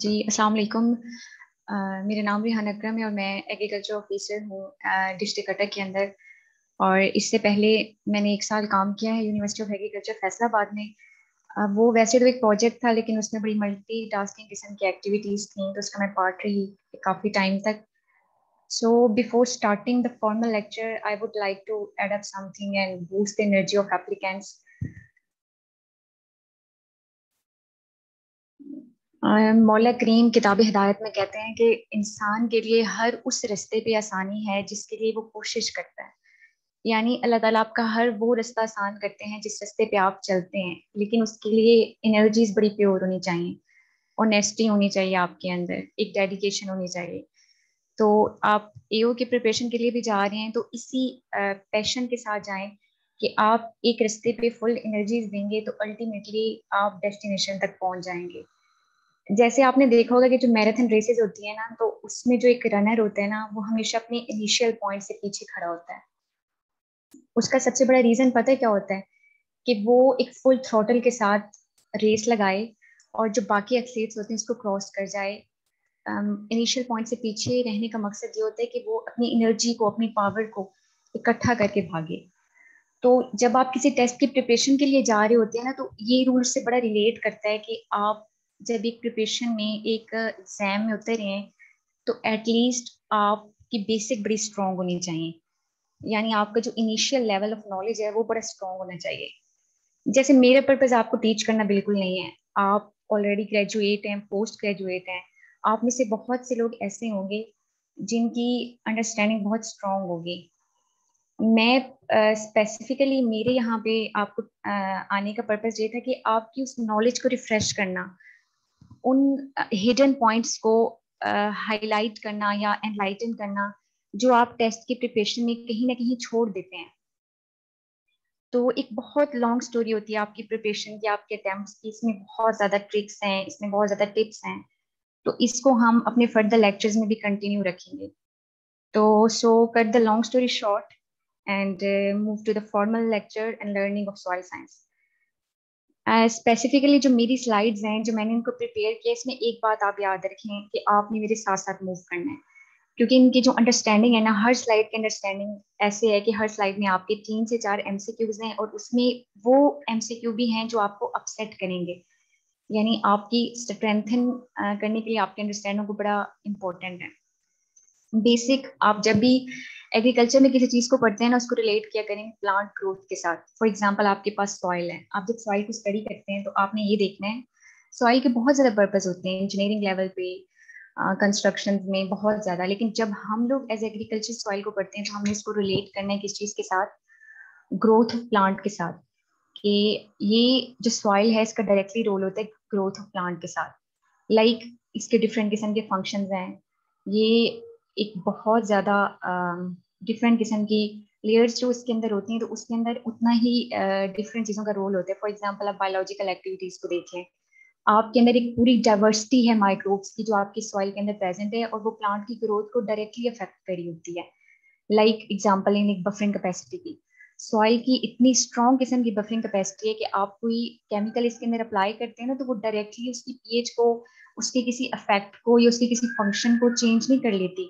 जी अस्सलाम वालेकुम मेरा नाम रिहान अकरम है और मैं एग्रीकल्चर ऑफिसर हूँ डिस्ट्रिक्ट कटक के अंदर। और इससे पहले मैंने एक साल काम किया है यूनिवर्सिटी ऑफ़ एग्रीकल्चर फैसलाबाद में। uh, वो वैसे तो एक प्रोजेक्ट था लेकिन उसमें बड़ी मल्टी टास्किंग किस्म की एक्टिविटीज़ थी तो उसका मैं पार्ट रही काफ़ी टाइम तक। So before starting the formal lecture I would like to add up something and boost the energy of applicants मौला करीम किताब हिदायत में कहते हैं कि इंसान के लिए हर उस रास्ते पे आसानी है जिसके लिए वो कोशिश करता है। यानी अल्लाह ताला आपका हर वो रास्ता आसान करते हैं जिस रास्ते पे आप चलते हैं, लेकिन उसके लिए एनर्जीज बड़ी प्योर होनी चाहिए ऑनेस्टी होनी चाहिए आपके अंदर, एक डेडिकेशन होनी चाहिए। तो आप एओ के प्रिपरेशन के लिए भी जा रहे हैं तो इसी पैशन के साथ जाएँ कि आप एक रास्ते पे फुल एनर्जीज देंगे तो अल्टीमेटली आप डेस्टिनेशन तक पहुँच जाएँगे। जैसे आपने देखा होगा कि जो मैराथन रेसेस होती है ना तो उसमें जो एक रनर होता है ना वो हमेशा अपने इनिशियल पॉइंट से पीछे खड़ा होता है। उसका सबसे बड़ा रीजन पता है क्या होता है? कि वो एक फुल थ्रोटल के साथ रेस लगाए और जो बाकी एथलीट्स होते हैं उसको क्रॉस कर जाए। इनिशियल um, पॉइंट से पीछे रहने का मकसद ये होता है कि वो अपनी एनर्जी को अपनी पावर को इकट्ठा करके भागे। तो जब आप किसी टेस्ट की प्रिपरेशन के लिए जा रहे होते हैं ना तो ये रूल से बड़ा रिलेट करता है कि आप जब एक प्रिपरेशन में एक एग्ज़ाम में उतर हैं तो एटलीस्ट आपकी बेसिक बड़ी स्ट्रॉन्ग होनी चाहिए। यानी आपका जो इनिशियल लेवल ऑफ़ नॉलेज है वो बड़ा स्ट्रॉन्ग होना चाहिए। जैसे मेरा पर्पज आपको टीच करना बिल्कुल नहीं है। आप ऑलरेडी ग्रेजुएट हैं पोस्ट ग्रेजुएट हैं आप में से बहुत से लोग ऐसे होंगे जिनकी अंडरस्टैंडिंग बहुत स्ट्रॉन्ग होगी। मैं स्पेसिफिकली uh, मेरे यहाँ पे आपको uh, आने का पर्पज ये था कि आपकी उस नॉलेज को रिफ्रेश करना। उन हिडन पॉइंट्स को हाईलाइट करना या एनलाइटन करना जो आप टेस्ट के प्रिपरेशन में कहीं ना कहीं छोड़ देते हैं। तो एक बहुत लॉन्ग स्टोरी होती है आपकी प्रिपरेशन की, आपके अटैम्प्ट की। इसमें बहुत ज़्यादा ट्रिक्स हैं, इसमें बहुत ज़्यादा टिप्स हैं। तो इसको हम अपने फर्दर लेक्चर्स में भी कंटिन्यू रखेंगे। तो so cut the long story short and move to the formal lecture and learning of soil science specifically uh, जो मेरी स्लाइड्स हैं जो मैंने इनको प्रिपेयर किया इसमें एक बात आप याद रखें कि आपने मेरे साथ साथ मूव करना है। क्योंकि इनकी जो अंडरस्टैंडिंग है ना हर स्लाइड की अंडरस्टैंडिंग ऐसे है कि हर स्लाइड में आपके तीन से चार एमसीक्यूज हैं और उसमें वो एमसीक्यू भी हैं जो आपको अपसेट करेंगे। यानी आपकी स्ट्रेंथन करने के लिए आपके अंडरस्टैंडिंग को बड़ा इम्पोर्टेंट है। बेसिक आप जब भी एग्रीकल्चर में किसी चीज़ को पढ़ते हैं ना उसको रिलेट किया करें प्लांट ग्रोथ के साथ। फॉर एग्ज़ाम्पल आपके पास सॉइल है। आप जब सॉइल को स्टडी करते हैं तो आपने ये देखना है सॉइल के बहुत ज़्यादा पर्पज होते हैं इंजीनियरिंग लेवल पे कंस्ट्रक्शन uh, में बहुत ज़्यादा। लेकिन जब हम लोग एज एग्रीकल्चर सॉइल को पढ़ते हैं तो हमने इसको रिलेट करना है किस चीज़ के साथ? ग्रोथ ऑफ़ प्लांट के साथ। कि ये जो सॉइल है इसका डायरेक्टली रोल होता है ग्रोथ ऑफ़ प्लांट के साथ। लाइक like, इसके डिफरेंट किस्म के फ़ंक्शन हैं। ये एक बहुत ज़्यादा डिफरेंट किस्म की लेयर्स जो उसके अंदर होती हैं तो उसके अंदर उतना ही डिफरेंट चीज़ों का रोल होता है। फॉर एग्जांपल आप बायोलॉजिकल एक्टिविटीज़ को देखें, आपके अंदर एक पूरी डाइवर्सिटी है माइक्रोब्स की जो आपकी सॉइल के अंदर प्रेजेंट है और वो प्लांट की ग्रोथ को डायरेक्टली अफेक्ट करी होती है। लाइक एग्ज़ाम्पल इन एक बफरिंग कैपेसिटी की। सॉइल की इतनी स्ट्रॉन्ग किस्म की बफरिंग कैपेसिटी है कि आप कोई केमिकल इसके अंदर अप्लाई करते हैं ना तो वो डायरेक्टली उसकी पीएच को, उसके किसी अफेक्ट को या उसके किसी फ़ंक्शन को चेंज नहीं कर लेती।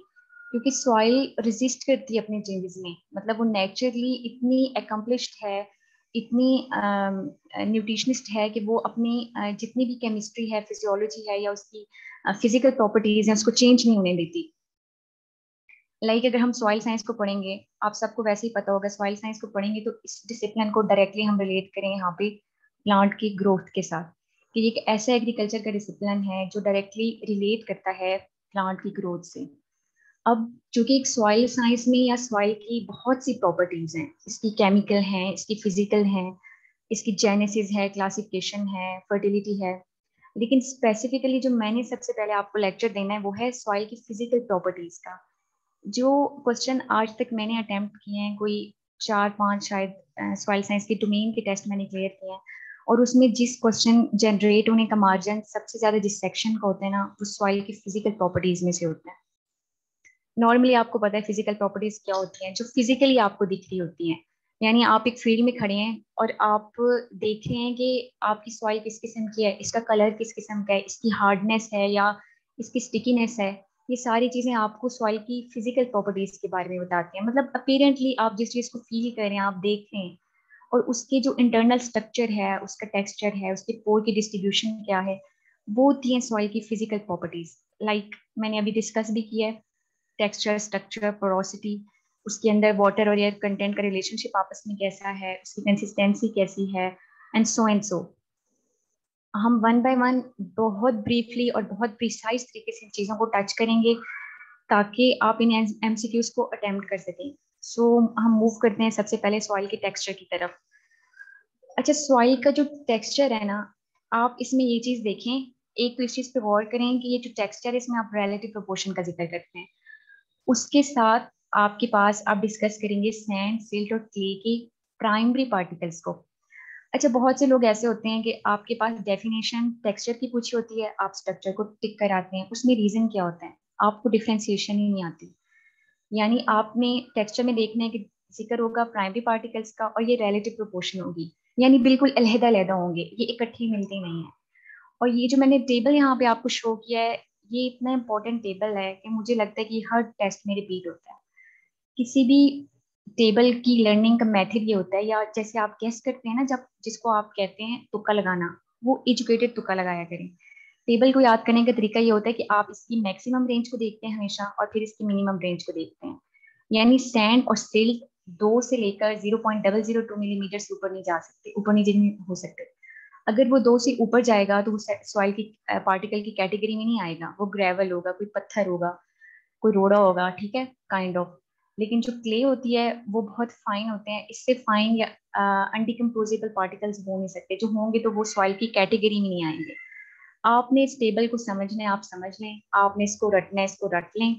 क्योंकि सॉइल रेजिस्ट करती है अपने चेंजेस में। मतलब वो नेचुरली इतनी एकम्पलिश्ड है इतनी न्यूट्रिशनिस्ट uh, है कि वो अपनी uh, जितनी भी केमिस्ट्री है फिजियोलॉजी है या उसकी फ़िज़िकल प्रॉपर्टीज़ है उसको चेंज नहीं होने देती। लाइक like अगर हम सॉइल साइंस को पढ़ेंगे आप सबको वैसे ही पता होगा सॉइल साइंस को पढ़ेंगे तो इस डिसिप्लिन को डायरेक्टली हम रिलेट करें यहाँ पे प्लांट की ग्रोथ के साथ। कि एक ऐसा एग्रीकल्चर का डिसिप्लिन है जो डायरेक्टली रिलेट करता है प्लांट की ग्रोथ से। अब चूँकि एक सॉइल साइंस में या सॉइल की बहुत सी प्रॉपर्टीज़ हैं, इसकी केमिकल हैं, इसकी फ़िज़िकल हैं, इसकी जेनेसिस है क्लासिफिकेशन है फर्टिलिटी है, लेकिन स्पेसिफिकली जो मैंने सबसे पहले आपको लेक्चर देना है वो है सॉइल की फ़िज़िकल प्रॉपर्टीज़ का। जो क्वेश्चन आज तक मैंने अटेम्प्ट किए हैं, कोई चार, पाँच शायद सॉइल साइंस के डोमेन के टेस्ट मैंने क्लियर किए हैं, और उसमें जिस क्वेश्चन जनरेट होने का मार्जिन सबसे ज़्यादा जिस सेक्शन का होता है ना, वो सॉइल की फ़िज़िकल प्रॉपर्टीज़ में से होता है। नॉर्मली आपको पता है फ़िज़िकल प्रॉपर्टीज़ क्या होती हैं, जो फिजिकली आपको दिख रही होती हैं। यानी आप एक फ़ील्ड में खड़े हैं और आप देख रहे हैं कि आपकी सॉइल किस किस्म की है, इसका कलर किस किस्म का है, इसकी हार्डनेस है या इसकी स्टिकीनेस है, ये सारी चीज़ें आपको सॉइल की फ़िज़िकल प्रॉपर्टीज़ के बारे में बताती हैं। मतलब अपेरेंटली आप जिस चीज़ को फील कर रहे हैं, आप देख रहे हैं और उसके जो इंटरनल स्ट्रक्चर है, उसका टेक्सचर है, उसके पोर की डिस्ट्रीब्यूशन क्या है, वो होती हैं सॉइल की फ़िज़िकल प्रॉपर्टीज़ लाइक मैंने अभी डिस्कस भी किया है टेक्सचर स्ट्रक्चर पोरोसिटी उसके अंदर वाटर और एयर कंटेंट का रिलेशनशिप आपस में कैसा है उसकी कंसिस्टेंसी कैसी है एंड सो एंड सो हम वन बाय वन बहुत ब्रीफली और बहुत प्रिसाइज तरीके से चीज़ों को टच करेंगे ताकि आप इन एम को अटेम्प्ट कर सकें। सो so, हम मूव करते हैं सबसे पहले सॉइल के टेक्सचर की तरफ़। अच्छा सॉइल का जो टेक्सचर है ना आप इसमें ये चीज़ देखें एक तो इस चीज़ पे गौर करें कि ये जो टेक्सचर है इसमें आप रिलेटिव प्रोपोर्शन का ज़िक्र करते हैं। उसके साथ आपके पास आप डिस्कस करेंगे सैंड सिल्ट और क्ले के प्राइमरी पार्टिकल्स को। अच्छा बहुत से लोग ऐसे होते हैं कि आपके पास डेफिनेशन टेक्सचर की पूछी होती है, आप स्ट्रक्चर को टिक कराते हैं, उसमें रीज़न क्या होता है? आपको डिफ्रेंसिएशन ही नहीं आती। यानी आपने टेक्सचर में देखना है कि ज़िक्र होगा प्राइमरी पार्टिकल्स का और ये रिलेटिव प्रोपोर्शन होगी। यानी बिल्कुल अलहदा अलहदा होंगे, ये इकट्ठे मिलते नहीं है। और ये जो मैंने टेबल यहाँ पे आपको शो किया है ये इतना इम्पोर्टेंट टेबल है कि मुझे लगता है कि हर टेस्ट में रिपीट होता है। किसी भी टेबल की लर्निंग का मेथड ये होता है, या जैसे आप गेस करते हैं ना, जब जिसको आप कहते हैं तुक्का लगाना, वो एजुकेटेड तुक्का लगाया करें। टेबल को याद करने का तरीका ये होता है कि आप इसकी मैक्सिमम रेंज को देखते हैं हमेशा, और फिर इसकी मिनिमम रेंज को देखते हैं। यानी सैंड और सिल्क दो से लेकर zero point double zero two millimetre से ऊपर नहीं जा सकते, ऊपर नीचे नहीं हो सकते। अगर वो दो से ऊपर जाएगा तो वो सॉइल की पार्टिकल की कैटेगरी में नहीं आएगा। वो ग्रेवल होगा, कोई पत्थर होगा, कोई रोड़ा होगा, ठीक है? Kind kind of of. लेकिन जो क्ले होती है, वो बहुत फाइन होते हैं। इससे फाइन या अनडिकम्पोजेबल पार्टिकल्स हो नहीं सकते। जो होंगे तो वो सॉइल की कैटेगरी में नहीं आएँगे। आपने इस टेबल को समझना है, आप समझ लें। आपने इसको रटना है, इसको रट लें।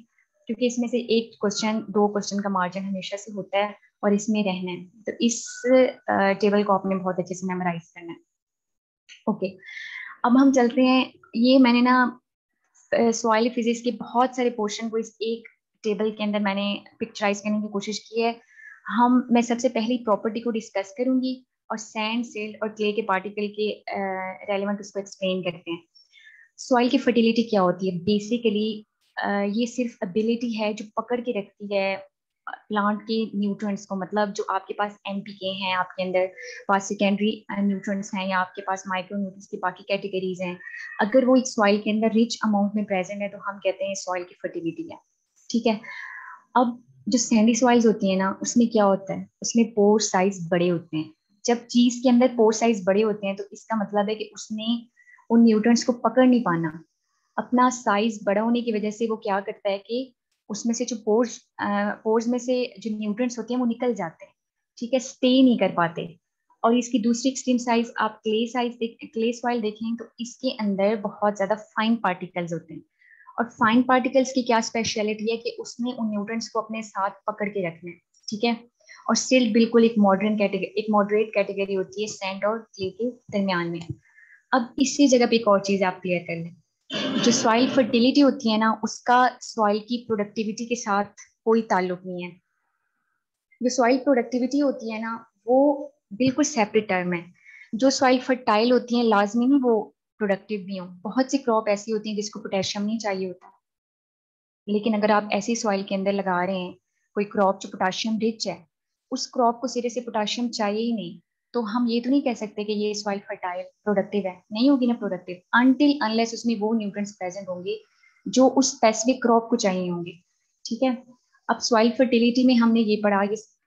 क्योंकि इसमें से एक क्वेश्चन दो क्वेश्चन का मार्जिन हमेशा से होता है और इसमें रहना है। तो इस टेबल को आपने बहुत अच्छे से मेमोराइज करना है। ओके अब हम चलते हैं। ये मैंने ना सॉइल फिजिक्स के बहुत सारे पोर्शन को इस एक टेबल के अंदर मैंने पिक्चराइज करने की कोशिश की है। हम, मैं सबसे पहली प्रॉपर्टी को डिस्कस करूँगी और सैंड सिल्ट और क्ले के पार्टिकल के रेलिवेंट उसको एक्सप्लेन करते हैं। सॉइल की फर्टिलिटी क्या होती है? बेसिकली ये सिर्फ़ एबिलिटी है जो पकड़ के रखती है प्लांट के न्यूट्रिएंट्स को मतलब जो आपके पास एमपीके हैं, आपके अंदर पास सेकेंडरी न्यूट्रिएंट्स हैं या आपके पास माइक्रो न्यूट्रिएंट्स की बाकी कैटेगरीज हैं, अगर वो एक सॉइल के अंदर रिच अमाउंट में प्रेजेंट है तो हम कहते हैं सॉइल की फर्टिलिटी है। ठीक है? अब जो सैंडी सॉइल्स होती है ना, उसमें क्या होता है? उसमें पोर साइज़ बड़े होते हैं। जब चीज़ के अंदर पोर साइज़ बड़े होते हैं तो इसका मतलब है कि उसने उन न्यूट्रंस को पकड़ नहीं पाना। अपना साइज़ बड़ा होने की वजह से वो क्या करता है कि उसमें से जो पोर्स पोर्स में से जो न्यूट्रिएंट्स होते हैं, वो निकल जाते हैं। ठीक है? स्टे नहीं कर पाते। और इसकी दूसरी एक्सट्रीम साइज़ आप क्ले साइज़ क्ले सॉइल देखें तो इसके अंदर बहुत ज़्यादा फाइन पार्टिकल्स होते हैं। और फाइन पार्टिकल्स की क्या स्पेशलिटी है कि उसने उन न्यूट्रिएंट्स को अपने साथ पकड़ के रखना है। ठीक है? और सिल्ट बिल्कुल एक मॉडर्न कैटेगरी एक मॉडरेट कैटेगरी होती है सैंड और क्ले के दरमियान में। अब इसी जगह पे एक और चीज़ आप क्लियर कर लें। जो सॉइल फर्टिलिटी होती है ना, उसका सॉइल की प्रोडक्टिविटी के साथ कोई ताल्लुक नहीं है। जो सॉइल प्रोडक्टिविटी होती है ना, वो बिल्कुल सेपरेट टर्म है। जो सॉइल फर्टाइल होती है, लाजमी नहीं, वो प्रोडक्टिव भी हो। बहुत सी क्रॉप ऐसी होती हैं, जिसको पोटेशियम नहीं चाहिए होता। लेकिन अगर आप ऐसी सॉइल के अंदर लगा रहे हैं, कोई क्रॉप जो पोटाशियम रिच है, उस क्रॉप को सिरे से पोटाशियम चाहिए ही नहीं। तो हम ये तो नहीं कह सकते कि ये सॉइल फर्टाइल प्रोडक्टिव है। नहीं होगी ना प्रोडक्टिव अनटिल अनलेस उसमें वो न्यूट्रिएंट्स प्रेजेंट होंगे जो उस स्पेसिफिक क्रॉप को चाहिए होंगे। ठीक है? अब सॉइल फर्टिलिटी में हमने ये पढ़ा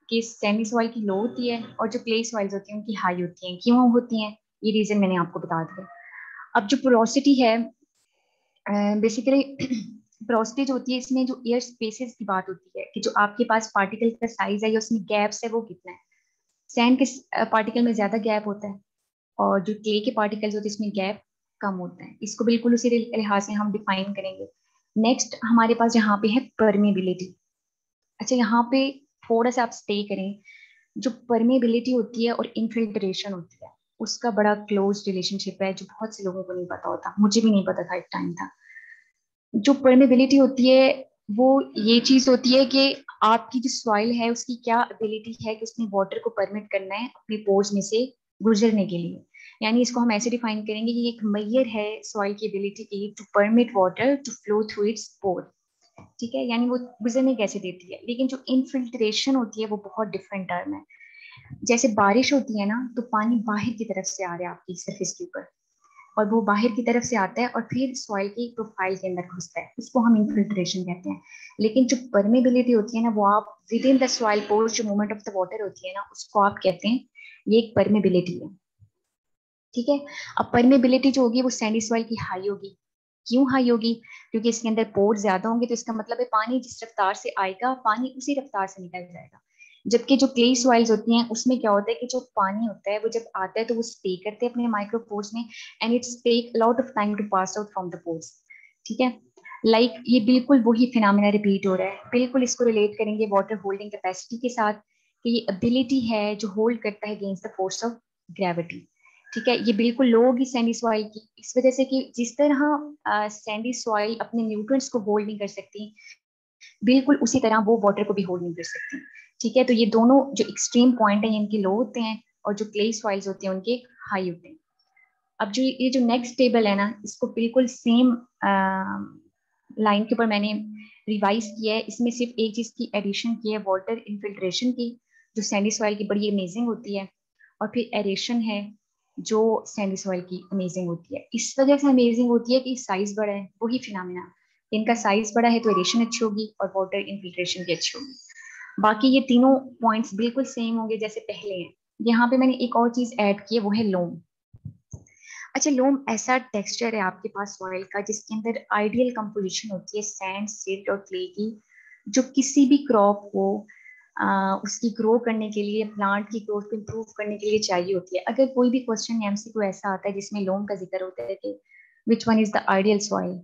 कि सेमी सॉइल की लो होती है और जो क्ले सॉइल्स होती हैं, उनकी हाई होती हैं। क्यों होती हैं? ये रीजन मैंने आपको बता दिया। अब जो पोरोसिटी है बेसिकली पोरोसिटी जो होती है, इसमें जो एयर स्पेसेस की बात होती है कि जो आपके पास पार्टिकल का साइज़ है या उसमें गैप्स है, वो कितना है? सैंड के पार्टिकल में ज़्यादा गैप होता है और जो क्ले के पार्टिकल्स होते हैं, इसमें गैप कम होता है। इसको बिल्कुल उसी लिहाज से हम डिफाइन करेंगे। नेक्स्ट हमारे पास यहाँ पे है परमेबिलिटी अच्छा यहाँ पे थोड़ा सा आप स्टे करें। जो परमेबिलिटी होती है और इनफिल्ट्रेशन होती है, उसका बड़ा क्लोज रिलेशनशिप है, जो बहुत से लोगों को नहीं पता होता। मुझे भी नहीं पता था, एक टाइम था। जो परमेबिलिटी होती है वो ये चीज़ होती है कि आपकी जो सॉइल है, उसकी क्या एबिलिटी है कि उसने वाटर को परमिट करना है अपने पोर्स में से गुजरने के लिए। यानी इसको हम ऐसे डिफाइन करेंगे कि एक मैयर है सॉइल की एबिलिटी की to permit water to flow through its pore ठीक है? यानी वो गुजरने कैसे देती है? लेकिन जो इनफिल्ट्रेशन होती है, वो बहुत डिफरेंट टर्म है। जैसे बारिश होती है ना तो पानी बाहर की तरफ़ से आ रहा है आपकी सरफेस के ऊपर। और वो बाहर की तरफ़ से आता है और फिर सॉइल की प्रोफ़ाइल के अंदर घुसता है। इसको हम इनफिल्ट्रेशन कहते हैं। लेकिन जो परमेबिलिटी होती है ना, वो आप within the soil pores जो मूवमेंट ऑफ़ द वाटर होती है ना, उसको आप कहते हैं, ये एक परमेबिलिटी है। ठीक है? अब परमेबिलिटी जो होगी, वो सैंडी सॉइल की हाई होगी। क्यों हाई होगी? क्योंकि इसके अंदर पोर्ट ज़्यादा होंगे तो इसका मतलब है पानी जिस रफ्तार से आएगा, पानी उसी रफ्तार से निकल जाएगा। जबकि जो क्ले सॉइल्स होती हैं उसमें क्या होता है कि जो पानी होता है वो जब आता है तो वो स्टे करते हैं अपने माइक्रोपोर्स में and its take lot of time to pass out from the pores ठीक है? लाइक like, ये बिल्कुल वही फिनमिना रिपीट हो रहा है। बिल्कुल इसको रिलेट करेंगे वाटर होल्डिंग कैपेसिटी के साथ कि ये एबिलिटी है जो होल्ड करता है against the force of gravity ठीक है? ये बिल्कुल लो होगी सैंडी सॉइल की। इस वजह से कि जिस तरह सैंडी सॉइल अपने न्यूट्रिएंट्स को होल्ड नहीं कर सकती बिल्कुल उसी तरह वो वाटर को भी होल्ड नहीं कर सकती ठीक है? तो ये दोनों जो एक्सट्रीम पॉइंट है इनके लो होते हैं और जो क्ले सॉइल्स होते हैं, उनके हाई होते हैं। अब जो ये जो नेक्स्ट टेबल है ना, इसको बिल्कुल सेम लाइन के ऊपर मैंने रिवाइज किया है। इसमें सिर्फ़ एक चीज़ की एडिशन की है वाटर इन्फिल्ट्रेशन की, जो सैंडी सॉइल की बड़ी अमेजिंग होती है और फिर एरेशन है, जो सैंडी सॉइल की अमेजिंग होती है। इस वजह से अमेजिंग होती है कि साइज़ बड़ा है, वही फिनामिना इनका साइज़ बड़ा है तो एरेशन अच्छी होगी और वाटर इन्फिल्ट्रेशन भी अच्छी होगी। बाकी ये तीनों पॉइंट्स बिल्कुल सेम होंगे जैसे पहले हैं। यहाँ पे मैंने एक और चीज़ ऐड की है वो है लोम अच्छा लोम ऐसा टेक्सचर है आपके पास सॉइल का जिसके अंदर आइडियल कंपोजिशन होती है सैंड सिल्ट और क्ले की जो किसी भी क्रॉप को आ, उसकी ग्रो करने के लिए प्लांट की ग्रोथ को इम्प्रूव करने के लिए चाहिए होती है। अगर कोई भी क्वेश्चन को ऐसा आता है जिसमें लोम का ज़िक्र होता है कि which one is the ideal soil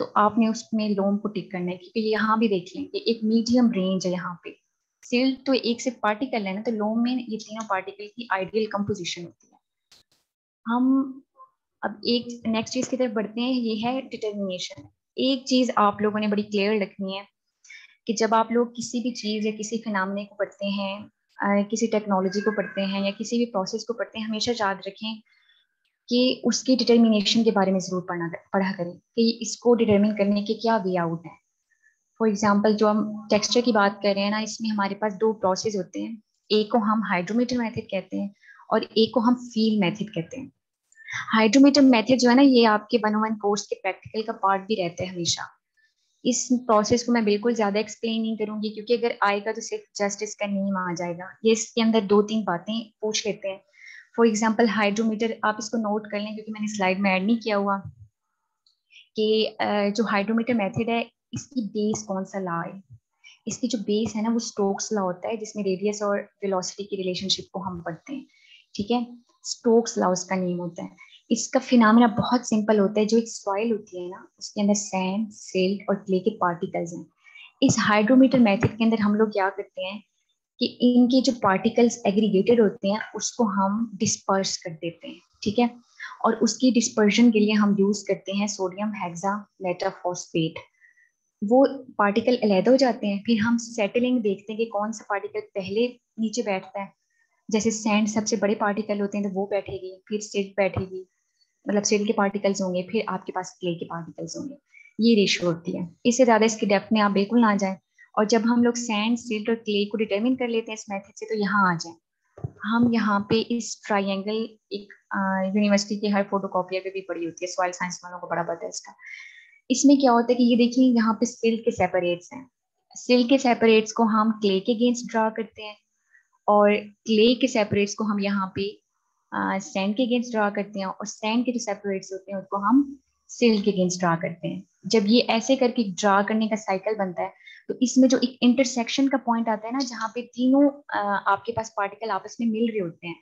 तो आपने उसमें लोम को टिक करना है क्योंकि यहाँ भी देख लें एक मीडियम रेंज है यहाँ पे। सिल्ट तो एक से पार्टिकल है ना तो लोम में ये तीनों पार्टिकल की आइडियल कंपोजिशन होती है। हम अब एक नेक्स्ट चीज़ की तरफ़ बढ़ते हैं, ये है डिटर्मिनेशन एक चीज़ आप लोगों ने बड़ी क्लियर रखनी है कि जब आप लोग किसी भी चीज़ या किसी फिनामने को पढ़ते हैं किसी टेक्नोलॉजी को पढ़ते हैं या किसी भी प्रोसेस को पढ़ते हैं, हमेशा याद रखें कि उसकी डिटर्मिनेशन के बारे में ज़रूर पढ़ना पढ़ा करें कि इसको डिटर्मिन करने के क्या वे आउट है। फॉर एग्ज़ाम्पल जो हम टेक्सचर की बात कर रहे हैं ना, इसमें हमारे पास दो प्रोसेस होते हैं। एक को हम हाइड्रोमीटर मेथड कहते हैं और एक को हम फील मेथड कहते हैं। हाइड्रोमीटर मेथड जो है ना, ये आपके वन वन कोर्स के प्रैक्टिकल का पार्ट भी रहता है हमेशा। इस प्रोसेस को मैं बिल्कुल ज़्यादा एक्सप्लेन नहीं करूँगी क्योंकि अगर आएगा तो सिर्फ़ जस्टिस का नेम आ जाएगा। ये इसके अंदर दो तीन बातें पूछ लेते हैं। फॉर एग्ज़ाम्पल हाइड्रोमीटर आप इसको नोट कर लें, क्योंकि मैंने स्लाइड में ऐड नहीं किया हुआ, कि जो हाइड्रोमीटर मेथड है, इसकी बेस कौन सा ला है? इसकी जो बेस है ना, वो स्टोक्स ला होता है, जिसमें रेडियस और वेलोसिटी की रिलेशनशिप को हम पढ़ते हैं, ठीक है? स्टोक्स ला उसका नेम होता है। इसका फिनामिना बहुत सिंपल होता है, जो एक सॉइल होती है ना, उसके अंदर सैंड सिल्ट और क्ले के पार्टिकल्स हैं। इस हाइड्रोमीटर मेथड के अंदर हम लोग क्या करते हैं कि इनके जो पार्टिकल्स एग्रीगेटेड होते हैं, उसको हम डिस्पर्स कर देते हैं, ठीक है? और उसकी डिस्पर्शन के लिए हम यूज़ करते हैं सोडियम हेक्सा मेटाफॉस्फेट वो पार्टिकल अलहदा हो जाते हैं, फिर हम सेटलिंग देखते हैं कि कौन सा पार्टिकल पहले नीचे बैठता है। जैसे सैंड सबसे बड़े पार्टिकल होते हैं तो वो बैठेगी, फिर सिल्ट बैठेगी मतलब सिल्ट के पार्टिकल्स होंगे, फिर आपके पास क्ले के पार्टिकल्स होंगे। ये रेशो होती है। इससे ज़्यादा इसकी डेप्थ में आप बिल्कुल ना जाए। और जब हम लोग सैंड सिल्ट और क्ले को डिटर्मिन कर लेते हैं इस मेथड से तो यहाँ आ जाए। हम यहाँ पे इस ट्राइंगल एक यूनिवर्सिटी के हर फ़ोटो कॉपियर पे भी पड़ी होती है सॉइल साइंस वालों को बड़ा पता है इसका। इसमें क्या होता है कि ये देखिए, यहाँ पे सिल्क के सेपरेट्स हैं। सिल्क के सेपरेट्स को हम क्ले के अगेंस्ट ड्रा करते हैं और क्ले के सेपरेट्स को हम यहाँ पे सैंड के अगेंस्ट ड्रा करते हैं और सैंड के जो सेपरेट्स होते हैं उसको हम सिल्क के अगेंस्ट ड्रा करते हैं। जब ये ऐसे करके ड्रा करने का साइकिल बनता है तो इसमें जो एक इंटरसेक्शन का पॉइंट आता है ना, जहाँ पे तीनों आपके पास पार्टिकल आपस में मिल रहे होते हैं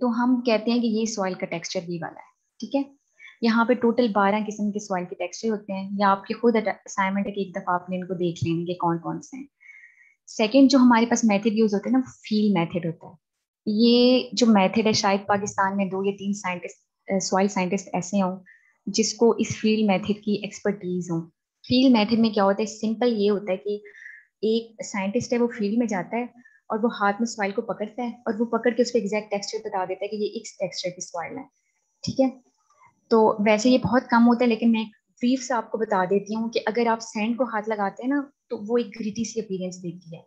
तो हम कहते हैं कि ये सॉइल का टेक्सचर भी वाला है, ठीक है? यहाँ पे टोटल बारह किस्म के सॉइल के टेक्सचर होते हैं। या आपके खुद असाइनमेंट है कि एक दफ़ा आपने इनको देख लेने के कौन कौन से हैं। सेकेंड जो हमारे पास मैथड यूज़ होता है ना फील मैथड होता है। ये जो मैथड है, शायद पाकिस्तान में दो या तीन साइंटिस्ट सॉइल साइंटिस्ट ऐसे हों जिसको इस फ़ील्ड मेथड की एक्सपर्टीज हो। फ़ील्ड मेथड में क्या होता है? सिंपल ये होता है कि एक साइंटिस्ट है, वो फ़ील्ड में जाता है और वो हाथ में सॉइल को पकड़ता है और वो पकड़ के उसको एग्जैक्ट टेक्सचर बता देता है कि ये इस टेक्सचर की सॉइल है। ठीक है? तो वैसे ये बहुत कम होता है, लेकिन मैं ब्रीफ से आपको बता देती हूँ कि अगर आप सैंड को हाथ लगाते हैं ना तो वो एक ग्रिटी सी अपीरेंस देती है।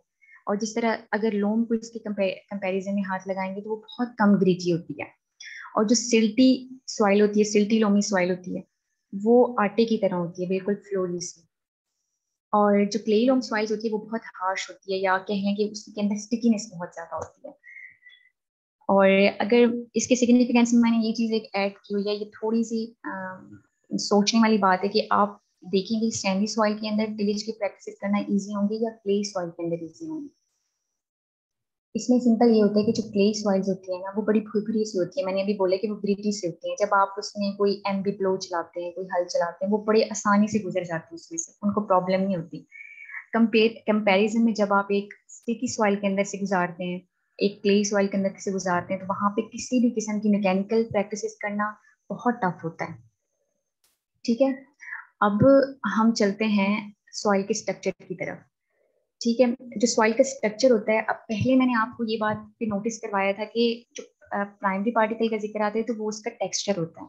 और जिस तरह अगर लोम को इसके कंपेरिजन में हाथ लगाएँगे तो वो बहुत कम ग्रिटी होती है। और जो सिल्टी सॉइल होती है सिल्टी लोमी सॉइल होती है वो आटे की तरह होती है बिल्कुल फ्लोरी सी। और जो क्ले लोम सॉइल्स होती है वो बहुत हार्श होती है या कहें कि उसके अंदर स्टिकीनेस बहुत ज़्यादा होती है। और अगर इसके सिग्निफिकेंस में मैंने ये चीज़ एक ऐड की हुई है ये थोड़ी सी आ, सोचने वाली बात है कि आप देखेंगे सैंडी सॉइल के अंदर टिलेज की प्रैक्टिस करना ईजी होंगे या क्ले सॉइल के अंदर इजी होंगे। इसमें सिंपल ये होता है कि जो क्ले सॉइल्स होती है ना, वो बड़ी खुरखुरी सी होती है। मैंने अभी बोला कि वो ग्रिटी से होती है। जब आप उसमें कोई एम बी प्लो चलाते हैं, कोई हल चलाते हैं, वो बड़े आसानी से गुजर जाती है उसमें से। उनको प्रॉब्लम नहीं होती। कंपेयर कंपेरिजन में जब आप एक स्टिकी सॉइल के अंदर से गुजारते हैं, एक क्ले सॉइल के अंदर से गुजारते हैं तो वहाँ पे किसी भी किस्म की मैकेनिकल प्रैक्टिस करना बहुत टफ होता है। ठीक है? अब हम चलते हैं सॉइल के स्ट्रक्चर की तरफ़। ठीक है, जो सॉइल का स्ट्रक्चर होता है, अब पहले मैंने आपको ये बात भी नोटिस करवाया था कि जो प्राइमरी पार्टिकल का ज़िक्र आता है तो वो उसका टेक्सचर होता है।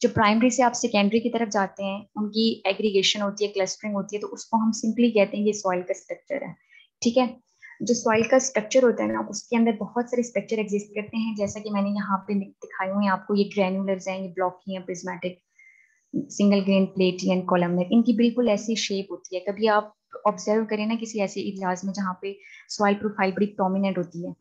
जो प्राइमरी से आप सेकेंडरी की तरफ़ जाते हैं, उनकी एग्रीगेशन होती है क्लस्टरिंग होती है तो उसको हम सिंपली कहते हैं ये सॉइल का स्ट्रक्चर है। ठीक है? जो सॉइल का स्ट्रक्चर होता है ना, उसके अंदर बहुत सारे स्ट्रक्चर एग्जिस्ट करते हैं, जैसा कि मैंने यहाँ पे दिखाई हुए आपको ये ग्रेनुलर्स हैं, ये ब्लॉकी हैं prismatic single grain platy and columnar इनकी बिल्कुल ऐसी शेप होती है। कभी आप ऑब्ज़र्व करें ना किसी ऐसे इलाज में जहाँ पे सॉइल प्रोफ़ाइल बड़ी प्रोमिनेंट होती है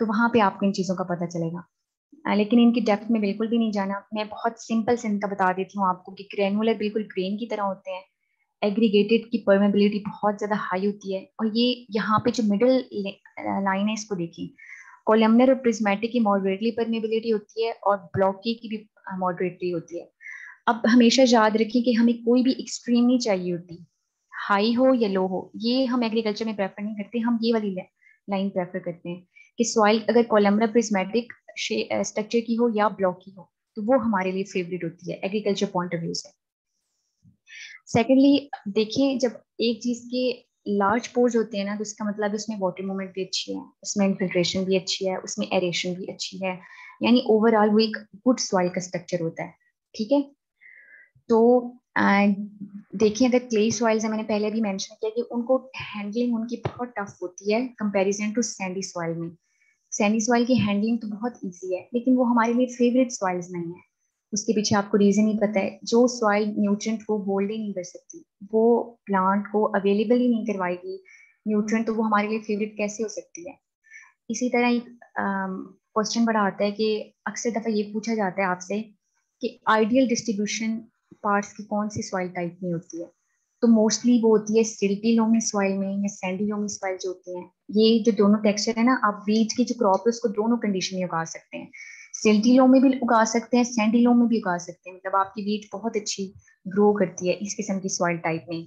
तो वहाँ पे आपको इन चीज़ों का पता चलेगा। लेकिन इनकी डेप्थ में बिल्कुल भी नहीं जाना। मैं बहुत सिंपल से इनका बता देती हूँ आपको कि ग्रेनुलर बिल्कुल ग्रेन की तरह होते हैं। एग्रीगेटेड की परमेबिलिटी बहुत ज़्यादा हाई होती है। और ये यहाँ पे जो मिडल लाइन है, इसको देखिए कोलमनर और प्रिज्मेटिक की मॉडरेटली परमेबिलिटी होती है और ब्लॉकी की भी मॉडरेटली होती है। अब हमेशा याद रखें कि हमें कोई भी एक्सट्रीम नहीं चाहिए होती। हाई हो या लो हो, ये हम एग्रीकल्चर में प्रेफर नहीं करते, हम ये वाली लाइन प्रेफर करते हैं कि सॉइल अगर कोलमरा प्रिज्मेटिक स्ट्रक्चर की हो या ब्लॉक की हो तो वो हमारे लिए फेवरेट होती है एग्रीकल्चर पॉइंट ऑफ़ व्यू से। सेकेंडली देखिए जब एक चीज़ के लार्ज पोर्स होते हैं ना तो इसका मतलब उसमें वाटर मूवमेंट भी अच्छी है, उसमें इन्फिल्ट्रेशन भी अच्छी है, उसमें एरेशन भी अच्छी है, यानी ओवरऑल वो एक गुड सॉइल का स्ट्रक्चर होता है, ठीक है? तो देखिए, अगर क्ले सॉइल्स है, मैंने पहले भी मेंशन किया कि उनको हैंडलिंग उनकी बहुत टफ होती है कंपैरिजन टू सैंडी सॉइल में। सैंडी सॉइल की हैंडलिंग तो बहुत इजी है, लेकिन वो हमारे लिए फेवरेट सॉइल्स नहीं है। उसके पीछे आपको रीजन ही पता है, जो सॉइल न्यूट्रिएंट को होल्ड ही नहीं कर सकती, वो प्लांट को अवेलेबल ही नहीं करवाएगी। न्यूट्रिएंट तो वो हमारे लिए फेवरेट कैसे हो सकती है? इसी तरह एक क्वेश्चन बड़ा आता है कि अक्सर दफ़ा ये पूछा जाता है आपसे कि आइडियल डिस्ट्रीब्यूशन पार्ट्स की कौन सी सॉइल टाइप में होती है? तो मोस्टली वो होती है सिल्टी लोमी सॉइल में या सैंडी लोमी सॉइल जो होती हैं। ये जो दोनों टेक्सचर है ना, आप बीज की जो क्रॉप है, उसको दोनों कंडीशन में उगा सकते हैं। सिल्टी लो में भी उगा सकते हैं सैंडी लो में भी उगा सकते हैं। मतलब आपकी बीज बहुत अच्छी ग्रो करती है इस किस्म की सॉइल टाइप में।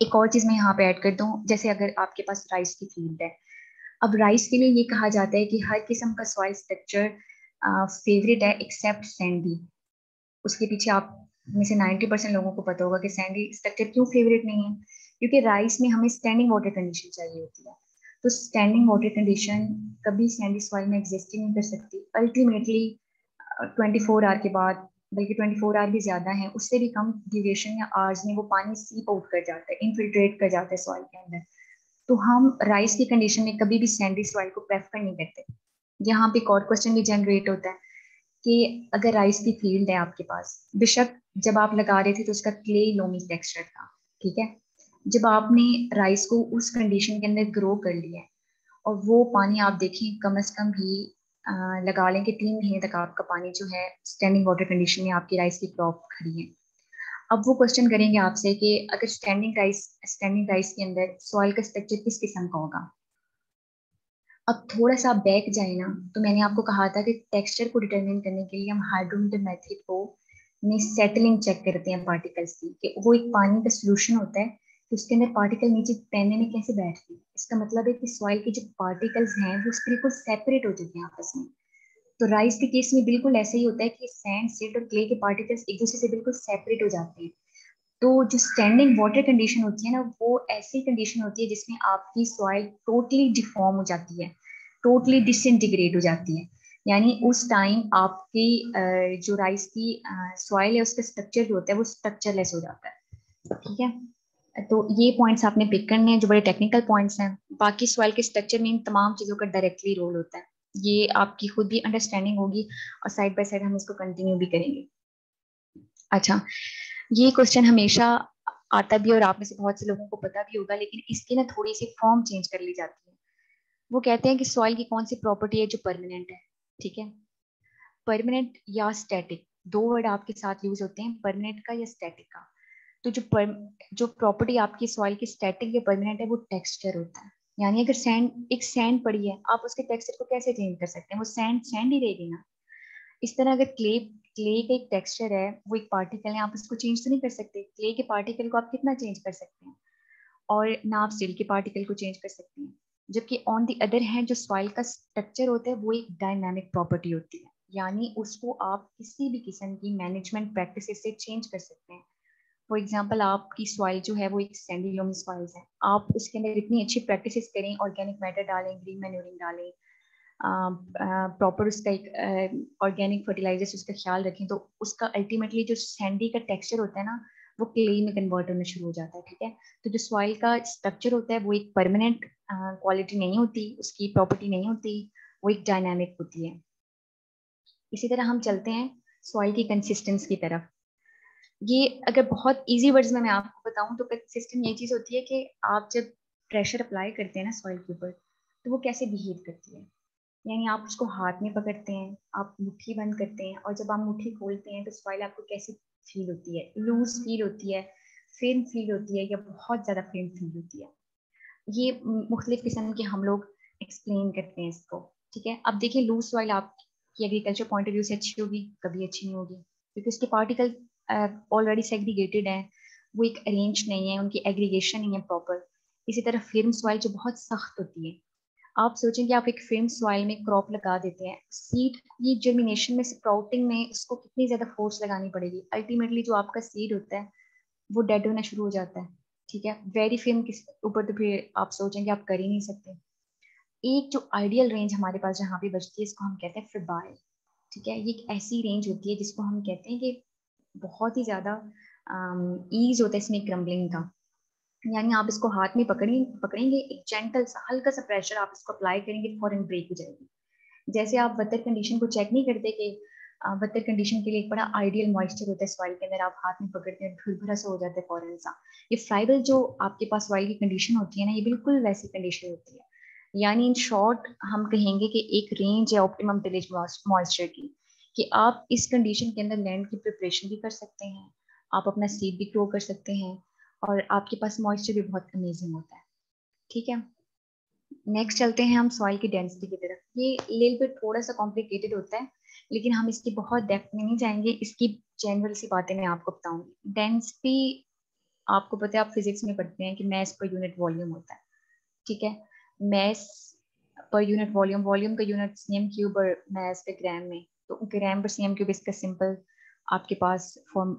एक और चीज़ मैं यहाँ पे ऐड कर दूँ, जैसे अगर आपके पास राइस की फ़ील्ड है। अब राइस के लिए ये कहा जाता है कि हर किस्म का सॉइल स्ट्रक्चर फेवरेट है एक्सेप्ट सैंडी उसके पीछे आप में से 90 परसेंट लोगों को पता होगा कि सैंडी स्ट्रक्चर क्यों फेवरेट नहीं है? क्योंकि राइस में हमें स्टैंडिंग वाटर कंडीशन चाहिए होती है। तो स्टैंडिंग वाटर कंडीशन कभी सैंडी सॉइल में एग्जिस्ट नहीं कर सकती। अल्टीमेटली ट्वेंटी फोर आवर के बाद, बल्कि ट्वेंटी फोर आवर भी ज़्यादा है, उससे भी कम ड्यूरेशन या आवर्स में वो पानी सीप आउट कर जाता है इनफिल्ट्रेट कर जाता है सॉइल के अंदर। तो हम राइस की कंडीशन में कभी भी सैंडी सॉइल को प्रेफर नहीं करते। यहाँ पे एक और क्वेश्चन भी जनरेट होता है। कि अगर राइस की फ़ील्ड है आपके पास बेशक जब आप लगा रहे थे तो उसका क्ले लोमी टेक्सचर था ठीक है? जब आपने राइस को उस कंडीशन के अंदर ग्रो कर लिया और वो पानी आप देखें कम अज कम भी आ, लगा लें कि तीन महीने तक आपका पानी जो है स्टैंडिंग वाटर कंडीशन में आपकी राइस की क्रॉप खड़ी है। अब वो क्वेश्चन करेंगे आपसे कि अगर स्टैंडिंग राइस स्टैंडिंग राइस के अंदर सॉइल का स्ट्रक्चर किस किस्म का होगा? अब थोड़ा सा बैक जाए ना तो मैंने आपको कहा था कि टेक्सचर को डिटरमिन करने के लिए हम हाइड्रोमीटर मेथड को में सेटलिंग चेक करते हैं पार्टिकल्स की, कि वो एक पानी का सोल्यूशन होता है तो उसके अंदर पार्टिकल नीचे पैने में कैसे बैठते हैं। इसका मतलब है कि सॉइल के जो पार्टिकल्स हैं, वो बिल्कुल सेपरेट हो जाते हैं आपस में। तो राइस के केस में बिल्कुल ऐसा ही होता है कि सैंड सिल्ट और क्ले के पार्टिकल्स एक दूसरे से बिल्कुल सेपरेट हो जाते हैं। तो जो स्टैंडिंग वाटर कंडीशन होती है ना, वो ऐसी कंडीशन होती है जिसमें आपकी सॉइल टोटली डिफॉर्म हो जाती है। टोटली डिसइंटीग्रेट हो जाती है। यानी उस टाइम आपकी जो राइस की सॉइल है, उसका स्ट्रक्चर जो होता है, वो स्ट्रक्चरलेस हो जाता है। ठीक है? तो ये पॉइंट्स आपने पिक करने हैं, जो बड़े टेक्निकल पॉइंट्स हैं। बाकी सॉइल के स्ट्रक्चर में इन तमाम चीज़ों का डायरेक्टली रोल होता है। ये आपकी खुद भी अंडरस्टैंडिंग होगी और साइड बाय साइड हम इसको कंटिन्यू भी करेंगे। अच्छा ये क्वेश्चन हमेशा आता भी और आप में से बहुत से लोगों को पता भी होगा, लेकिन इसकी ना थोड़ी सी फॉर्म चेंज कर ली जाती है। वो कहते हैं कि सॉइल की कौन सी प्रॉपर्टी है जो परमानेंट है ठीक है? परमानेंट या स्टैटिक दो वर्ड आपके साथ यूज़ होते हैं परमानेंट का या स्टैटिक का। तो जो पर, जो प्रॉपर्टी आपकी सॉइल की स्टैटिक या परमानेंट है वो टेक्सचर होता है। यानी अगर सैंड एक सैंड पड़ी है आप उसके टेक्सचर को कैसे चेंज कर सकते हैं? वो सैंड सैंड ही रहेगी ना? इस तरह अगर क्ले क्ले का एक टेक्सचर है वो एक पार्टिकल है आप उसको चेंज तो नहीं कर सकते। क्ले के पार्टिकल को आप कितना चेंज कर सकते हैं? और ना आप स्टील के पार्टिकल को चेंज कर सकते हैं। जबकि ऑन दी अदर हैंड जो सॉइल का स्ट्रक्चर होता है, वो एक डायनामिक प्रॉपर्टी होती है। यानी उसको आप किसी भी किस्म की मैनेजमेंट प्रैक्टिस से चेंज कर सकते हैं। फॉर एग्ज़ाम्पल आपकी सॉइल जो है, वो एक सैंडी लोमी सॉइल्स है। आप उसके अंदर इतनी अच्छी प्रैक्टिस करें ऑर्गेनिक मैटर डालें ग्रीन मैन्योरिंग डालें प्रॉपर उसका एक ऑर्गेनिक फर्टिलाइजर्स उसका ख्याल रखें तो उसका अल्टीमेटली जो सैंडी का टेक्सचर होता है ना, वो क्ले में कन्वर्ट होना शुरू हो जाता है, ठीक है? तो जो सॉइल का स्ट्रक्चर होता है, वो एक परमानेंट क्वालिटी नहीं होती, उसकी प्रॉपर्टी नहीं होती, वो एक डायनामिक होती है। इसी तरह हम चलते हैं सॉइल की कंसिस्टेंस की तरफ़। ये अगर बहुत इजी वर्ड्स में मैं आपको बताऊँ तो कंसिस्टेंट ये चीज़ होती है कि आप जब प्रेशर अप्लाई करते हैं ना सॉइल के ऊपर तो वो कैसे बिहेव करती है? यानी आप उसको हाथ में पकड़ते हैं, आप मुट्ठी बंद करते हैं, और जब आप मुट्ठी खोलते हैं तो सॉइल आपको कैसी फील होती है? लूज फील होती है फ़िल्म फील होती है, या बहुत ज़्यादा फ़िल्म फील होती है? ये मुख्तलिफ़ किस्म के हम लोग एक्सप्लेन करते हैं इसको, ठीक है? अब देखिए लूज सॉइल आपकी एग्रीकल्चर पॉइंट ऑफ़ व्यू से अच्छी होगी, कभी अच्छी नहीं होगी, क्योंकि उसके पार्टिकल ऑलरेडी सेग्रीगेटेड हैं, वो एक अरेंज नहीं है, उनकी एग्रीगेशन नहीं है प्रॉपर इसी तरह फ़िल्म सॉइल जो बहुत सख्त होती है। आप सोचें कि आप एक फेम सॉइल में क्रॉप लगा देते हैं सीड ये जर्मिनेशन में स्प्राउटिंग में उसको कितनी ज़्यादा फोर्स लगानी पड़ेगी? अल्टीमेटली जो आपका सीड होता है, वो डेड होना शुरू हो जाता है। ठीक है? वेरी फेम के ऊपर तो फिर आप सोचेंगे, आप कर ही नहीं सकते। एक जो आइडियल रेंज हमारे पास जहाँ पे बचती है, इसको हम कहते हैं फिबाइल ठीक है? ये एक ऐसी रेंज होती है जिसको हम कहते हैं कि बहुत ही ज़्यादा ईज होता है इसमें क्रम्बलिंग का। यानी आप इसको हाथ में पकड़ेंगे पकड़ेंगे, एक जेंटल सा, हल्का सा प्रेशर आप इसको अप्लाई करेंगे, फॉरन ब्रेक हो जाएगी। जैसे आप वतर कंडीशन को चेक नहीं करते कि वतर कंडीशन के लिए एक बड़ा आइडियल मॉइस्चर होता है सॉइल के अंदर, आप हाथ में पकड़ते हैं भूल भरा सा हो जाता है फॉरन सा। ये फ्लाइबल जो आपके पास सॉइल की कंडीशन होती है ना, ये बिल्कुल वैसी कंडीशन होती है। यानी इन शॉर्ट हम कहेंगे कि एक रेंज है ऑप्टिमम टिलेज मॉइस्चर की, कि आप इस कंडीशन के अंदर लैंड की प्रिपरेशन भी कर सकते हैं, आप अपना सीड भी ग्रो कर सकते हैं, और आपके पास मॉइस्चर भी बहुत अमेजिंग होता है। ठीक है? नेक्स्ट चलते हैं हम सॉइल की डेंसिटी की तरफ़। ये लेल बिट थोड़ा सा कॉम्प्लिकेटेड होता है लेकिन हम इसकी बहुत डेप्थ में नहीं जाएँगे, इसकी जनरल सी बातें मैं आपको बताऊँगी। डेंसिटी आपको पता है, आप फिजिक्स में पढ़ते हैं कि मैस पर यूनिट वॉल्यूम होता है, ठीक है? मैस पर यूनिट वॉल्यूम वॉल्यूम का यूनिट सी एम क्यूब और मैस पे ग्राम में तो ग्राम पर सी एम क्यूब इसका सिंपल आपके पास फॉर्म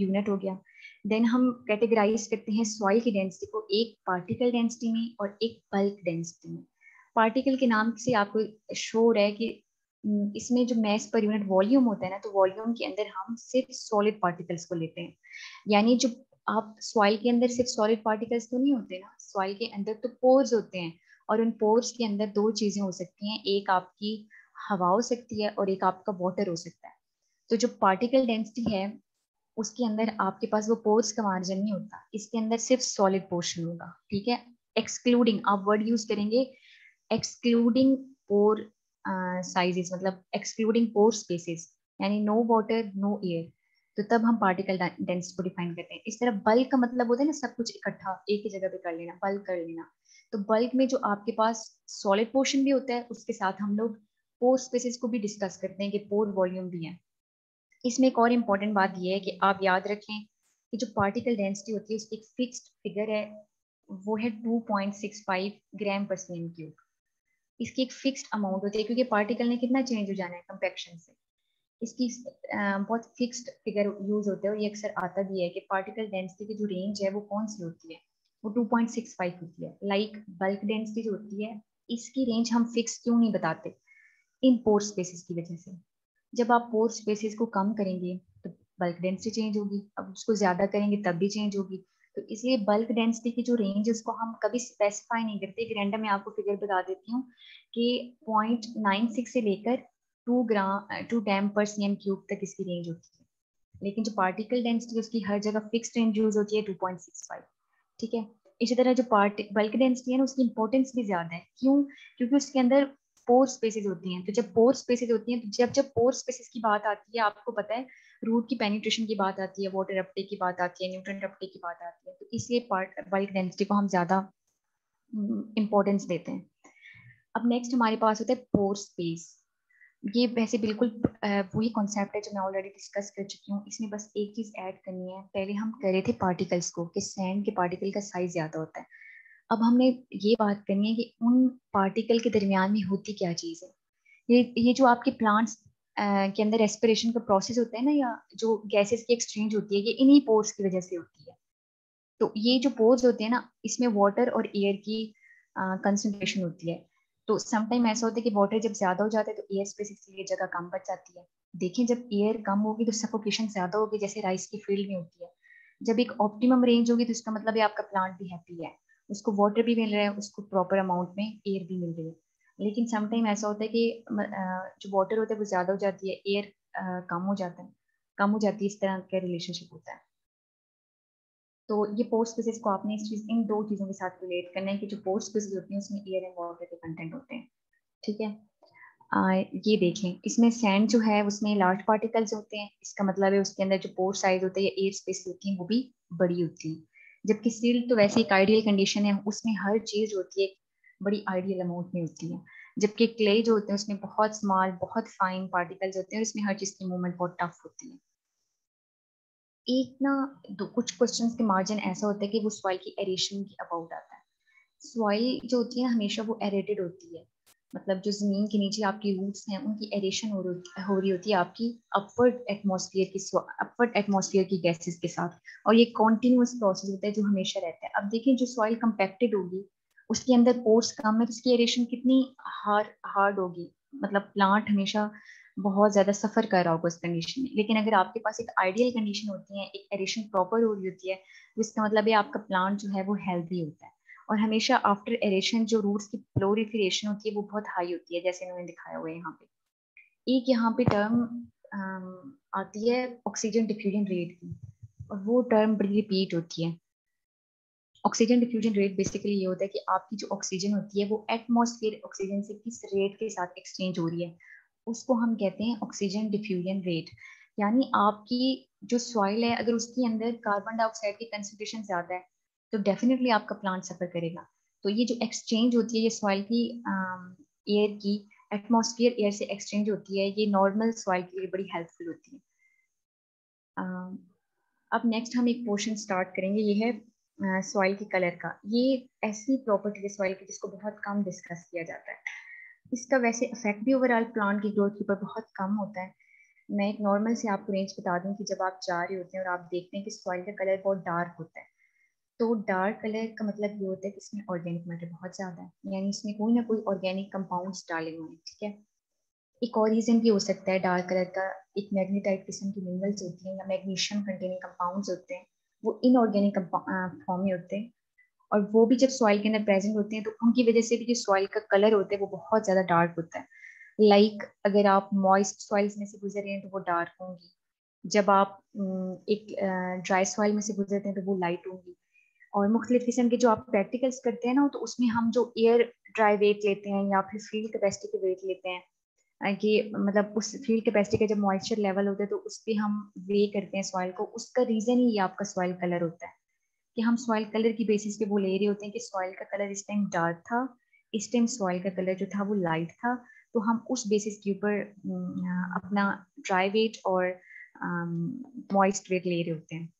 यूनिट हो गया। देन हम कैटेगराइज करते हैं सॉइल की डेंसिटी को एक पार्टिकल डेंसिटी में और एक बल्क डेंसिटी में। पार्टिकल के नाम से आपको शोर है कि इसमें जो मैस पर यूनिट वॉल्यूम होता है ना तो वॉल्यूम के अंदर हम सिर्फ़ सॉलिड पार्टिकल्स को लेते हैं। यानी जो आप सॉइल के अंदर सिर्फ़ सॉलिड पार्टिकल्स तो नहीं होते ना सॉइल के अंदर तो पोर्स होते हैं और उन पोर्स के अंदर दो चीज़ें हो सकती हैं, एक आपकी हवा हो सकती है और एक आपका वाटर हो सकता है। तो जो पार्टिकल डेंसिटी है, उसके अंदर आपके पास वो पोर्स का मार्जिन नहीं होता, इसके अंदर सिर्फ़ सॉलिड पोर्शन होगा, ठीक है? एक्सक्लूडिंग आप वर्ड यूज़ करेंगे एक्सक्लूडिंग पोर साइजेस मतलब एक्सक्लूडिंग पोर स्पेसेस यानी नो वाटर नो एयर तो तब हम पार्टिकल डेंसिटी को डिफाइन करते हैं। इस तरह बल्क का मतलब होता है ना, सब कुछ इकट्ठा, एक ही जगह पे कर लेना बल्क कर लेना। तो बल्क में जो आपके पास सॉलिड पोर्शन भी होता है, उसके साथ हम लोग पोर स्पेसिस को भी डिस्कस करते हैं कि पोर वॉल्यूम भी है। इसमें एक और इंपॉर्टेंट बात यह है कि आप याद रखें कि जो पार्टिकल डेंसिटी होती है, उसकी एक फिक्स्ड फिगर है, वो है 2.65 ग्राम पर सी क्यूब इसकी एक फिक्स्ड अमाउंट होती है, क्योंकि पार्टिकल ने कितना चेंज हो जाना है कंपेक्शन से। इसकी बहुत फिक्स्ड फिगर यूज़ होते हैं और ये अक्सर आता भी है कि पार्टिकल डेंसिटी की जो रेंज है वो कौन सी होती है? वो 2.65 होती है। लाइक बल्क डेंसिटी जो होती है, इसकी रेंज हम फिक्स क्यों नहीं बताते? इन पोर स्पेसिस की वजह से। जब आप पोर स्पेसिस को कम करेंगे तो बल्क डेंसिटी चेंज होगी। अब उसको ज़्यादा करेंगे, तब भी चेंज होगी। तो इसलिए बल्क डेंसिटी की जो रेंज है, उसको हम कभी स्पेसिफाई नहीं करते। एक रैंडम में आपको फिगर बता देती हूँ कि पॉइंट नाइन सिक्स से लेकर टू ग्राम टू डैम पर सी एम क्यूब तक इसकी रेंज होती है। लेकिन जो पार्टिकल डेंसिटी उसकी हर जगह फिक्स रेंज यूज़ होती है टू पॉइंट सिक्स फाइव ठीक है? इसी तरह जो पार्ट बल्क डेंसिटी है ना, उसकी इंपॉर्टेंस भी ज़्यादा है। क्यों? क्योंकि उसके अंदर पोर स्पेसिस होती हैं। तो जब पोर स्पेसिस होती हैं तो जब जब पोर स्पेसिस की बात आती है, आपको पता है रूट की पेनिट्रेशन की बात आती है वाटर अपटे की बात आती है न्यूट्रन अपटे की बात आती है तो इसलिए पार्ट बल्क डेंसिटी को हम ज़्यादा इंपॉर्टेंस हम्म, देते हैं। अब नेक्स्ट हमारे पास होता है पोर स्पेस ये वैसे बिल्कुल वही कॉन्सेप्ट है जो मैं ऑलरेडी डिस्कस कर चुकी हूँ। इसमें बस एक चीज़ ऐड करनी है। पहले हम कर रहे थे पार्टिकल्स को कि सैंड के पार्टिकल का साइज़ ज़्यादा होता है। अब हमने ये बात करनी है कि उन पार्टिकल के दरमियान में होती क्या चीज़ है? ये ये जो आपके प्लांट्स के अंदर रेस्पिरेशन का प्रोसेस होता है ना, या जो गैसेस की एक्सचेंज होती है, ये इन्हीं पोर्स की वजह से होती है। तो ये जो पोर्स होते हैं ना, इसमें वाटर और एयर की कंसनट्रेशन होती है। तो समटाइम ऐसा होता है कि वाटर जब ज़्यादा हो जाता है तो एयर स्पेस जगह कम बच जाती है। देखें, जब एयर कम होगी तो सफोकेशन ज़्यादा होगी, जैसे राइस की फ़ील्ड में होती है। जब एक ऑप्टिमम रेंज होगी तो इसका मतलब आपका प्लांट भी हैप्पी है। उसको वाटर भी मिल रहा है, उसको प्रॉपर अमाउंट में एयर भी मिल रही है। लेकिन समटाइम ऐसा होता है कि जो वाटर होता है वो ज़्यादा हो जाती है एयर कम हो जाता है कम हो जाती है इस तरह का रिलेशनशिप होता है। तो ये पोस्ट स्पेसिस को आपने इस चीज़ इन दो चीज़ों के साथ रिलेट करना है कि जो पोस्ट स्पेसिस होती हैं उसमें एयर एंड वाटर के कंटेंट होते हैं ठीक है? आ, ये देखें इसमें सैंड जो है उसमें लार्ज पार्टिकल्स होते हैं इसका मतलब है उसके अंदर जो पोर साइज़ होता है या एयर स्पेस होती है वो भी बड़ी होती है। जबकि सील तो वैसे एक आइडियल कंडीशन है उसमें हर चीज़ होती है बड़ी आइडियल अमाउंट में होती है। जबकि क्ले जो होते हैं उसमें बहुत स्मॉल बहुत फाइन पार्टिकल्स होते हैं उसमें हर चीज़ की मूवमेंट बहुत टफ होती है। एक ना दो कुछ क्वेश्चन के मार्जिन ऐसा होता है कि वो सॉइल की एरेशन की अबाउट आता है। सॉइल जो होती है हमेशा वो एरेटेड होती है। मतलब जो ज़मीन के नीचे आपकी रूट्स हैं उनकी एरेशन हो, हो रही होती है आपकी अपवर्ड एटमॉस्फेयर की अपवर्ड एटमॉस्फेयर की गैसेस के साथ। और ये कॉन्टिन्यूस प्रोसेस होता है जो हमेशा रहता है। अब देखें जो सॉइल कंपेक्टेड होगी उसके अंदर पोर्स कम है तो उसकी एरेशन कितनी हार्ड हार्ड होगी? मतलब प्लांट हमेशा बहुत ज़्यादा सफ़र कर रहा होगा उस कंडीशन में। लेकिन अगर आपके पास एक आइडियल कंडीशन होती है, एक एडिशन प्रॉपर हो रही होती है तो इसका मतलब है आपका प्लांट जो है वो हेल्दी होता है। और हमेशा आफ्टर एरेशन जो रूट्स की प्लोरिफिकेशन होती है, वो बहुत हाई होती है, जैसे इन्होंने दिखाया हुआ है यहाँ पे। एक यहाँ पे टर्म आती है ऑक्सीजन डिफ्यूजन रेट की। और वो टर्म बड़ी रिपीट होती है। ऑक्सीजन डिफ्यूजन रेट बेसिकली ये होता है कि आपकी जो ऑक्सीजन होती है, वो एटमोसफियर ऑक्सीजन से किस रेट के साथ एक्सचेंज हो रही है, उसको हम कहते हैं ऑक्सीजन डिफ्यूजन रेट यानी आपकी जो सॉइल है, अगर उसके अंदर कार्बन डाइऑक्साइड की कंसेंट्रेशन ज़्यादा है तो डेफिनेटली आपका प्लांट सफ़र करेगा. तो ये जो एक्सचेंज होती है, ये सॉइल की एयर की एटमॉस्फेयर एयर से एक्सचेंज होती है, ये नॉर्मल सॉइल के लिए बड़ी हेल्पफुल होती है. अब नेक्स्ट हम एक पोर्शन स्टार्ट करेंगे. ये है सॉइल के कलर का। ये ऐसी प्रॉपर्टी है सॉइल की जिसको बहुत कम डिस्कस किया जाता है। इसका वैसे इफ़ेक्ट भी ओवरऑल प्लांट की ग्रोथ के ऊपर बहुत कम होता है। मैं एक नॉर्मल से आपको रेंज बता दूँ कि जब आप जा रहे होते हैं और आप देखते हैं कि सॉइल का कलर बहुत डार्क होता है तो डार्क कलर का मतलब ये होता है कि इसमें ऑर्गेनिक मैटर बहुत ज़्यादा है। यानी इसमें कोई ना कोई ऑर्गेनिक कंपाउंड्स डाले हुए हैं, ठीक है? एक और रीज़न भी हो सकता है डार्क कलर का। एक मैग्नेटाइट किस्म की मिनरल्स होती हैं या मैग्नीशियम कंटेनिंग कंपाउंड्स होते हैं। वो इनऑर्गेनिक फॉर्म में होते हैं। और वो भी जब सॉइल के अंदर प्रेजेंट होते हैं तो उनकी वजह से भी जो सॉइल का कलर होता है वो बहुत ज़्यादा डार्क होता है। लाइक like, अगर आप मॉइस्ट सॉइल्स में से गुजर रहे हैं तो वो डार्क होंगी। जब आप एक ड्राई सॉइल में से गुजरते हैं तो वो लाइट होंगी। और मुख्तलिफ़ किस्म के जो आप प्रैक्टिकल्स करते हैं ना तो उसमें हम जो एयर ड्राई वेट लेते हैं या फिर फ़ील्ड कैपेसिटी के वेट लेते हैं कि मतलब उस फ़ील्ड कैपेसिटी का जब मॉइस्चर लेवल होता है तो उस पर हम वे करते हैं सॉइल को। उसका रीज़न ही आपका सॉइल कलर होता है। कि हम सॉइल कलर की बेसिस पे वो ले रहे होते हैं कि सॉइल का कलर इस टाइम डार्क था, इस टाइम सॉइल का कलर जो था वो लाइट था। तो हम उस बेसिस के ऊपर अपना ड्राई वेट और मॉइस्ट वेट ले रहे होते हैं।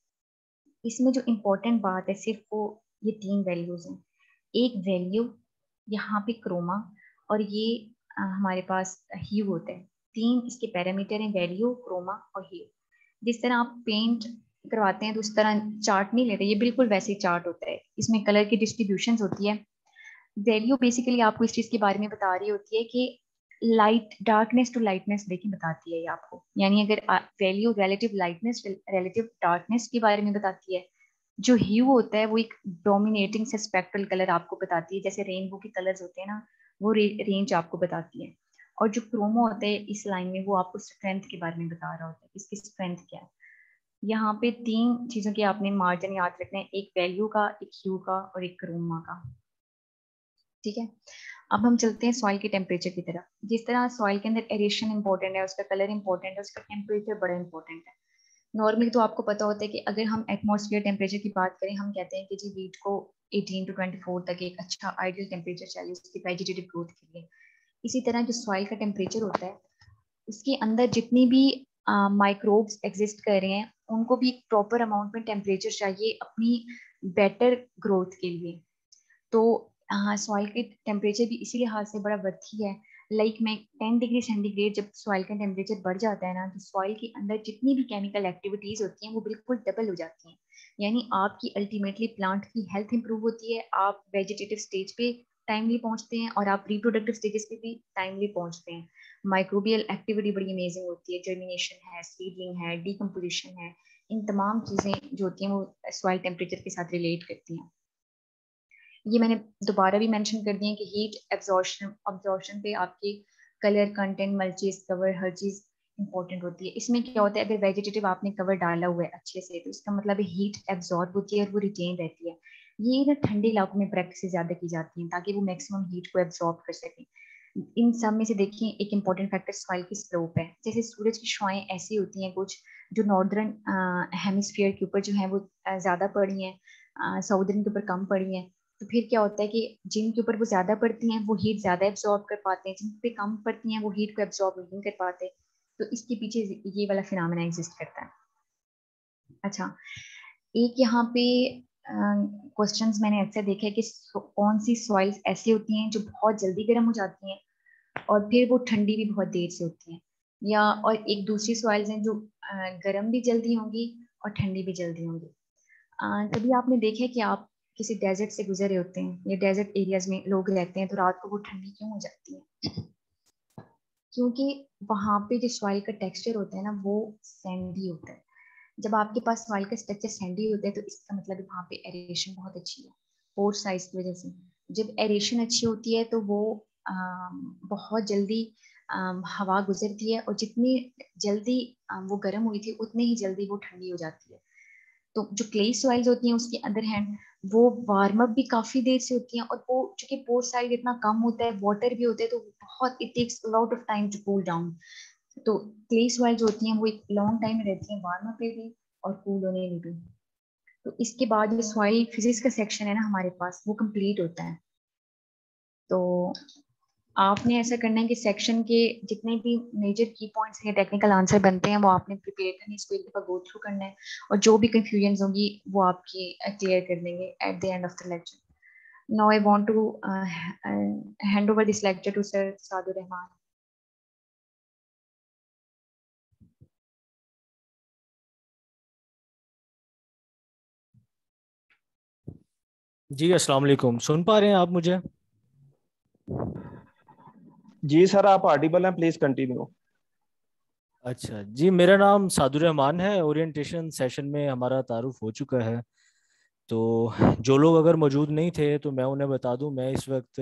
इसमें जो इम्पोर्टेंट बात है, सिर्फ़ वो, ये तीन वैल्यूज़ हैं। एक वैल्यू यहाँ पे क्रोमा और ये हमारे पास ह्यू होता है। तीन इसके पैरामीटर हैं वैल्यू क्रोमा और ह्यू जिस तरह आप पेंट करवाते हैं तो उस तरह चार्ट नहीं लेते, ये बिल्कुल वैसे चार्ट होता है। इसमें कलर की डिस्ट्रीब्यूशन होती है। वैल्यू बेसिकली आपको इस चीज़ के बारे में बता रही होती है कि लाइट डार्कनेस टू लाइटनेस देखिए बताती है ये आपको। यानी अगर value relative lightness relative darkness के बारे में बताती है, जो ह्यू होता है वो एक डोमिनेटिंग से स्पेक्ट्रल कलर आपको बताती है। जैसे रेनबो के कलर्स होते हैं ना वो रेंज आपको बताती है। और जो क्रोमो होता है, इस लाइन में वो आपको स्ट्रेंथ के बारे में बता रहा होता है, इसकी स्ट्रेंथ क्या है। यहाँ पे तीन चीज़ों के आपने मार्जिन याद रखना है, एक वैल्यू का, एक ह्यू का और एक क्रोमा का। ठीक है? अब हम चलते हैं सॉइल के टेम्परेचर की तरफ़। जिस तरह सॉइल के अंदर एरेशन इंपॉर्टेंट है, उसका कलर इंपॉर्टेंट है, उसका टेम्परेचर बड़ा इंपॉर्टेंट है। नॉर्मली तो आपको पता होता है कि अगर हम एटमोसफियर टेम्परेचर की बात करें, हम कहते हैं कि जी वीट को 18 टू 24 तक एक अच्छा आइडियल टेम्परेचर चाहिए उसकी वेजिटेटिव ग्रोथ के लिए। इसी तरह जो सॉइल का टेम्परेचर होता है उसके अंदर जितनी भी माइक्रोब्स uh, एग्जिस्ट कर रहे हैं उनको भी एक प्रॉपर अमाउंट में टेम्परेचर चाहिए अपनी बेटर ग्रोथ के लिए। तो सॉइल के टेम्परेचर भी इसी लिहाज से बड़ा वर्थी है लाइक में टेन डिग्री सेंटीग्रेड जब सॉइल का टेम्परेचर बढ़ जाता है ना तो सॉइल के अंदर जितनी भी केमिकल एक्टिविटीज़ होती हैं, वो बिल्कुल डबल हो जाती हैं। यानी आपकी अल्टीमेटली प्लांट की हेल्थ इंप्रूव होती है, आप वेजिटेटिव स्टेज पे टाइमली पहुँचते हैं और आप रिप्रोडक्टिव स्टेजेस पे भी टाइमली पहुँचते हैं। माइक्रोबियल एक्टिविटी बड़ी अमेजिंग होती है जर्मिनेशन है सीडलिंग है डीकम्पोजिशन है, इन तमाम चीज़ें जो होती हैं, वो सॉइल टेम्परेचर के साथ रिलेट करती हैं। ये मैंने दोबारा भी मेंशन कर दिया कि हीट एब्जॉर्शन अब्जॉर्शन पे आपकी कलर कंटेंट मल्चीज कवर हर चीज़ इंपॉर्टेंट होती है। इसमें क्या होता है, अगर वेजिटेटिव आपने कवर डाला हुआ है अच्छे से तो इसका मतलब हीट एब्जॉर्ब होती है और वो रिटेन रहती है। ये ना ठंडे इलाकों में प्रैक्टिस ज़्यादा की जाती हैं, ताकि वो मैक्सिमम हीट को एब्जॉर्ब कर सकें। इन सब में से देखिए, एक इंपॉर्टेंट फैक्टर सॉइल की स्लोप है। जैसे सूरज की शुआएँ ऐसी होती हैं कुछ, जो नॉर्दर्न हेमिस्फीयर के ऊपर जो है वो ज़्यादा पड़ी हैं साउदर्न के ऊपर कम पड़ी हैं। तो फिर क्या होता है कि जिनके ऊपर वो ज़्यादा पड़ती हैं वो हीट ज़्यादा एब्जॉर्ब कर पाते हैं जिन पे कम पड़ती हैं वो हीट को एब्जॉर्ब नहीं कर पाते। तो इसके पीछे ये वाला फिनमिना एग्जिस्ट करता है। अच्छा एक यहाँ पे क्वेश्चंस uh, मैंने अक्सर देखे कि कौन सी सॉइल्स ऐसी होती हैं जो बहुत जल्दी गर्म हो जाती हैं और फिर वो ठंडी भी बहुत देर से होती हैं। या और एक दूसरी सॉइल्स हैं जो गर्म भी जल्दी होंगी और ठंडी भी जल्दी होंगी। कभी आपने देखा है कि आप किसी डेजर्ट से गुजरे होते हैं या डेजर्ट एरियाज़ में लोग रहते हैं तो रात को वो ठंडी क्यों हो जाती है? क्योंकि वहाँ पे जो सॉइल का टेक्सचर होता है ना वो सैंडी होता है। जब आपके पास सॉइल का स्ट्रक्चर सैंडी होता है तो इसका मतलब वहाँ पे एरेशन बहुत अच्छी है पोर साइज़ की वजह से। जब एरेशन अच्छी होती है तो वो आ, बहुत जल्दी आ, हवा गुजरती है और जितनी जल्दी आ, वो गर्म हुई थी उतनी ही जल्दी वो ठंडी हो जाती है। तो जो क्ले सॉइल्स होती हैं उसके अदर हैंड वो वार्म अप भी काफ़ी देर से होती हैं और वो चूँकि पोर साइज़ इतना कम होता है वाटर भी होता है तो बहुत it takes lot of time to cool down तो क्ले सॉइल जो होती हैं, वो एक लॉन्ग टाइम रहती हैं वार्म अप पे भी और कूल होने में भी तो इसके बाद जो सॉइल फिजिक्स का सेक्शन है ना हमारे पास, वो कंप्लीट होता है. तो आपने ऐसा करना है कि सेक्शन के जितने भी मेजर की पॉइंट्स हैं टेक्निकल आंसर बनते हैं, वो आपने प्रिपेयर करनी इसको एक दफ़ा गो थ्रू करना है और जो भी कंफ्यूजन होंगी, वो आपकी क्लियर कर देंगे at the end of the lecture now I want to hand over this lecture to sir Sadur Rahman ji, अस्सलाम वालेकुम। सुन पा रहे हैं आप मुझे? जी सर, आप आर्टिबल हैं प्लीज़ कंटिन्यू अच्छा जी, मेरा नाम साधु रहमान है। ओरिएंटेशन सेशन में हमारा तारुफ हो चुका है। तो जो लोग अगर मौजूद नहीं थे तो मैं उन्हें बता दूँ, मैं इस वक्त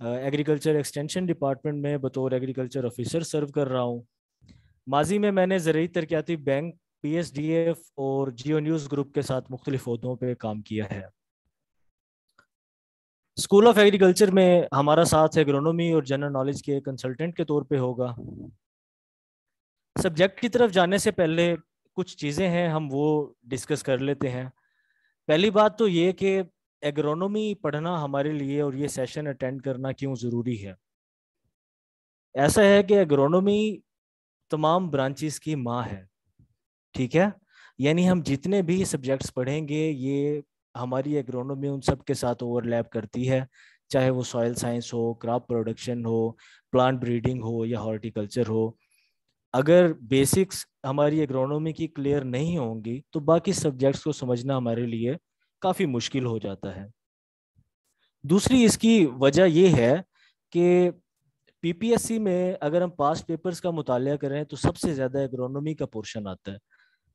एग्रीकल्चर एक्सटेंशन डिपार्टमेंट में बतौर एग्रीकल्चर ऑफिसर सर्व कर रहा हूँ। माजी में मैंने ज़रूरी तरक्याती bank P S D F और जियो न्यूज़ ग्रुप के साथ मुख्तलिफ़ पर काम किया है। स्कूल ऑफ़ एग्रीकल्चर में हमारा साथ एग्रोनॉमी और जनरल नॉलेज के कंसल्टेंट के तौर पे होगा। सब्जेक्ट की तरफ़ जाने से पहले कुछ चीज़ें हैं, हम वो डिस्कस कर लेते हैं। पहली बात तो ये कि एग्रोनॉमी पढ़ना हमारे लिए और ये सेशन अटेंड करना क्यों ज़रूरी है? ऐसा है कि एग्रोनॉमी तमाम ब्रांचेस की माँ है, ठीक है? यानी हम जितने भी सब्जेक्ट्स पढ़ेंगे, ये हमारी एग्रोनॉमी उन सब के साथ ओवरलैप करती है, चाहे वो सॉइल साइंस हो क्रॉप प्रोडक्शन हो प्लांट ब्रीडिंग हो या हॉर्टिकल्चर हो। अगर बेसिक्स हमारी एग्रोनॉमी की क्लियर नहीं होंगी तो बाकी सब्जेक्ट्स को समझना हमारे लिए काफ़ी मुश्किल हो जाता है। दूसरी इसकी वजह यह है कि पीपीएससी में अगर हम पास्ट पेपर्स का मुताल करें तो सबसे ज़्यादा एग्रोनॉमी का पोर्शन आता है,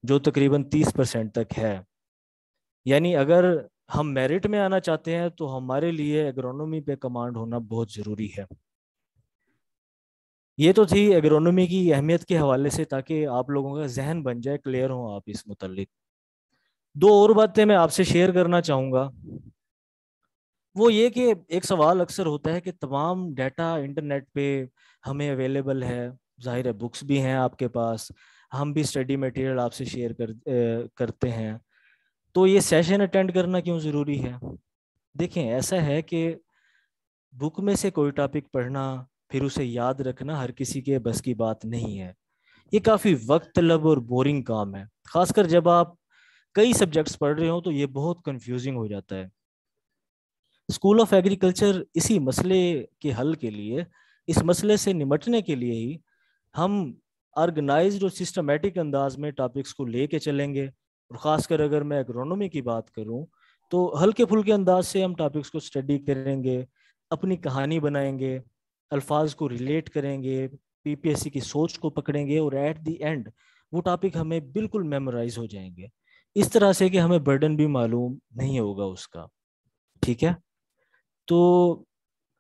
जो तकरीबन तीस परसेंट तक है। यानी अगर हम मेरिट में आना चाहते हैं तो हमारे लिए एग्रोनॉमी पे कमांड होना बहुत ज़रूरी है। ये तो थी एग्रोनॉमी की अहमियत के हवाले से, ताकि आप लोगों का जहन बन जाए क्लियर हो आप इस मुतलिक दो और बातें मैं आपसे शेयर करना चाहूँगा। वो ये कि एक सवाल अक्सर होता है कि तमाम डाटा इंटरनेट पे हमें अवेलेबल है, ज़ाहिर है बुक्स भी हैं आपके पास, हम भी स्टडी मटेरियल आपसे शेयर कर करते हैं। तो ये सेशन अटेंड करना क्यों ज़रूरी है? देखें ऐसा है कि बुक में से कोई टॉपिक पढ़ना, फिर उसे याद रखना हर किसी के बस की बात नहीं है। ये काफ़ी वक्त, तलब और बोरिंग काम है। खासकर जब आप कई सब्जेक्ट्स पढ़ रहे हो तो ये बहुत कंफ्यूजिंग हो जाता है। स्कूल ऑफ़ एग्रीकल्चर इसी मसले के हल के लिए, इस मसले से निमटने के लिए ही हम ऑर्गेनाइज और सिस्टमेटिक अंदाज में टॉपिक्स को लेके चलेंगे। और ख़ासकर अगर मैं एग्रोनॉमी की बात करूँ तो हल्के फुल्के अंदाज से हम टॉपिक्स को स्टडी करेंगे, अपनी कहानी बनाएँगे, अल्फाज को रिलेट करेंगे पीपीएससी की सोच को पकड़ेंगे और एट दी एंड वो टॉपिक हमें बिल्कुल मेमोराइज हो जाएँगे। इस तरह से कि हमें बर्डन भी मालूम नहीं होगा उसका। ठीक है? तो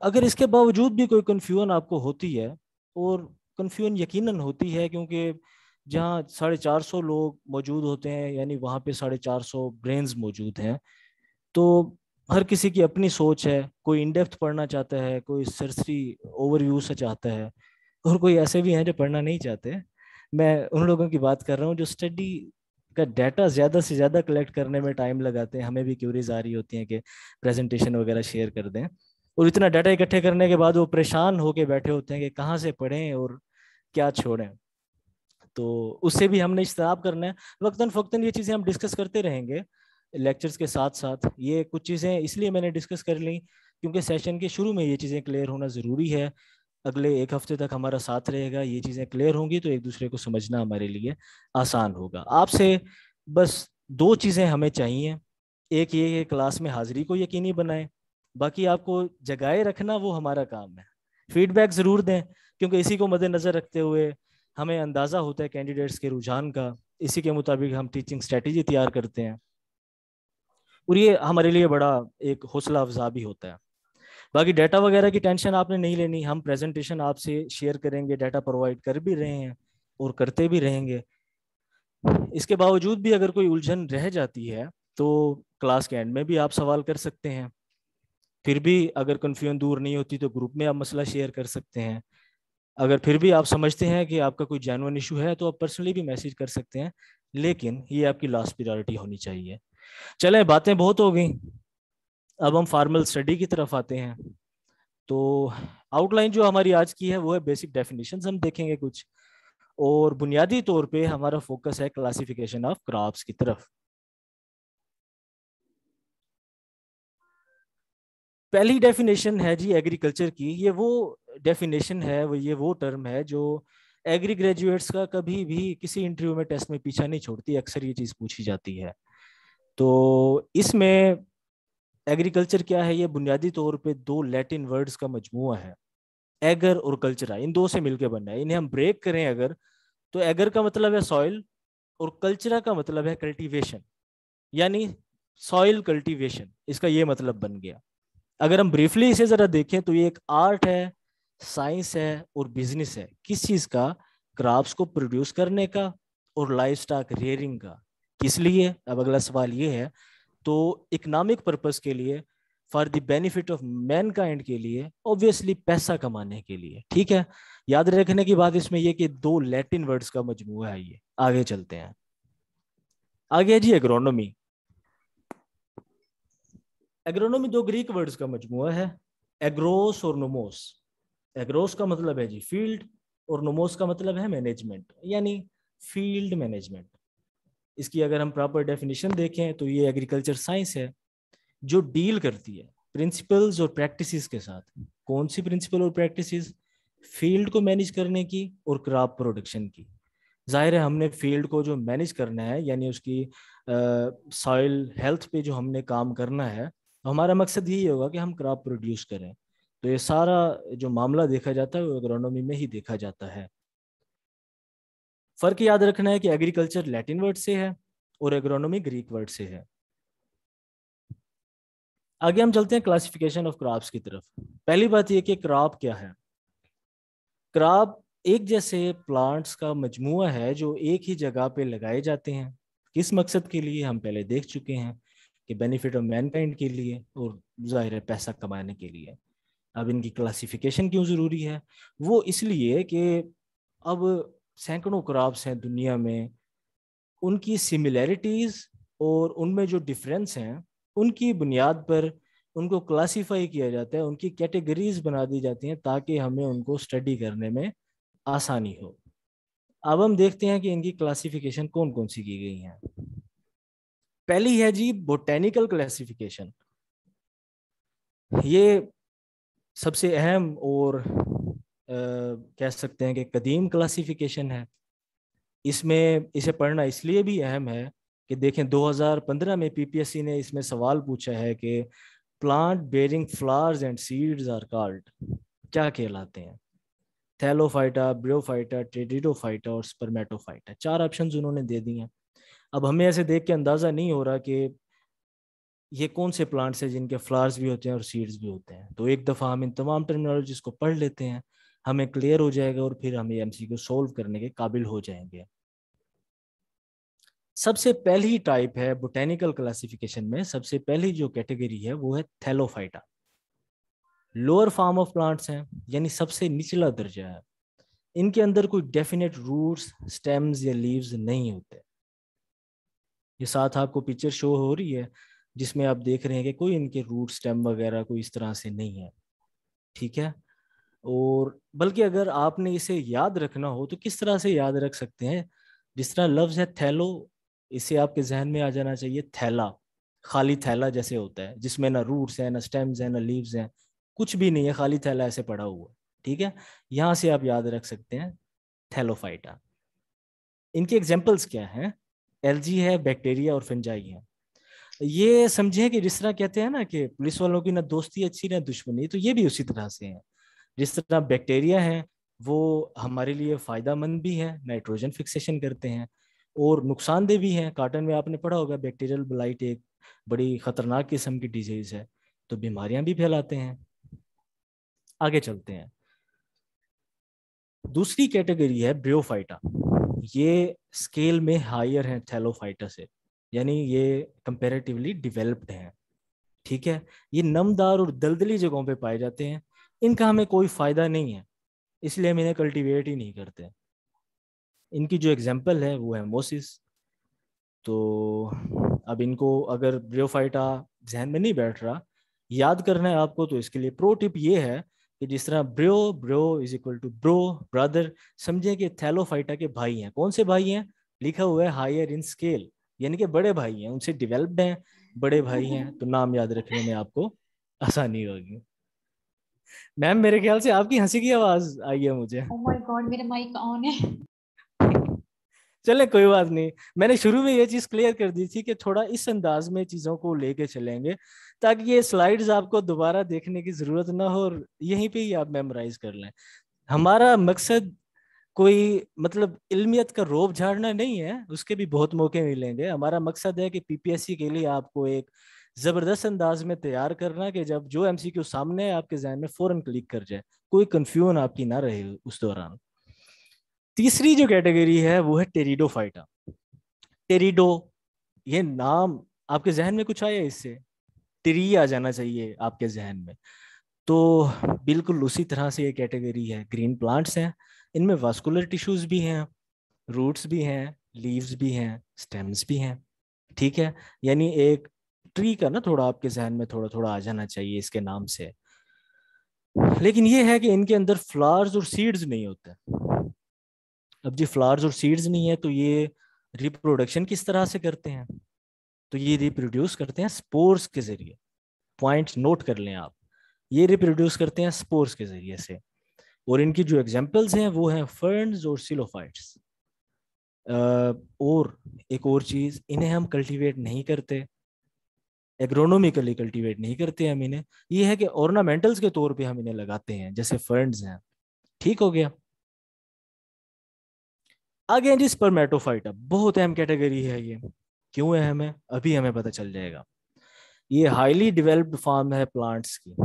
अगर इसके बावजूद भी कोई कन्फ्यूज़न आपको होती है और कन्फ्यूज़न यकीनन होती है क्योंकि जहाँ साढ़े चार सौ लोग मौजूद होते हैं, यानी वहाँ पे साढ़े चार सौ ब्रेन्स मौजूद हैं। तो हर किसी की अपनी सोच है, कोई इन डेप्थ पढ़ना चाहता है, कोई सरसरी ओवरव्यू से चाहता है, और कोई ऐसे भी हैं जो पढ़ना नहीं चाहते। मैं उन लोगों की बात कर रहा हूँ जो स्टडी का डाटा ज़्यादा से ज़्यादा कलेक्ट करने में टाइम लगाते हैं। हमें भी क्यूरीज आ रही होती हैं कि प्रेजेंटेशन वगैरह शेयर कर दें। और इतना डाटा इकट्ठे करने के बाद वो परेशान होके बैठे होते हैं कि कहाँ से पढ़ें और क्या छोड़ें। तो उससे भी हमने इश्तराब करना है। वक्ता फ़क्ता ये चीज़ें हम डिस्कस करते रहेंगे लेक्चर्स के साथ साथ। ये कुछ चीज़ें इसलिए मैंने डिस्कस कर ली क्योंकि सेशन के शुरू में ये चीज़ें क्लियर होना ज़रूरी है। अगले एक हफ़्ते तक हमारा साथ रहेगा, ये चीज़ें क्लियर होंगी तो एक दूसरे को समझना हमारे लिए आसान होगा। आपसे बस दो चीज़ें हमें चाहिए। एक ये कि क्लास में हाजिरी को यकीनी बनाएँ। बाकी आपको जगाए रखना वो हमारा काम है। फीडबैक ज़रूर दें, क्योंकि इसी को मद्देनज़र रखते हुए हमें अंदाज़ा होता है कैंडिडेट्स के रुझान का। इसी के मुताबिक हम टीचिंग स्ट्रेटजी तैयार करते हैं। और ये हमारे लिए बड़ा एक हौसला अफजा भी होता है। बाकी डाटा वगैरह की टेंशन आपने नहीं लेनी। हम प्रेजेंटेशन आपसे शेयर करेंगे डाटा प्रोवाइड कर भी रहे हैं और करते भी रहेंगे। इसके बावजूद भी अगर कोई उलझन रह जाती है तो क्लास के एंड में भी आप सवाल कर सकते हैं। फिर भी अगर कन्फ्यूज़न दूर नहीं होती तो ग्रुप में आप मसला शेयर कर सकते हैं। अगर फिर भी आप समझते हैं कि आपका कोई जैनवन इशू है तो आप पर्सनली भी मैसेज कर सकते हैं, लेकिन ये आपकी लास्ट प्रायोरिटी होनी चाहिए। चले, बातें बहुत हो गई। अब हम फार्मल स्टडी की तरफ़ आते हैं। तो आउटलाइन जो हमारी आज की है, वो है बेसिक डेफिनेशन हम देखेंगे कुछ। और बुनियादी तौर पे हमारा फोकस है क्लासिफिकेशन ऑफ़ क्रॉप्स की तरफ़। पहली डेफिनेशन है जी एग्रीकल्चर की। ये वो डेफिनेशन है, वो ये वो टर्म है जो एग्री ग्रेजुएट्स का कभी भी किसी इंटरव्यू में टेस्ट में पीछा नहीं छोड़ती, अक्सर ये चीज़ पूछी जाती है। तो इसमें एग्रीकल्चर क्या है? ये बुनियादी तौर पे दो लैटिन वर्ड्स का मजमुआ है एगर और कल्चरा इन दो से मिलकर बनना है। इन्हें हम ब्रेक करें अगर तो एगर का मतलब है सॉइल और कल्चरा का मतलब है कल्टीवेशन यानी सॉइल कल्टीवेशन इसका ये मतलब बन गया। अगर हम ब्रीफली इसे जरा देखें तो ये एक आर्ट है साइंस है और बिज़नेस है, किस चीज़ का? क्रॉप्स को प्रोड्यूस करने का और लाइफ स्टॉक रेयरिंग का। किस लिए? अब अगला सवाल ये है तो इकोनॉमिक पर्पस के लिए, for the benefit of mankind के लिए, ऑब्वियसली पैसा कमाने के लिए, ठीक है? याद रखने की बात इसमें यह कि दो लैटिन वर्ड्स का मजमुआ है ये। आगे चलते हैं। आगे जी एग्रोनॉमी एग्रोनॉमी दो ग्रीक वर्ड्स का मजमुआ है एग्रोस और नोमोस एग्रोस का मतलब है जी फ़ील्ड और नोमोस का मतलब है मैनेजमेंट यानी फ़ील्ड मैनेजमेंट इसकी अगर हम प्रॉपर डेफिनेशन देखें तो ये एग्रीकल्चर साइंस है, जो डील करती है प्रिंसिपल्स और प्रैक्टिसेस के साथ. कौन सी प्रिंसिपल और प्रैक्टिसेस फ़ील्ड को मैनेज करने की और क्रॉप प्रोडक्शन की. ज़ाहिर है हमने फ़ील्ड को जो मैनेज करना है, यानी उसकी सॉइल हेल्थ पे जो हमने काम करना है हमारा मकसद यही होगा कि हम क्रॉप प्रोड्यूस करें. तो ये सारा जो मामला देखा जाता है वो एग्रोनॉमी में ही देखा जाता है। फ़र्क याद रखना है कि एग्रीकल्चर लैटिन वर्ड से है और एग्रोनॉमी ग्रीक वर्ड से है। आगे हम चलते हैं क्लासिफिकेशन ऑफ़ क्रॉप्स की तरफ़। पहली बात यह कि क्रॉप क्या है? क्रॉप एक जैसे प्लांट्स का मजमुआ है जो एक ही जगह पे लगाए जाते हैं। किस मकसद के लिए? हम पहले देख चुके हैं कि बेनिफिट ऑफ़ मैनकाइंड के लिए और ज़ाहिर है पैसा कमाने के लिए। अब इनकी क्लासिफिकेशन क्यों ज़रूरी है? वो इसलिए कि अब सैकड़ों क्रॉप्स हैं दुनिया में, उनकी सिमिलैरिटीज़ और उनमें जो डिफरेंस हैं, उनकी बुनियाद पर उनको क्लासीफाई किया जाता है, उनकी कैटेगरीज बना दी जाती हैं ताकि हमें उनको स्टडी करने में आसानी हो। अब हम देखते हैं कि इनकी क्लासिफिकेशन कौन कौन सी की गई हैं। पहली है जी बोटेनिकल क्लासिफिकेशन ये सबसे अहम और कह सकते हैं कि कदीम क्लासिफिकेशन है। इसमें, इसे पढ़ना इसलिए भी अहम है कि देखें 2015 में पीपीएससी ने इसमें सवाल पूछा है कि plant bearing flowers and seeds are called क्या कहलाते हैं? थैलोफाइटा ब्रियोफाइटा ट्रेडिडोफाइटा और स्पर्मेटोफाइटा चार ऑप्शन उन्होंने दे दिए हैं। अब हमें ऐसे देख के अंदाज़ा नहीं हो रहा कि ये कौन से प्लांट्स हैं जिनके फ्लावर्स भी होते हैं और सीड्स भी होते हैं? तो एक दफ़ा हम इन तमाम टर्मिनोलॉजीज को पढ़ लेते हैं, हमें क्लियर हो जाएगा और फिर हम एम को सोल्व करने के काबिल हो जाएँगे। सबसे पहली टाइप है बोटेनिकल क्लासिफिकेशन में, सबसे पहली जो कैटेगरी है वो है Thallophyta lower form of plants हैं, यानी सबसे निचला दर्जा है। इनके अंदर कोई डेफिनेट रूट्स स्टेम्स या लीव्स नहीं होते। ये साथ आपको पिक्चर शो हो रही है। जिसमें आप देख रहे हैं कि कोई इनके रूट स्टेम वगैरह कोई इस तरह से नहीं है। ठीक है? और बल्कि अगर आपने इसे याद रखना हो तो किस तरह से याद रख सकते हैं? जिस तरह लफ्ज है थैलो, इसे आपके जहन में आ जाना चाहिए थैला, खाली थैला जैसे होता है, जिसमें ना रूट्स हैं, ना स्टेम्स हैं, ना लीव्स हैं, कुछ भी नहीं है, खाली थैला ऐसे पड़ा हुआ। ठीक है? यहाँ से आप याद रख सकते हैं थैलोफाइटा। इनके एग्जाम्पल्स क्या हैं? एलजी है, बैक्टीरिया और फिंजाई है। ये समझे कि जिस तरह कहते हैं ना कि पुलिस वालों की ना दोस्ती अच्छी, ना दुश्मनी तो ये भी उसी तरह से है। जिस तरह बैक्टीरिया है, वो हमारे लिए फ़ायदा मंद भी है, नाइट्रोजन फिक्सेशन करते हैं और नुकसानदेह भी हैं। काटन में आपने पढ़ा होगा, बैक्टीरियल ब्लाइट एक बड़ी ख़तरनाक किस्म की डिज़ीज़ है तो बीमारियाँ भी फैलाते हैं। आगे चलते हैं। दूसरी कैटेगरी है ब्रियोफाइटा। ये स्केल में हायर है थैलोफाइटा से। यानी ये कंपेरेटिवली डिवेलप्ड हैं। ठीक है? ये नमदार और दलदली जगहों पे पाए जाते हैं। इनका हमें कोई फ़ायदा नहीं है। इसलिए हम इन्हें कल्टिवेट ही नहीं करते। इनकी जो एग्ज़ाम्पल है, वो है मोसिस तो अब इनको अगर ब्रियोफाइटा जहन में नहीं बैठ रहा, याद करना है आपको तो इसके लिए प्रो टिप ये है कि जिस तरह bro bro is equal to bro brother समझे कि थैलोफाइटा के भाई हैं। कौन से भाई हैं? लिखा हुआ है हायर इन स्केल यानी कि बड़े भाई हैं उनसे डेवलप्ड हैं बड़े भाई हैं तो नाम याद रखने में आपको आसानी होगी। मैम मेरे ख्याल से आपकी हँसी की आवाज़ आई है मुझे। Oh my God, मेरा माइक ऑन है। चले कोई बात नहीं। मैंने शुरू में ये चीज़ क्लियर कर दी थी कि थोड़ा इस अंदाज में चीज़ों को लेके चलेंगे ताकि ये स्लाइड्स आपको दोबारा देखने की ज़रूरत ना हो और यहीं पे ही आप मेमोराइज कर लें। हमारा मकसद कोई मतलब इल्मियत का रोब झाड़ना नहीं है, उसके भी बहुत मौके मिलेंगे। हमारा मकसद है कि पीपीएससी के लिए आपको एक ज़बरदस्त अंदाज में तैयार करना कि जब जो एमसीक्यू सामने है, आपके जहन में फ़ौरन क्लिक कर जाए, कोई कंफ्यूजन आपकी ना रहे उस दौरान। तीसरी जो कैटेगरी है, वो है टेरिडो फाइटा टेरिडो ये नाम आपके जहन में कुछ आया इससे। टेरी आ जाना चाहिए आपके जहन में। तो बिल्कुल उसी तरह से ये कैटेगरी है। ग्रीन प्लांट्स हैं। इनमें वास्कुलर टिश्यूज भी हैं रूट्स भी हैं लीव्स भी हैं स्टेम्स भी हैं, ठीक है? यानी एक ट्री का ना थोड़ा आपके जहन में थोड़ा थोड़ा आ जाना चाहिए इसके नाम से। लेकिन ये है कि इनके अंदर फ्लावर्स और सीड्स नहीं होते। अब जी फ्लावर्स और सीड्स नहीं है तो ये रिप्रोडक्शन किस तरह से करते हैं? तो ये रिप्रोड्यूस करते हैं स्पोर्स के ज़रिए। पॉइंट नोट कर लें आप। ये रिप्रोड्यूस करते हैं स्पोर्स के ज़रिए से। और इनकी जो एग्जाम्पल्स हैं, वो हैं फर्न्स और सिलोफाइट्स और एक और चीज़, इन्हें हम कल्टीवेट नहीं करते. एग्रोनोमिकली कल्टीवेट नहीं करते हम इन्हें. ये है कि ऑर्नामेंटल्स के तौर पे हम इन्हें लगाते हैं, जैसे फर्न्स हैं. ठीक हो गया? आगे जी स्पर्मेटोफाइटा बहुत अहम कैटेगरी है ये. क्यों है अभी हमें पता चल जाएगा. ये हाईली डिवेलप्ड फॉर्म है प्लांट्स की.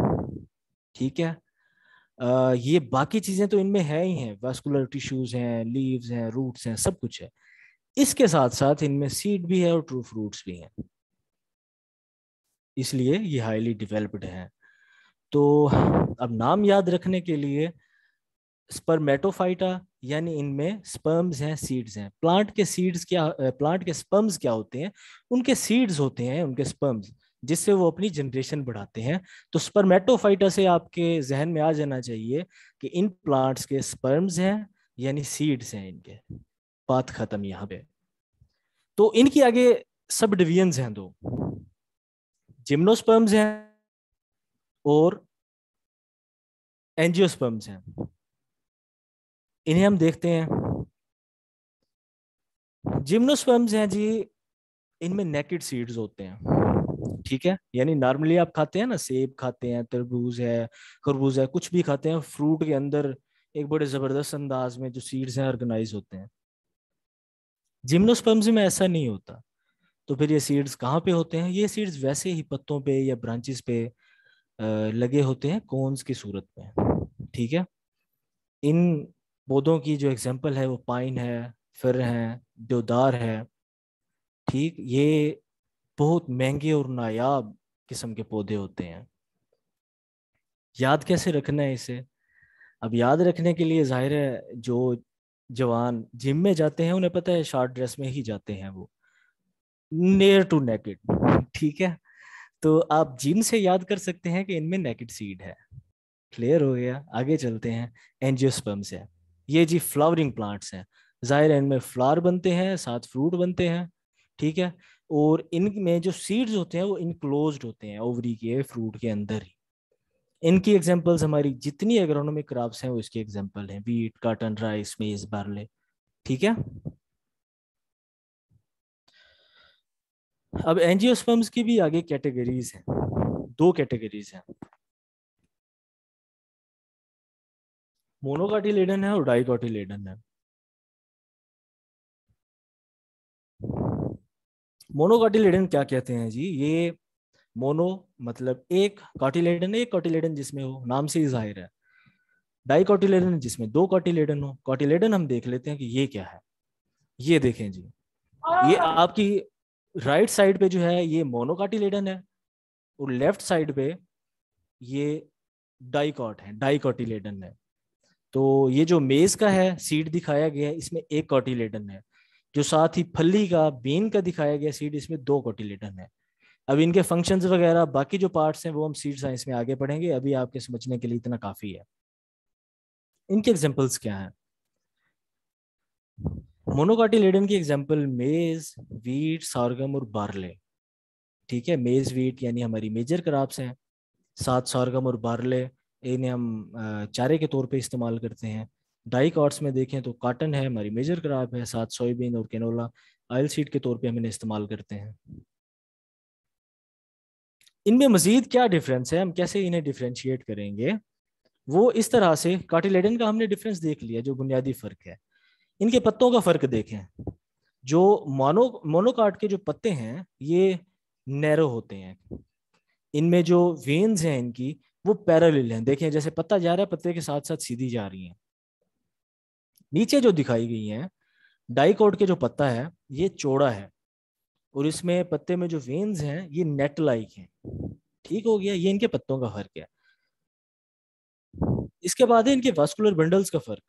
ठीक है? ये बाकी चीज़ें तो इनमें है ही हैं। वेस्कुलर टिश्यूज हैं लीव्स हैं रूट्स हैं, सब कुछ है। इसके साथ साथ इनमें सीड भी है और ट्रू फ्रूट्स भी हैं। इसलिए ये हाईली डेवलप्ड हैं। तो अब नाम याद रखने के लिए स्पर्मेटोफाइटा यानी इनमें स्पर्म्स हैं सीड्स हैं। प्लांट के सीड्स क्या प्लांट के स्पर्म्स क्या होते हैं? उनके सीड्स होते हैं, उनके स्पर्म्स जिससे वो अपनी जनरेशन बढ़ाते हैं। तो स्पर्मेटोफाइटा से आपके जहन में आ जाना चाहिए कि इन प्लांट्स के स्पर्म्स हैं, यानी सीड्स हैं इनके। बात खत्म यहाँ पे। तो इनकी आगे सब डिविजन्स हैं दो। जिम्नोस्पर्म्स हैं और एंजियोस्पर्म्स हैं। इन्हें हम देखते हैं। जिम्नोस्पर्म्स हैं जी, इनमें नेकेड सीड्स होते हैं। ठीक है? यानी नॉर्मली आप खाते हैं ना, सेब खाते हैं, तरबूज है, खरबूज है, कुछ भी खाते हैं, फ्रूट के अंदर एक बड़े ज़बरदस्त अंदाज में जो सीड्स हैं ऑर्गेनाइज होते हैं। जिम्नोस्पर्म्स में ऐसा नहीं होता। तो फिर ये सीड्स कहाँ पे होते हैं? ये सीड्स वैसे ही पत्तों पे या ब्रांचेस पे लगे होते हैं कोन्स की सूरत में। ठीक है? इन पौधों की जो एग्ज़ाम्पल है वो पाइन है फिर है, देवदार है। ठीक? ये बहुत महँगे और नायाब किस्म के पौधे होते हैं। याद कैसे रखना है इसे? अब याद रखने के लिए ज़ाहिर है, जो जवान जिम में जाते हैं, उन्हें पता है शॉर्ट ड्रेस में ही जाते हैं वो। नियर टू नेकेड ठीक है? तो आप जिम से याद कर सकते हैं कि इनमें नेकेड सीड है। क्लियर हो गया? आगे चलते हैं। एंजियोस्पर्म से। ये जी फ्लावरिंग प्लांट्स हैं। ज़ाहिर है इनमें फ्लावर बनते हैं, साथ फ्रूट बनते हैं, ठीक है? और इनमें जो सीड्स होते हैं, वो इनक्लोज होते हैं ओवरी के फ्रूट के अंदर ही। इनकी एग्जांपल्स हमारी जितनी एग्रोनॉमिक क्रॉप्स हैं, वो इसके एग्जांपल हैं। Wheat cotton rice maize barley ठीक है? अब एंजियोस्पर्म्स की भी आगे कैटेगरीज हैं। दो कैटेगरीज हैं। मोनोकाटिलेडन है और डाइकोटिलेडन है। मोनोकाटिलेडन क्या कहते हैं जी? ये मोनो मतलब एक कॉटिलेडन एक कॉटिलेडन जिसमें हो नाम से ही ज़ाहिर है। डाइकोटिलेडन जिसमें दो कॉटिलेडन हो कॉटिलेडन हम देख लेते हैं कि ये क्या है। ये देखें जी। ये आपकी राइट साइड पे जो है ये मोनोकाटिलेडन है और लेफ़्ट साइड पे ये डाइकॉट है डाइकोटिलेडन है। तो ये जो मेज का है सीड दिखाया गया है इसमें एक कॉटिलेडन है। जो साथ ही फली का बीन का दिखाया गया सीड इसमें दो कॉटिलेडन है। अब इनके फ़ंक्शंस वगैरह, बाकी जो पार्ट्स हैं, वो हम सीड साइंस में आगे पढ़ेंगे। अभी आपके समझने के लिए इतना काफ़ी है। इनके एग्जांपल्स क्या हैं? मोनोकाटिलेडन की एग्जांपल मेज वीट सारगम और बार्ले ठीक है? मेज वीट यानी हमारी मेजर क्रॉप्स हैं। साथ सारगम और बार्ले इन्हें हम चारे के तौर पे इस्तेमाल करते हैं। डाई कॉट्स में देखें तो काटन है हमारी मेजर क्रॉप है, साथ सोयाबीन और कैनोला, आयल सीड के तौर पे हम इन्हें इस्तेमाल करते हैं। इनमें मजीद क्या डिफरेंस है? हम कैसे इन्हें डिफ्रेंशिएट करेंगे? वो इस तरह से, कार्टिलेडन का हमने डिफरेंस देख लिया, जो बुनियादी फ़र्क है। इनके पत्तों का फ़र्क देखें। जो मोनो, मोनोकार्ट के जो पत्ते हैं, ये नैरो होते हैं। इनमें जो वेन्स हैं इनकी, वो पैरालिल हैं। देखें, जैसे पत्ता जा रहा है, पत्ते के साथ साथ सीधी जा रही हैं। नीचे जो दिखाई गई हैं डाइकोट के जो पत्ता है, ये चौड़ा है। और इसमें पत्ते में जो वेन्स हैं, ये नेट लाइक हैं। ठीक हो गया, ये इनके पत्तों का फ़र्क है। इसके बाद है इनके वेस्कुलर बंडल्स का फ़र्क।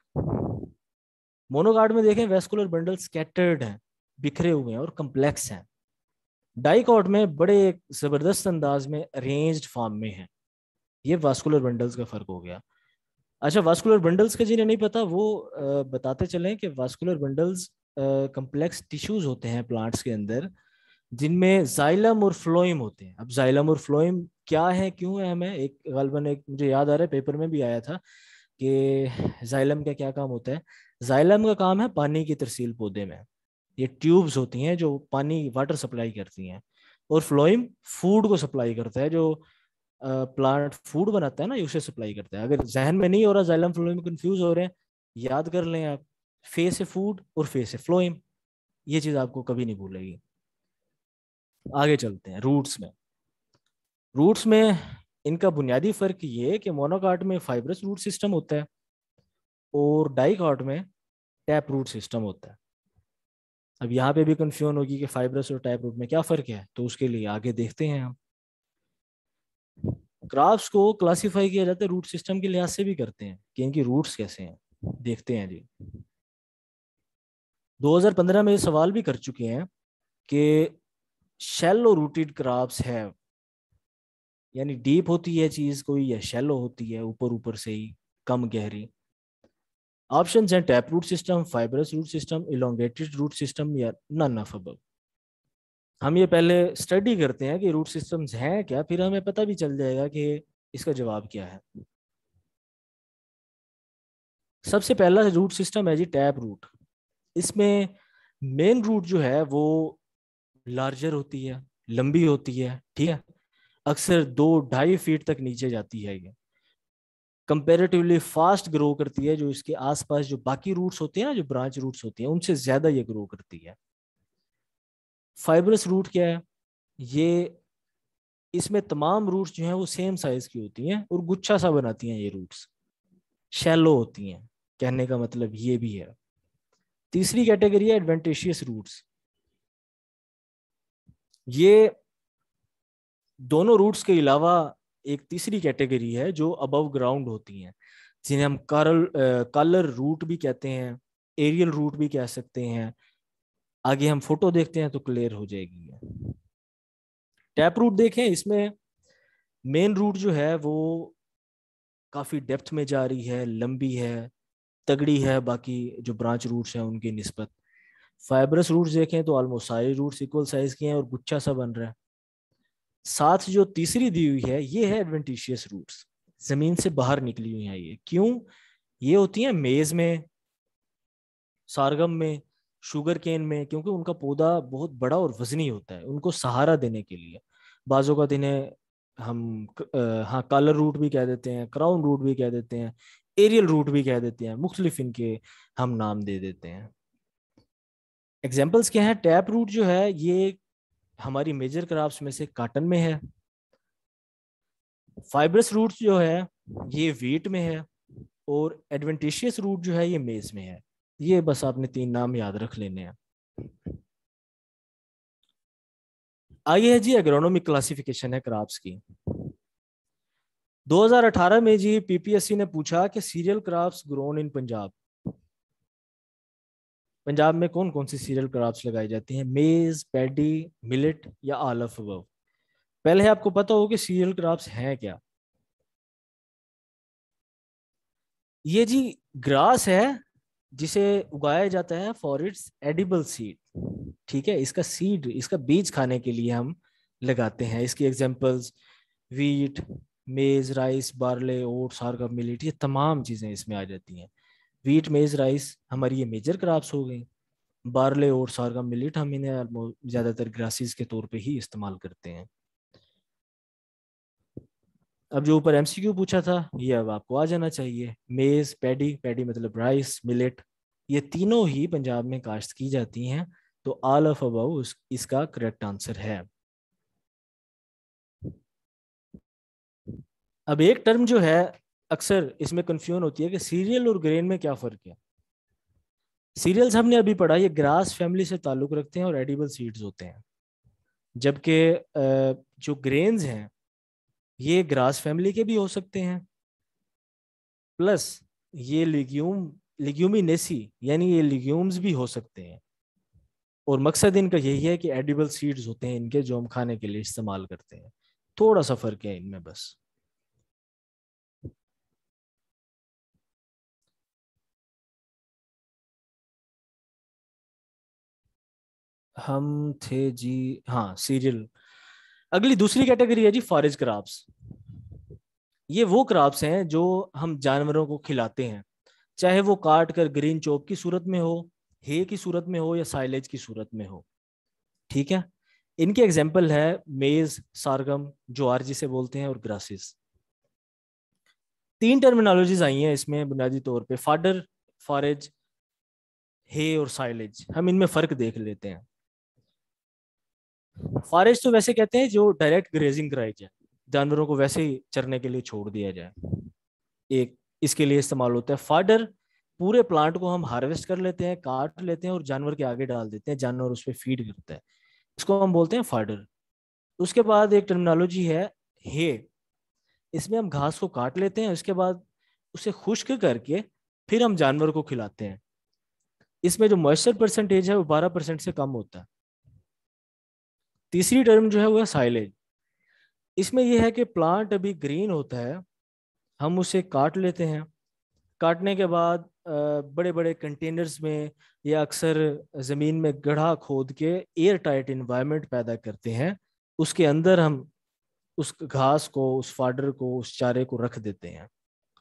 मोनोकार्ड में देखें वेस्कुलर बंडल स्कैटर्ड हैं, बिखरे हुए हैं और कम्प्लेक्स हैं। डाइकॉट में बड़े ज़बरदस्त अंदाज में अरेंज्ड फॉर्म में है। ये वास्कुलर बंडल्स का फ़र्क हो गया। अच्छा वास्कुलर बंडल्स का जिन्हें नहीं पता, वो बताते चलें कि वास्कुलर बंडल्स कम्प्लेक्स टिश्यूज होते हैं प्लांट्स के अंदर, जिनमें जाइलम और फ्लोइम होते हैं। अब जाइलम और फ्लोइम क्या है, क्यों है हमें? एक गलबन एक मुझे याद आ रहा है पेपर में भी आया था कि जाइलम का क्या काम होता है? जाइलम का काम है पानी की तरसील पौधे में। ये ट्यूब्स होती हैं जो पानी वाटर सप्लाई करती हैं। और फ्लोइम फ़ूड को सप्लाई करता है, जो प्लांट फ़ूड बनाता है ना उसे सप्लाई करता है। अगर जहन में नहीं हो रहा जाइलम फ्लोइम कंफ्यूज हो रहे हैं, याद कर लें आप फेस ए फ़ूड और फेस ए फ्लोइम ये चीज़ आपको कभी नहीं भूलेगी। आगे चलते हैं रूट्स में। रूट्स में इनका बुनियादी फ़र्क ये है कि मोनोकार्ट में फाइब्रस रूट सिस्टम होता है और डाइकार्ट में टैप रूट सिस्टम होता है। अब यहाँ पे भी कंफ्यूजन होगी कि फाइब्रस और टैप रूट में क्या फ़र्क है तो उसके लिए आगे देखते हैं हम। क्राफ्स को क्लासिफाई किया जाता है, रूट सिस्टम के लिहाज से भी करते हैं, कि इनकी रूट्स कैसे हैं, देखते हैं जी। 2015 में ये सवाल भी कर चुके हैं कि शेलो रूटेड क्राफ्स है, यानी डीप होती है चीज़ कोई या शेलो होती है, ऊपर ऊपर से ही, कम गहरी। ऑप्शंस हैं tap root system fibrous root system elongated root system या नन ऑफ़ अबव हम ये पहले स्टडी करते हैं कि रूट सिस्टम्स हैं क्या, फिर हमें पता भी चल जाएगा कि इसका जवाब क्या है। सबसे पहला रूट सिस्टम है जी टैप रूट इसमें मेन रूट जो है वो लार्जर होती है, लंबी होती है, ठीक है? अक्सर दो ढाई फीट तक नीचे जाती है ये। कंपेरेटिवली फास्ट ग्रो करती है जो इसके आसपास जो बाकी रूट्स होते हैं ना, जो ब्रांच रूट्स होती हैं, उनसे ज़्यादा ये ग्रो करती है। फाइबरस रूट क्या है? ये इसमें तमाम रूट्स जो हैं वो सेम साइज़ की होती हैं और गुच्छा सा बनाती हैं ये रूट्स। शैलो होती हैं, कहने का मतलब ये भी है। तीसरी कैटेगरी है एडवेंटेशियस रूट्स ये दोनों रूट्स के अलावा एक तीसरी कैटेगरी है जो अबव ग्राउंड होती हैं, जिन्हें हम कारल कलर रूट भी कहते हैं एरियल रूट भी कह सकते हैं आगे हम फ़ोटो देखते हैं तो क्लियर हो जाएगी टैप रूट देखें, इसमें मेन रूट जो है वो काफ़ी डेप्थ में जा रही है, लंबी है, तगड़ी है, बाकी जो ब्रांच रूट्स हैं उनकी नस्बत। फाइबरस रूट्स देखें तो ऑलमोस्ट सारे रूट्स इक्वल साइज़ के हैं और गुच्छा सा बन रहा है। साथ जो तीसरी दी हुई है, ये है एडवेंटिशियस रूट्स ज़मीन से बाहर निकली हुई है ये। क्यों? ये होती हैं मेज में, सारगम में शुगर केन में, क्योंकि उनका पौधा बहुत बड़ा और वजनी होता है, उनको सहारा देने के लिए। बाजों का इन्हें हम हाँ कलर रूट भी कह देते हैं, क्राउन रूट भी कह देते हैं, एरियल रूट भी कह देते हैं, मुख्तलिफ़ इनके हम नाम दे देते हैं। एग्जाम्पल्स क्या है? टैप रूट जो है, ये हमारी मेजर क्राफ्ट में से काटन में है। फाइब्रस रूट जो है, ये वीट में है और एडवेंटिशियस रूट जो है, ये मेज में है। ये बस आपने तीन नाम याद रख लेने हैं। आगे है जी एग्रोनॉमिक क्लासिफिकेशन है क्राप्स की। 2018 में जी पीपीएससी ने पूछा कि cereal crops grown in Punjab Punjab में कौन कौन सी सीरियल क्रॉप्स लगाई जाती हैं? मेज पैडी मिलेट या ऑल ऑफ़ पहले आपको पता हो कि सीरियल क्रॉप्स हैं क्या। ये जी ग्रास है जिसे उगाया जाता है फॉर इट्स एडिबल सीड ठीक है? इसका सीड इसका बीज खाने के लिए हम लगाते हैं। इसकी examples wheat maize rice barley oat sorghum millet ये तमाम चीज़ें इसमें आ जाती हैं। वीट मेज राइस हमारी ये मेजर क्रॉप्स हो गई। बार्ले और सारगा मिलेट हम इन्हें ज़्यादातर ग्रासीज के तौर पे ही इस्तेमाल करते हैं। अब जो ऊपर एमसीक्यू पूछा था, ये अब आपको आ जाना चाहिए। मेज, पैडी पैडी मतलब राइस, मिलेट, ये तीनों ही पंजाब में काश्त की जाती हैं तो ऑल ऑफ़ अबाउ इसका करेक्ट आंसर है। अब एक टर्म जो है, अक्सर इसमें कंफ्यूजन होती है कि सीरियल और ग्रेन में क्या फ़र्क है। सीरियल्स हमने अभी पढ़ा, ये ग्रास फैमिली से ताल्लुक रखते हैं और एडिबल सीड्स होते हैं। जबकि जो ग्रेन्स हैं ये ग्रास फैमिली के भी हो सकते हैं। प्लस ये लिग्यूम, लिग्यूमिनेसी, यानी ये लिग्यूम्स भी हो सकते हैं। और मकसद इनका यही है कि एडिबल सीड्स होते हैं इनके जो हम खाने के लिए इस्तेमाल करते हैं। थोड़ा सा फ़र्क है इनमें बस। हम थे जी हाँ सीरियल। अगली दूसरी कैटेगरी है जी फॉरेज क्रॉप्स ये वो क्रॉप्स हैं जो हम जानवरों को खिलाते हैं। चाहे वो काट कर ग्रीन चॉप की सूरत में हो हे की सूरत में हो या साइलेज की सूरत में हो। ठीक है? इनके एग्ज़ाम्पल है मेज सारगम ज्वार जिसे बोलते हैं और ग्रासेस तीन टर्मिनोलॉजीज आई हैं इसमें बुनियादी तौर पे। फाडर फॉरेज हे और साइलेज हम इनमें फ़र्क देख लेते हैं। फॉरेज तो वैसे कहते हैं जो डायरेक्ट ग्रेजिंग कराई जाए। जानवरों को वैसे ही चरने के लिए छोड़ दिया जाए। एक इसके लिए इस्तेमाल होता है फाडर पूरे प्लांट को हम हार्वेस्ट कर लेते हैं, काट लेते हैं और जानवर के आगे डाल देते हैं। जानवर उस पर फ़ीड करता है। इसको हम बोलते हैं फाडर उसके बाद एक टर्मिनोलॉजी है हे इसमें हम घास को काट लेते हैं, उसके बाद उसे खुश्क करके फिर हम जानवर को खिलाते हैं। इसमें जो मॉइस्चर परसेंटेज है वो बारह परसेंट से कम होता है। तीसरी टर्म जो है वो है साइलेज इसमें यह है कि प्लांट अभी ग्रीन होता है, हम उसे काट लेते हैं। काटने के बाद बड़े बड़े कंटेनर्स में या अक्सर ज़मीन में गढ़ा खोद के एयर टाइट इन्वायरमेंट पैदा करते हैं। उसके अंदर हम उस घास को, उस फाडर को, उस चारे को रख देते हैं।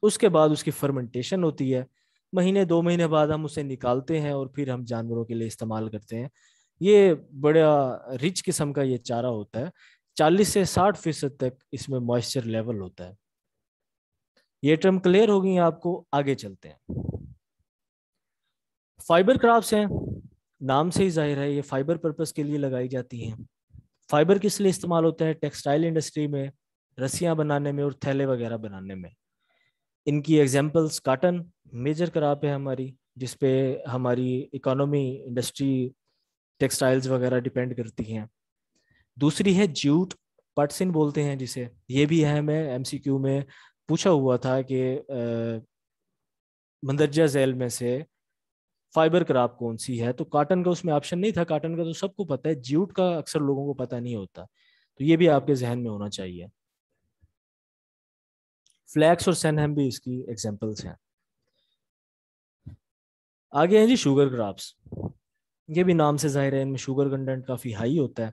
उसके बाद उसकी फर्मेंटेशन होती है। महीने, दो महीने बाद हम उसे निकालते हैं और फिर हम जानवरों के लिए इस्तेमाल करते हैं। ये बड़ा रिच किस्म का ये चारा होता है। चालीस से साठ फ़ीसद तक इसमें मॉइस्चर लेवल होता है। ये टर्म क्लियर हो गई आपको, आगे चलते हैं। फाइबर क्राफ्ट हैं, नाम से ही ज़ाहिर है, ये फाइबर पर्पस के लिए लगाई जाती हैं। फाइबर किस लिए इस्तेमाल होता है? टेक्सटाइल इंडस्ट्री में, रस्सियाँ बनाने में और थैले वगैरह बनाने में। इनकी एग्जांपल्स काटन मेजर क्रॉप है हमारी, जिसपे हमारी इकोनॉमी इंडस्ट्री टेक्सटाइल्स वगैरह डिपेंड करती हैं। दूसरी है जूट पटसिन बोलते हैं जिसे। ये भी है, मैं एमसीक्यू में पूछा हुआ था कि मंदरजा झैल में से फाइबर क्राप कौन सी है? तो काटन का उसमें ऑप्शन नहीं था। काटन का तो सबको पता है जूट का अक्सर लोगों को पता नहीं होता। तो ये भी आपके जहन में होना चाहिए। फ्लैक्स और सेनहेम भी इसकी एग्जांपल्स हैं। आगे हैं जी, शुगर क्राप्स ये भी नाम से ज़ाहिर है, इनमें शुगर कंटेंट काफ़ी हाई होता है।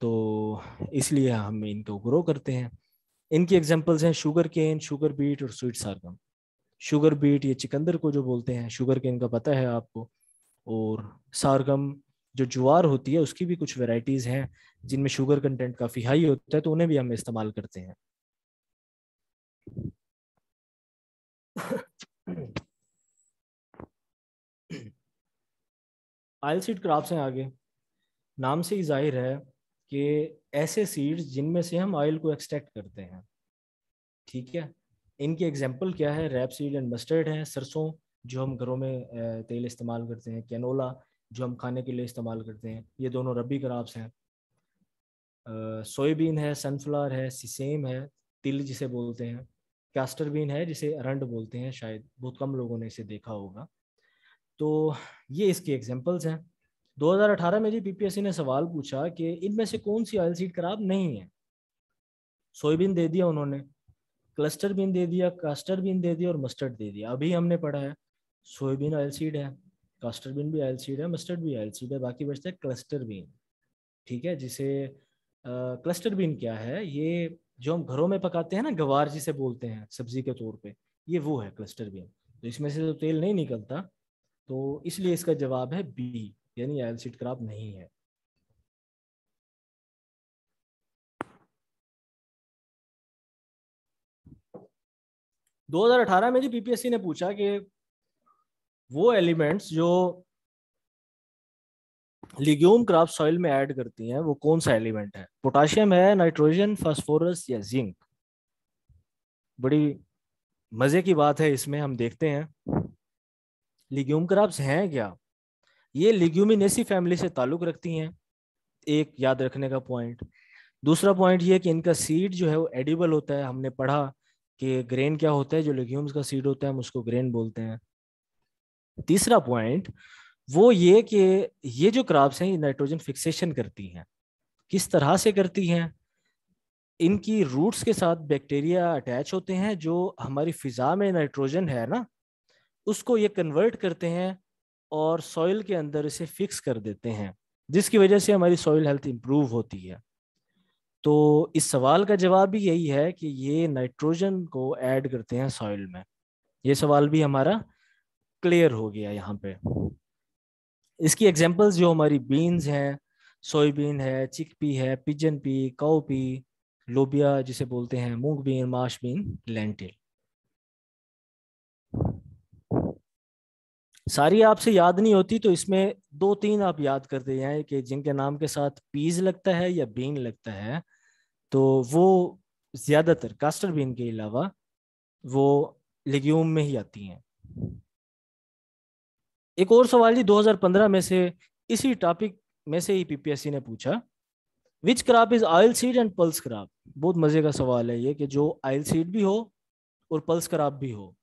तो इसलिए हम इनको ग्रो करते हैं। इनकी एग्जांपल्स हैं शुगर केन शुगर बीट और स्वीट सारगम शुगर बीट ये चिकंदर को जो बोलते हैं शुगर केन का पता है आपको। और सारगम जो ज्वार होती है, उसकी भी कुछ वेराइटीज़ हैं, जिनमें शुगर कंटेंट काफ़ी हाई होता है तो उन्हें भी हम इस्तेमाल करते हैं। आयल सीड क्रॉप्स हैं आगे। नाम से ही ज़ाहिर है कि ऐसे सीड्स जिनमें से हम ऑयल को एक्सट्रैक्ट करते हैं, ठीक है? इनके एग्जांपल क्या है? रैप सीड एंड मस्टर्ड है, सरसों जो हम घरों में तेल इस्तेमाल करते हैं कैनोला जो हम खाने के लिए इस्तेमाल करते हैं, ये दोनों रबी क्रॉप्स हैं। सोयाबीन है सनफ्लावर है सिसेम है, तिल जिसे बोलते हैं कैस्टर बीन है, जिसे अरंड बोलते हैं शायद, बहुत कम लोगों ने इसे देखा होगा। तो ये इसके एग्जांपल्स हैं। 2018 में जी पीपीएससी ने सवाल पूछा कि इनमें से कौन सी ऑयल सीड खराब नहीं है? सोयाबीन दे दिया उन्होंने क्लस्टर बीन दे दिया कास्टर बीन दे दिया और मस्टर्ड दे दिया। अभी हमने पढ़ा है, सोयाबीन ऑयल सीड है कास्टर बीन भी ऑयल सीड है मस्टर्ड भी ऑयल सीड है, बाकी बचता है क्लस्टर बीन ठीक है, जिसे क्लस्टर बीन क्या है? ये जो हम घरों में पकाते हैं ना, गवार जिसे बोलते हैं, सब्ज़ी के तौर पे, ये वो है क्लस्टर बीन तो इसमें से तो तेल नहीं निकलता तो इसलिए इसका जवाब है बी यानी ऑयल सीड क्रॉप नहीं है। 2018 में जी पीपीएससी ने पूछा कि वो एलिमेंट्स जो लिग्यूम क्रॉप सॉइल में ऐड करती हैं, वो कौन सा एलिमेंट है? पोटाशियम है नाइट्रोजन फास्फोरस या जिंक बड़ी मज़े की बात है इसमें, हम देखते हैं। लिग्यूम क्रॉप्स हैं क्या? ये लिग्यूमिनेसी फैमिली से ताल्लुक रखती हैं, एक याद रखने का पॉइंट दूसरा पॉइंट ये कि इनका सीड जो है वो एडिबल होता है। हमने पढ़ा कि ग्रेन क्या होता है, जो लेग्यूम्स का सीड होता है, हम उसको ग्रेन बोलते हैं। तीसरा पॉइंट वो ये कि ये जो क्रॉप्स हैं, ये नाइट्रोजन फिक्सेशन करती हैं। किस तरह से करती हैं? इनकी रूट्स के साथ बैक्टीरिया अटैच होते हैं, जो हमारी फिजा में नाइट्रोजन है ना उसको ये कन्वर्ट करते हैं और सॉइल के अंदर इसे फिक्स कर देते हैं, जिसकी वजह से हमारी सॉइल हेल्थ इंप्रूव होती है। तो इस सवाल का जवाब भी यही है कि ये नाइट्रोजन को ऐड करते हैं सॉइल में। ये सवाल भी हमारा क्लियर हो गया यहाँ पे। इसकी एग्जांपल्स जो हमारी बीन्स हैं सोयाबीन है चिकपी है पिजन पी काउ पी लोबिया जिसे बोलते हैं, moong bean mash bean lentil सारी आपसे याद नहीं होती तो इसमें दो तीन आप याद करते जाएँ कि जिनके नाम के साथ पीज लगता है या बीन लगता है तो वो ज़्यादातर कास्टर बीन के अलावा वो लेग्यूम में ही आती हैं। एक और सवाल जी 2015 में से, इसी टॉपिक में से ही पीपीएससी ने पूछा which crop is oil seed and pulse crop बहुत मज़े का सवाल है ये, कि जो ऑयल सीड भी हो और पल्स क्रॉप भी हो।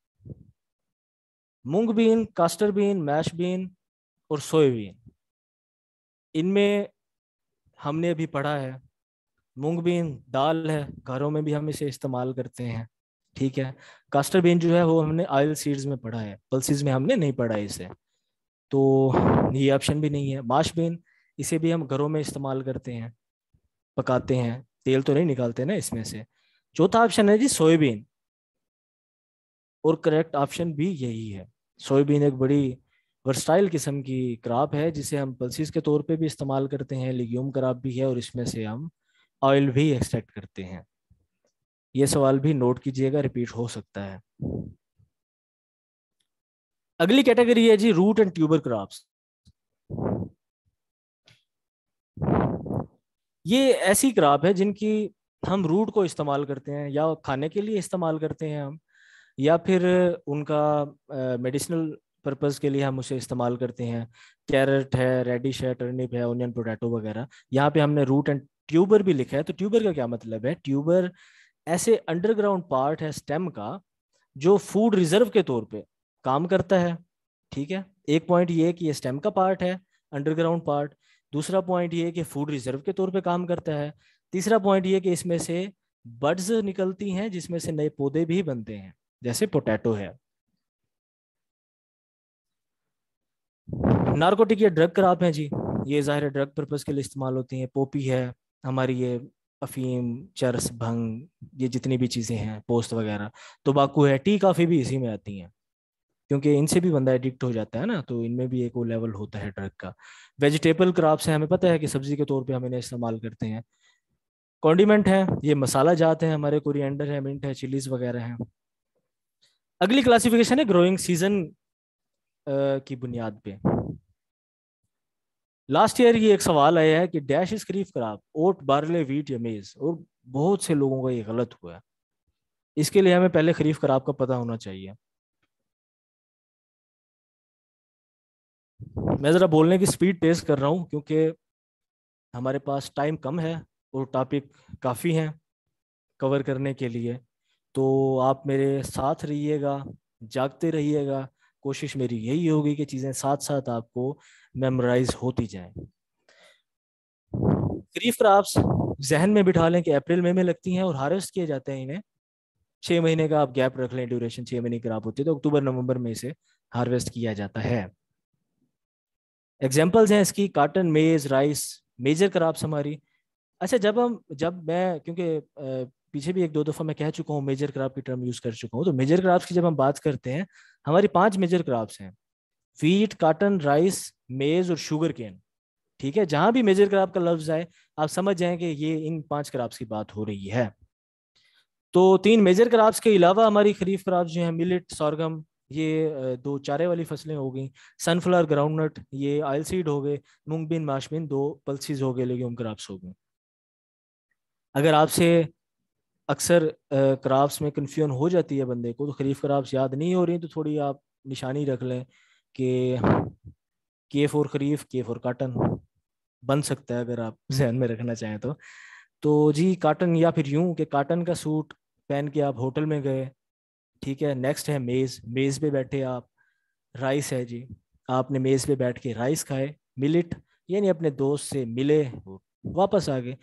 Moong bean, castor bean, mash bean और सोयाबीन। इनमें हमने अभी पढ़ा है, मूंग बीन दाल है, घरों में भी हम इसे इस्तेमाल करते हैं, ठीक है? कास्टर बीन जो है, वो हमने ऑयल सीड्स में पढ़ा है पल्सिस में हमने नहीं पढ़ा इसे तो ये ऑप्शन भी नहीं है। माश बीन, इसे भी हम घरों में इस्तेमाल करते हैं, पकाते हैं, तेल तो नहीं निकालते ना इसमें से। चौथा ऑप्शन है जी सोयाबीन, और करेक्ट ऑप्शन भी यही है। सोयाबीन एक बड़ी वर्सटाइल किस्म की क्रॉप है, जिसे हम पल्सिस के तौर पे भी इस्तेमाल करते हैं, लिग्यूम क्रॉप भी है, और इसमें से हम ऑयल भी एक्सट्रैक्ट करते हैं। ये सवाल भी नोट कीजिएगा, रिपीट हो सकता है। अगली कैटेगरी है जी, रूट एंड ट्यूबर क्रॉप्स। ये ऐसी क्रॉप है जिनकी हम रूट को इस्तेमाल करते हैं, या खाने के लिए इस्तेमाल करते हैं हम। या फिर उनका मेडिसिनल पर्पज़ के लिए हम उसे इस्तेमाल करते हैं। कैरेट है रेडिश है टर्निप है ओनियन पोटैटो वगैरह। यहाँ पे हमने रूट एंड ट्यूबर भी लिखा है। तो ट्यूबर का क्या मतलब है? ट्यूबर ऐसे अंडरग्राउंड पार्ट है स्टेम का, जो फ़ूड रिज़र्व के तौर पे काम करता है। ठीक है? एक पॉइंट ये कि ये स्टेम का पार्ट है अंडरग्राउंड पार्ट दूसरा पॉइंट ये कि फ़ूड रिज़र्व के तौर पे काम करता है। तीसरा पॉइंट ये कि इसमें से बर्ड्स निकलती हैं, जिसमें से नए पौधे भी बनते हैं। जैसे पोटैटो है। नार्कोटिक या ड्रग क्रॉप है जी। ये ज़ाहिर है ड्रग पर्पज के लिए इस्तेमाल होती हैं। पोपी है, हमारी ये अफीम, चरस, भंग, ये जितनी भी चीज़ें हैं, पोस्ट वगैरह। तोबाकू है, टी काफ़ी भी इसी में आती हैं। क्योंकि इनसे भी बंदा एडिक्ट हो जाता है ना तो इनमें भी एक वो लेवल होता है ड्रग का। वेजिटेबल क्रॉप्स है, हमें पता है कि सब्ज़ी के तौर पे हम इन्हें इस्तेमाल करते हैं। कॉन्डिमेंट है, ये मसाला जात हैं, हमारे कोरिएंडर है मिंट है चिलीज वगैरह हैं। अगली क्लासिफिकेशन है ग्रोइंग सीज़न की बुनियाद पे। लास्ट ईयर ये एक सवाल आया है कि डैश इज़ खरीफ खराब ओट बारले वीट या मेज और बहुत से लोगों का ये गलत हुआ है। इसके लिए हमें पहले खरीफ खराब का पता होना चाहिए। मैं ज़रा बोलने की स्पीड तेज़ कर रहा हूँ, क्योंकि हमारे पास टाइम कम है और टॉपिक काफ़ी हैं कवर करने के लिए। तो आप मेरे साथ रहिएगा, जागते रहिएगा। कोशिश मेरी यही होगी कि चीज़ें साथ साथ आपको मेमोराइज होती जाएँ। खरीफ क्रॉप्स जहन में बिठा लें कि अप्रैल मई में में लगती हैं और हार्वेस्ट किए जाते हैं इन्हें। छः महीने का आप गैप रख लें ड्यूरेशन छः महीने की क्रॉप होती है तो अक्टूबर, नवंबर में इसे हार्वेस्ट किया जाता है। एग्जाम्पल्स हैं इसकी काटन मेज राइस मेजर क्रॉप्स हमारी। अच्छा जब हम, जब मैं, क्योंकि पीछे भी एक दो दफ़ा मैं कह चुका हूँ मेजर क्रॉप की टर्म यूज़ कर चुका हूँ। तो मेजर क्रॉप्स की जब हम बात करते हैं, हमारी पाँच मेजर क्रॉप्स हैं। वीट काटन राइस मेज और शुगर केन ठीक है? जहाँ भी मेजर क्रॉप का लफ्ज आए, आप समझ जाएँ कि ये इन पाँच क्रॉप्स की बात हो रही है। तो तीन मेजर क्रॉप्स के अलावा हमारी खरीफ क्रॉप्स जो है मिलेट सॉर्गम ये दो चारे वाली फ़सलें हो गई। सनफ्लावर ग्राउंडनट ये आयल सीड हो गए मूंगबीन माशबीन दो पल्सीज हो गए लेग्यूम क्रॉप्स हो गए। अगर आपसे अक्सर क्रॉप्स में कन्फ्यूज़न हो जाती है बंदे को तो खरीफ क्रॉप्स याद नहीं हो रही तो थोड़ी आप निशानी रख लें कि के फोर खरीफ के फोर काटन बन सकता है अगर आप जहन में रखना चाहें तो। तो जी काटन या फिर यूँ कि काटन का सूट पहन के आप होटल में गए, ठीक है नेक्स्ट है मेज़ मेज़ पे बैठे आप राइस है जी, आपने मेज़ पे बैठ के राइस खाए मिलिट यानी अपने दोस्त से मिले, वापस आ गए।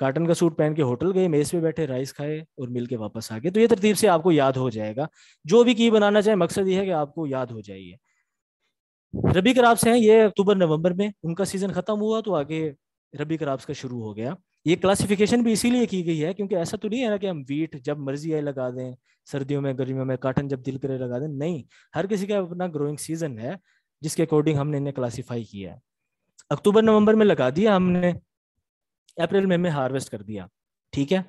काटन का सूट पहन के होटल गए मेज़ पे बैठे राइस खाए और मिल के वापस आ गए। तो ये तरतीब से आपको याद हो जाएगा। जो भी की बनाना चाहे, मकसद ये है कि आपको याद हो जाइए। रबी क्राफ्स हैं, ये अक्टूबर, नवंबर में, उनका सीज़न खत्म हुआ तो आगे रबी क्राफ्स का शुरू हो गया। ये क्लासिफिकेशन भी इसीलिए की गई है क्योंकि ऐसा तो नहीं है ना कि हम वीट जब मर्ज़ी आए लगा दें, सर्दियों में, गर्मियों में काटन जब दिल करे लगा दें, नहीं। हर किसी का अपना ग्रोइंग सीज़न है, जिसके अकॉर्डिंग हमने इन्हें क्लासीफाई किया है। अक्टूबर, नवंबर में लगा दिया हमने अप्रैल मई में हार्वेस्ट कर दिया, ठीक है?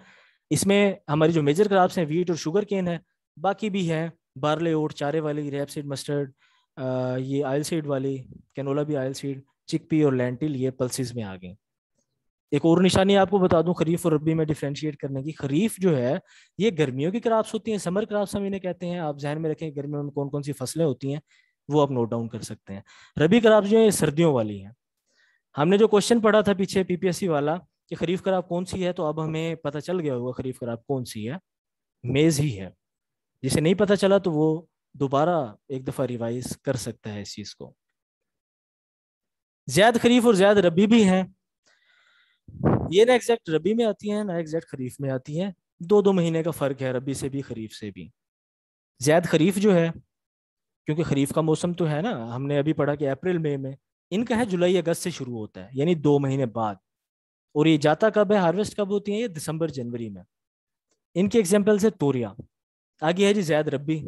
इसमें हमारी जो मेजर क्रॉप्स हैं वीट और शुगर केन है, बाकी भी है बारले ओट चारे वाली रेप सीड मस्टर्ड ये आयल सीड वाली कैनोला भी आयल सीड चिकपी और लेंटिल ये पल्सिस में आ गए। एक और निशानी आपको बता दूँ, खरीफ और रबी में डिफ्रेंशिएट करने की। खरीफ जो है, ये गर्मियों की क्रॉप्स होती हैं समर क्रॉप्स हम इन्हें कहते हैं। आप जहन में रखें, गर्मियों में कौन कौन सी फ़सलें होती हैं, वो आप नोट डाउन कर सकते हैं। रबी क्रॉप्स जो है सर्दियों वाली हैं। हमने जो क्वेश्चन पढ़ा था पीछे पीपीएससी वाला कि खरीफ खराब कौन सी है तो अब हमें पता चल गया होगा खरीफ खराब कौन सी है। मेज ही है। जिसे नहीं पता चला तो वो दोबारा एक दफ़ा रिवाइज कर सकता है इस चीज़ को। ज़्यादा खरीफ और ज़्यादा रबी भी हैं। ये ना एग्जैक्ट रबी में आती हैं, ना एग्जैक्ट खरीफ में आती हैं। दो दो महीने का फ़र्क है रबी से भी, खरीफ से भी। ज़्यादा खरीफ जो है, क्योंकि खरीफ का मौसम तो है ना, हमने अभी पढ़ा कि अप्रैल, मई में, इनका है जुलाई, अगस्त से शुरू होता है, यानी दो महीने बाद। और ये जाता कब है? हार्वेस्ट कब होती है? ये दिसंबर, जनवरी में। इनके एग्जाम्पल्स है तोरिया। आगे है जी जैद रबी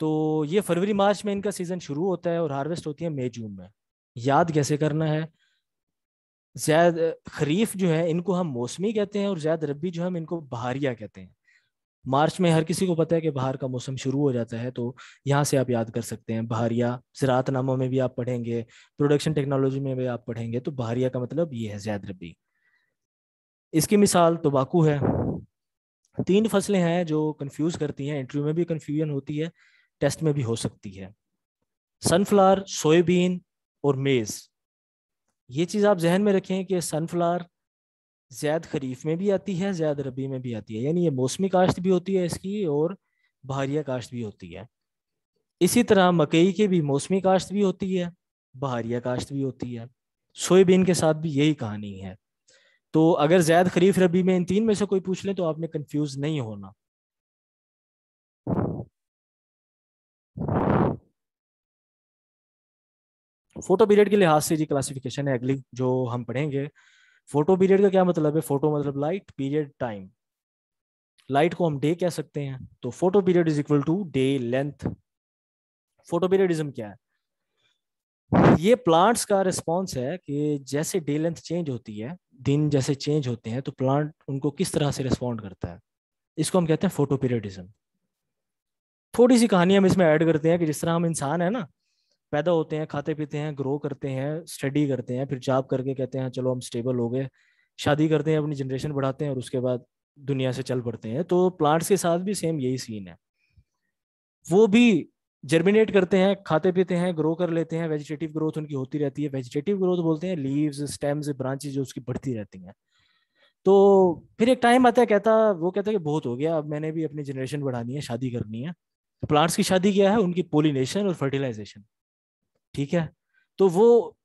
तो ये फरवरी, मार्च में इनका सीज़न शुरू होता है और हार्वेस्ट होती है मई, जून में। याद कैसे करना है? जैद खरीफ जो है, इनको हम मौसमी कहते हैं और जैद रबी जो हम इनको बहारिया कहते हैं। मार्च में हर किसी को पता है कि बाहर का मौसम शुरू हो जाता है तो यहाँ से आप याद कर सकते हैं, बहारिया ज़रात नामों में भी आप पढ़ेंगे, प्रोडक्शन टेक्नोलॉजी में भी आप पढ़ेंगे तो बहारिया का मतलब ये है जैद रबी इसकी मिसाल तोबाकू है। तीन फ़सलें हैं जो कंफ्यूज करती हैं इंटरव्यू में भी कन्फ्यूज़न होती है टेस्ट में भी हो सकती है। सनफ्लावर सोयाबीन और मेज़ ये चीज़ आप जहन में रखें कि सनफ्लावर ज्याद खरीफ में भी आती है, ज्याद रबी में भी आती है। यानी ये मौसमी काश्त भी होती है इसकी और बहारिया काश्त भी होती है। इसी तरह मकई की भी मौसमी काश्त भी होती है, बहारिया काश्त भी होती है। सोयाबीन के साथ भी यही कहानी है। तो अगर ज़्यादा खरीफ, रबी में इन तीन में से कोई पूछ ले तो आपने कंफ्यूज नहीं होना। फ़ोटो पीरियड के लिहाज से जी क्लासिफिकेशन है अगली, जो हम पढ़ेंगे। फ़ोटो पीरियड का क्या मतलब है? फ़ोटो मतलब लाइट पीरियड टाइम लाइट को हम डे कह सकते हैं। तो photoperiod is equal to day length photoperiodism क्या है? ये प्लांट्स का रिस्पॉन्स है कि जैसे डे लेंथ चेंज होती है, दिन जैसे चेंज होते हैं तो प्लांट उनको किस तरह से रिस्पॉन्ड करता है? इसको हम कहते हैं फ़ोटो पीरियडिज्म थोड़ी सी कहानी हम इसमें ऐड करते हैं कि जिस तरह हम इंसान है ना पैदा होते हैं, खाते पीते हैं ग्रो करते हैं स्टडी करते हैं, फिर जॉब करके कहते हैं, चलो, हम स्टेबल हो गए। शादी करते हैं, अपनी जनरेशन बढ़ाते हैं और उसके बाद दुनिया से चल पड़ते हैं। तो प्लांट्स के साथ भी सेम यही सीन है। वो भी जर्मिनेट करते हैं, खाते पीते हैं ग्रो कर लेते हैं वेजिटेटिव ग्रोथ उनकी होती रहती है। वेजिटेटिव ग्रोथ बोलते हैं लीव्स स्टेम्स ब्रांचेज जो उसकी बढ़ती रहती हैं। तो फिर एक टाइम आता है, कहता, वो कहता है कि बहुत हो गया, अब मैंने भी अपनी जनरेशन बढ़ानी है, शादी करनी है। तो प्लांट्स की शादी क्या है? उनकी पोलिनेशन और फर्टिलाइजेशन ठीक है? तो वो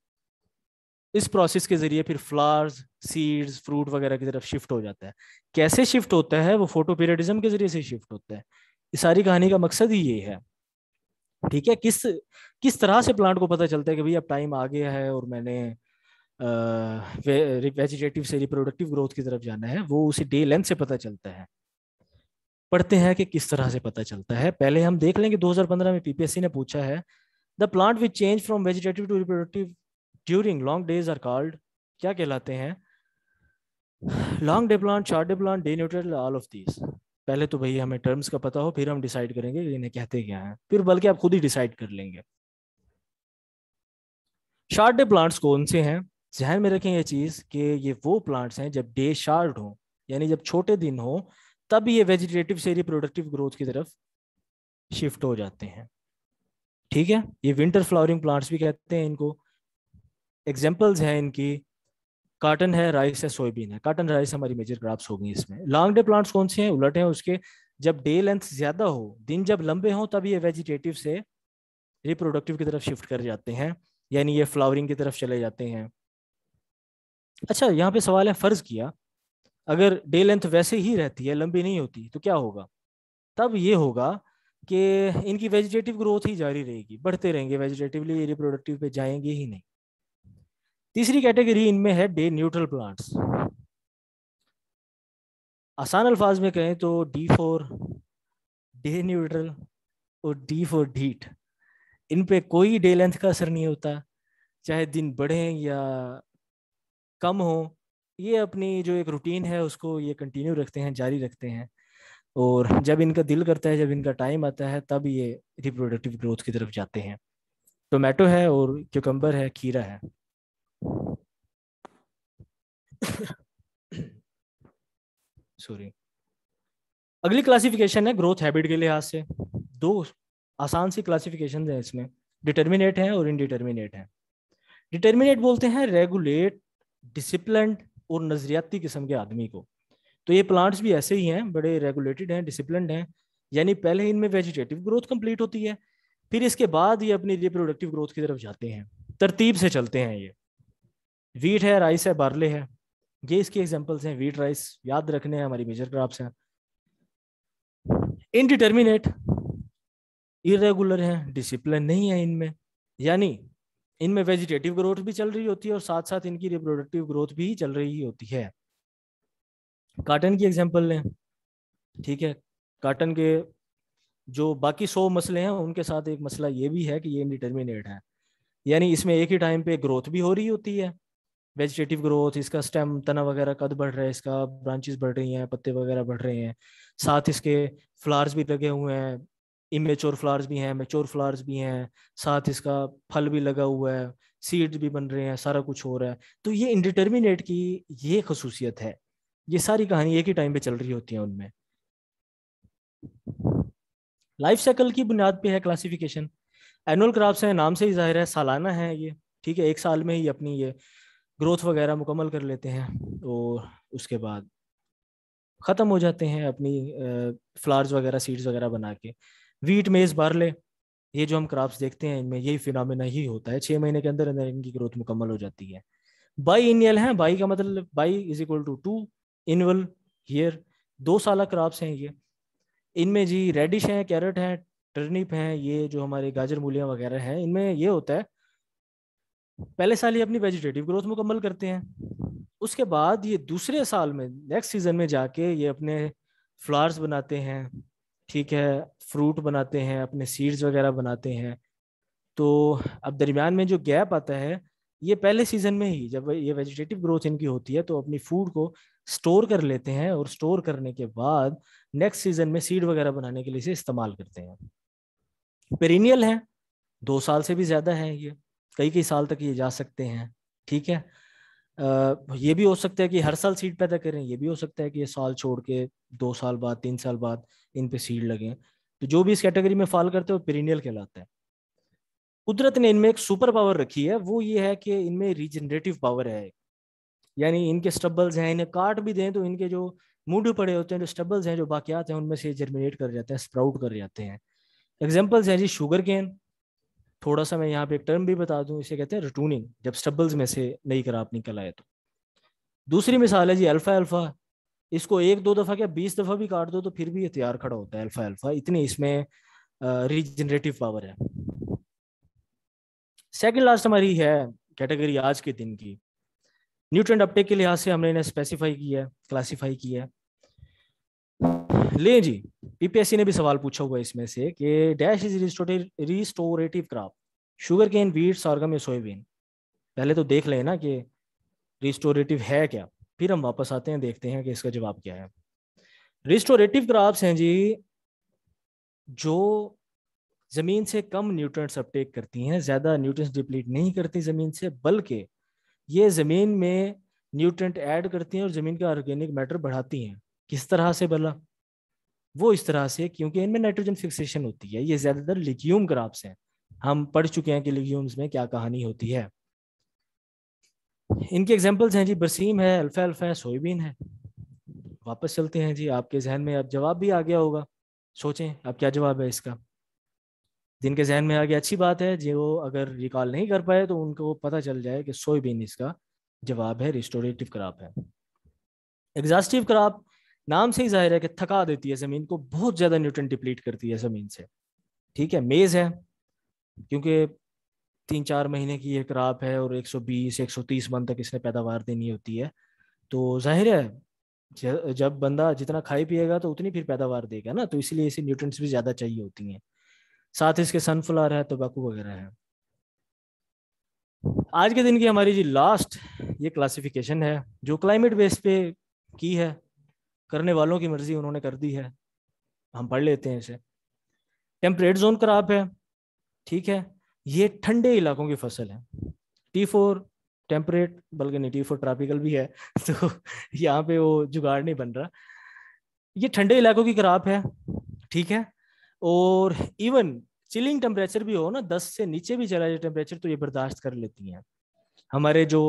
इस प्रोसेस के ज़रिए फिर फ्लावर्स सीड्स फ्रूट वगैरह की तरफ़ शिफ्ट हो जाता है। कैसे शिफ्ट होता है? वो फ़ोटो पीरियडिज्म के ज़रिए से शिफ्ट होता है। इस सारी कहानी का मकसद ही ये है। ठीक है? किस किस तरह से प्लांट को पता चलता है कि भाई अब टाइम आ गया है और मैंने वेजिटेटिव से रिप्रोडक्टिव ग्रोथ की तरफ़ जाना है, वो उसी डे लेंथ से पता चलता है। पढ़ते हैं कि किस तरह से पता चलता है। पहले हम देख लेंगे 2015 में पीपीएससी ने पूछा है the plant which change from vegetative to reproductive during long days are called क्या कहलाते हैं? Long day plant short day plant day neutral all of पहले तो भैया हमें टर्म्स का पता हो, फिर हम डिसाइड करेंगे इन्हें कहते क्या हैं। फिर बल्कि आप खुद ही डिसाइड कर लेंगे। शार्ट डे प्लांट्स कौन से हैं? जहन में रखें ये चीज़ कि ये वो प्लांट्स हैं जब डे शार्ट हो, यानी जब छोटे दिन हो, तब ये वेजिटेटिव से रिप्रोडक्टिव ग्रोथ की तरफ़ शिफ्ट हो जाते हैं। ठीक है? ये विंटर फ्लावरिंग प्लांट्स भी कहते हैं इनको। एग्जाम्पल्स हैं इनकी। काटन है राइस है सोयाबीन है। काटन राइस हमारी मेजर क्रॉप्स हो गई इसमें। लॉन्ग डे प्लांट्स कौन से हैं? उलट हैं उसके। जब डे लेंथ ज़्यादा हो, दिन जब लंबे हों, तब ये वेजिटेटिव से रिप्रोडक्टिव की तरफ़ शिफ्ट कर जाते हैं। यानी ये फ्लावरिंग की तरफ़ चले जाते हैं। अच्छा यहाँ पे सवाल है, फ़र्ज़ किया। अगर डे लेंथ वैसे ही रहती है, लंबी नहीं होती तो क्या होगा? तब ये होगा कि इनकी वेजिटेटिव ग्रोथ ही जारी रहेगी, बढ़ते रहेंगे वेजिटेटिवली रिप्रोडक्टिव पे जाएँगे ही नहीं। तीसरी कैटेगरी इनमें है डे न्यूट्रल प्लांट्स आसान अल्फाज में कहें तो डी फोर डे न्यूट्रल और डी फोर डीट इन पे कोई डे लेंथ का असर नहीं होता, चाहे दिन बढ़े या कम हो, ये अपनी जो एक रूटीन है, उसको ये कंटिन्यू रखते हैं, जारी रखते हैं। और जब इनका दिल करता है, जब इनका टाइम आता है, तब ये रिप्रोडक्टिव ग्रोथ की तरफ़ जाते हैं। टोमेटो है और क्यूकम्बर है, खीरा है। सॉरी अगली क्लासिफिकेशन है ग्रोथ हैबिट के लिहाज से। दो आसान सी क्लासिफिकेशन है इसमें। डिटर्मिनेट है और इनडिटर्मिनेट है। डिटर्मिनेट बोलते हैं रेगुलेट डिसिप्लिन और नजरियाती किस्म के आदमी को। तो ये प्लांट्स भी ऐसे ही हैं, बड़े रेगुलेटेड हैं डिसिप्लिन हैं, यानी पहले इनमें वेजिटेटिव ग्रोथ कंप्लीट होती है, फिर इसके बाद ये अपनी रिप्रोडक्टिव ग्रोथ की तरफ़ जाते हैं। तरतीब से चलते हैं ये। वीट है राइस है बार्ले है। ये इसके एग्जाम्पल्स हैं वीट राइस याद रखने हैं हमारी मेजर क्रॉप्स हैं। इनडिटर्मिनेट इरेगुलर हैं डिसिप्लिन नहीं है इनमें। यानी इनमें वेजिटेटिव ग्रोथ भी चल रही होती है और साथ साथ इनकी रिप्रोडक्टिव ग्रोथ भी चल रही होती है। काटन की एग्जांपल लें। ठीक है? काटन के जो बाकी सौ मसले हैं, उनके साथ एक मसला ये भी है कि ये इनडिटर्मिनेट है। यानी इसमें एक ही टाइम पे ग्रोथ भी हो रही होती है। वेजिटेटिव ग्रोथ इसका स्टेम तना वगैरह कद बढ़ रहा है, इसका ब्रांचेस बढ़ रही हैं, पत्ते वगैरह बढ़ रहे हैं। साथ इसके फ्लावर्स भी लगे हुए हैं। इमेच्योर फ्लावर्स भी हैं मेच्योर फ्लावर्स भी हैं। साथ इसका फल भी लगा हुआ है सीड्स भी बन रहे हैं, सारा कुछ हो रहा है। तो ये इनडिटर्मिनेट की ये खसूसियत है। ये सारी कहानी एक ही टाइम पे चल रही होती है उनमें। लाइफ साइकिल की बुनियाद पे है क्लासिफिकेशन एनुअल क्रॉप्स है नाम से ही ज़ाहिर है, सालाना है ये, ठीक है, एक साल में ही अपनी ये ग्रोथ वगैरह मुकम्मल कर लेते हैं और उसके बाद ख़त्म हो जाते हैं अपनी फ्लावर्स वगैरह सीड्स वगैरह बना के। वीट मेज बारले ये जो हम क्रॉप्स देखते हैं, इनमें यही फिनमिना ही होता है। छः महीने के अंदर अंदर इनकी ग्रोथ मुकम्मल हो जाती है। बाई इनियल है बाई का मतलब bi is equal to two इनवल, hear, दो साल क्रॉप्स हैं ये। इनमें जी रेडिश हैं कैरेट हैं टर्निप हैं, ये जो हमारे गाजर मूलियाँ वगैरह हैं, इनमें ये होता है, पहले साल ये अपनी वेजिटेटिव ग्रोथ मुकम्मल करते हैं। उसके बाद ये दूसरे साल में नेक्स्ट सीज़न में जाके ये अपने फ्लावर्स बनाते हैं, ठीक है फ्रूट बनाते हैं, अपने सीड्स वगैरह बनाते हैं। तो अब दरमियान में जो गैप आता है, ये पहले सीज़न में ही, जब ये वेजिटेटिव ग्रोथ इनकी होती है तो अपनी फ़ूड को स्टोर कर लेते हैं और स्टोर करने के बाद नेक्स्ट सीज़न में सीड वगैरह बनाने के लिए इसे इस्तेमाल करते हैं। पेरिनियल है दो साल से भी ज़्यादा है ये कई कई साल तक ये जा सकते हैं ठीक है? आ, ये भी हो सकता है कि हर साल सीड पैदा करें ये भी हो सकता है कि ये साल छोड़ के दो साल बाद तीन साल बाद इन पे सीड लगे। तो जो भी इस कैटेगरी में फॉल करते हैं वो पेरिनियल कहलाता है। कुदरत ने इनमें एक सुपर पावर रखी है वो ये है कि इनमें रिजनरेटिव पावर है। यानी इनके स्टबल्स हैं, इन्हें काट भी दें तो इनके जो मूड पड़े होते हैं, जो स्टबल्स हैं, जो बाकियात हैं, उनमें से जर्मिनेट कर जाते हैं स्प्राउट कर जाते हैं। एग्जाम्पल्स हैं जी शुगर केन थोड़ा सा मैं यहाँ पे एक टर्म भी बता दूँ, इसे कहते हैं रिटूनिंग जब स्टबल्स में से नई क्रॉप निकल आए तो। दूसरी मिसाल है जी अल्फ़ा अल्फ़ा इसको एक दो दफ़ा क्या, बीस दफ़ा भी काट दो तो फिर भी ये तैयार खड़ा होता है अल्फ़ा अल्फ़ा इतनी इसमें रीजनरेटिव पावर है। सेकंड लास्ट हमारी है कैटेगरी आज के दिन की। न्यूट्रेंट अपटेक के लिहाज से हमने इन्हें स्पेसिफाई किया है क्लासिफाई किया है। ले जी पीपीएससी ने भी सवाल पूछा हुआ इसमें से कि dash is restorative crop sugar cane wheat sorghum या सोयाबीन पहले तो देख लें ना कि रिस्टोरेटिव है क्या, फिर हम वापस आते हैं, देखते हैं कि इसका जवाब क्या है। रिस्टोरेटिव क्रॉप्स हैं जी, जो ज़मीन से कम न्यूट्रिएंट्स अपटेक करती हैं, ज़्यादा न्यूट्रिएंट्स डिप्लीट नहीं करती ज़मीन से, बल्कि ये ज़मीन में न्यूट्रेंट ऐड करती हैं और ज़मीन का ऑर्गेनिक मैटर बढ़ाती हैं। किस तरह से भला? वो इस तरह से क्योंकि इनमें नाइट्रोजन फिक्सेशन होती है। ये ज़्यादातर लिग्यूम क्रॉप्स हैं। हम पढ़ चुके हैं कि लिग्यूम्स में क्या कहानी होती है। इनके एग्जाम्पल्स हैं जी। बरसीम है अल्फ़ा अल्फ़ा है सोयाबीन है। वापस चलते हैं जी। आपके जहन में अब जवाब भी आ गया होगा। सोचें, अब क्या जवाब है इसका? जिनके जहन में आ गया, अच्छी बात है, जो अगर रिकॉल नहीं कर पाए तो उनको पता चल जाए कि सोयाबीन इसका जवाब है रिस्टोरेटिव क्रॉप है. एग्जास्टिव क्रॉप नाम से ही ज़ाहिर है कि थका देती है ज़मीन को, बहुत ज़्यादा न्यूट्रन डिप्लीट करती है ज़मीन से। ठीक है मेज़ है, क्योंकि तीन चार महीने की ये क्रॉप है और 120 130 मन तक इसने पैदावार देनी होती है। तो ज़ाहिर है जब बंदा जितना खाई पिएगा तो उतनी फिर पैदावार देगा ना तो इसलिए इसे न्यूट्रिएंट्स भी ज़्यादा चाहिए होती हैं। साथ इसके सनफ्लावर है, तोबाकू वगैरह है। आज के दिन की हमारी जी लास्ट ये क्लासिफिकेशन है, जो क्लाइमेट बेस पे की है, करने वालों की मर्ज़ी उन्होंने कर दी है, हम पढ़ लेते हैं इसे। टेम्परेट जोन क्रॉप है, ठीक है, ये ठंडे इलाकों की फ़सल है। टी फोर टेम्परेट बल्कि नहीं टी फोर ट्रॉपिकल भी है तो यहाँ पे वो जुगाड़ नहीं बन रहा। ये ठंडे इलाकों की क्रॉप है, ठीक है और इवन चिलिंग टेम्परेचर भी हो ना, दस से नीचे भी चला जाए टेम्परेचर तो ये बर्दाश्त कर लेती हैं। हमारे जो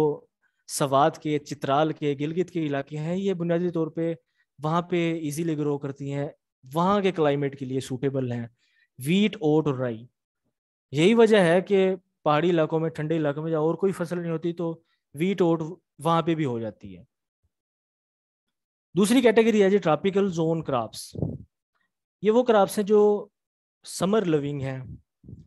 सवाद के, चित्राल के, गिलगित के इलाके हैं, ये बुनियादी तौर पे वहाँ पे इजीली ग्रो करती हैं। वहाँ के क्लाइमेट के लिए सूटेबल हैं। वीट ओट और राई यही वजह है कि पहाड़ी इलाकों में, ठंडे इलाकों में और कोई फ़सल नहीं होती तो वीट ओट वहाँ पे भी हो जाती है। दूसरी कैटेगरी है जी ट्रॉपिकल जोन क्रॉप्स ये वो क्रॉप्स हैं जो समर लविंग हैं,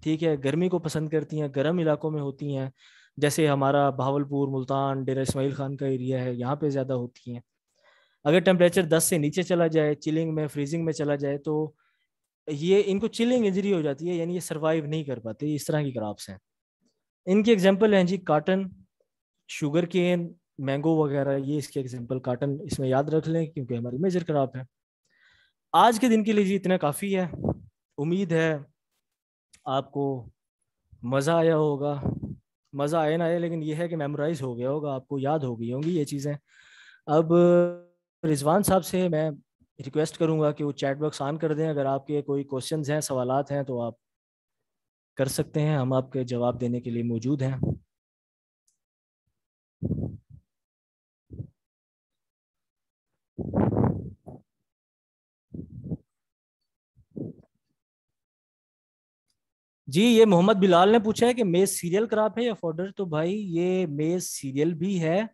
ठीक है? गर्मी को पसंद करती हैं, गर्म इलाकों में होती हैं। जैसे हमारा भावलपुर, मुल्तान, डेरा इसमाइल खान का एरिया है, यहाँ पे ज़्यादा होती हैं। अगर टेम्परेचर 10 से नीचे चला जाए चिलिंग में फ्रीजिंग में चला जाए तो ये, इनको चिलिंग इंजरी हो जाती है, यानी ये सर्वाइव नहीं कर पाते, इस तरह की क्रॉप्स हैं। इनके एग्ज़ाम्पल हैं जी काटन शुगर केन मैंगो वगैरह, ये इसके एग्ज़ाम्पल काटन इसमें याद रख लें, क्योंकि हमारी मेजर क्रॉप है। आज के दिन के लिए जी इतना काफ़ी है। उम्मीद है आपको मज़ा आया होगा। मज़ा आया ना आया, लेकिन यह है कि मेमोराइज हो गया होगा, आपको याद हो गई होंगी ये चीज़ें। अब रिजवान साहब से मैं रिक्वेस्ट करूँगा कि वो चैट बॉक्स ऑन कर दें। अगर आपके कोई क्वेश्चन हैं सवाल हैं तो आप कर सकते हैं। हम आपके जवाब देने के लिए मौजूद हैं। जी, ये मोहम्मद बिलाल ने पूछा है कि मेज सीरियल क्रॉप है या फॉर्डर तो भाई, ये मेज सीरियल भी है,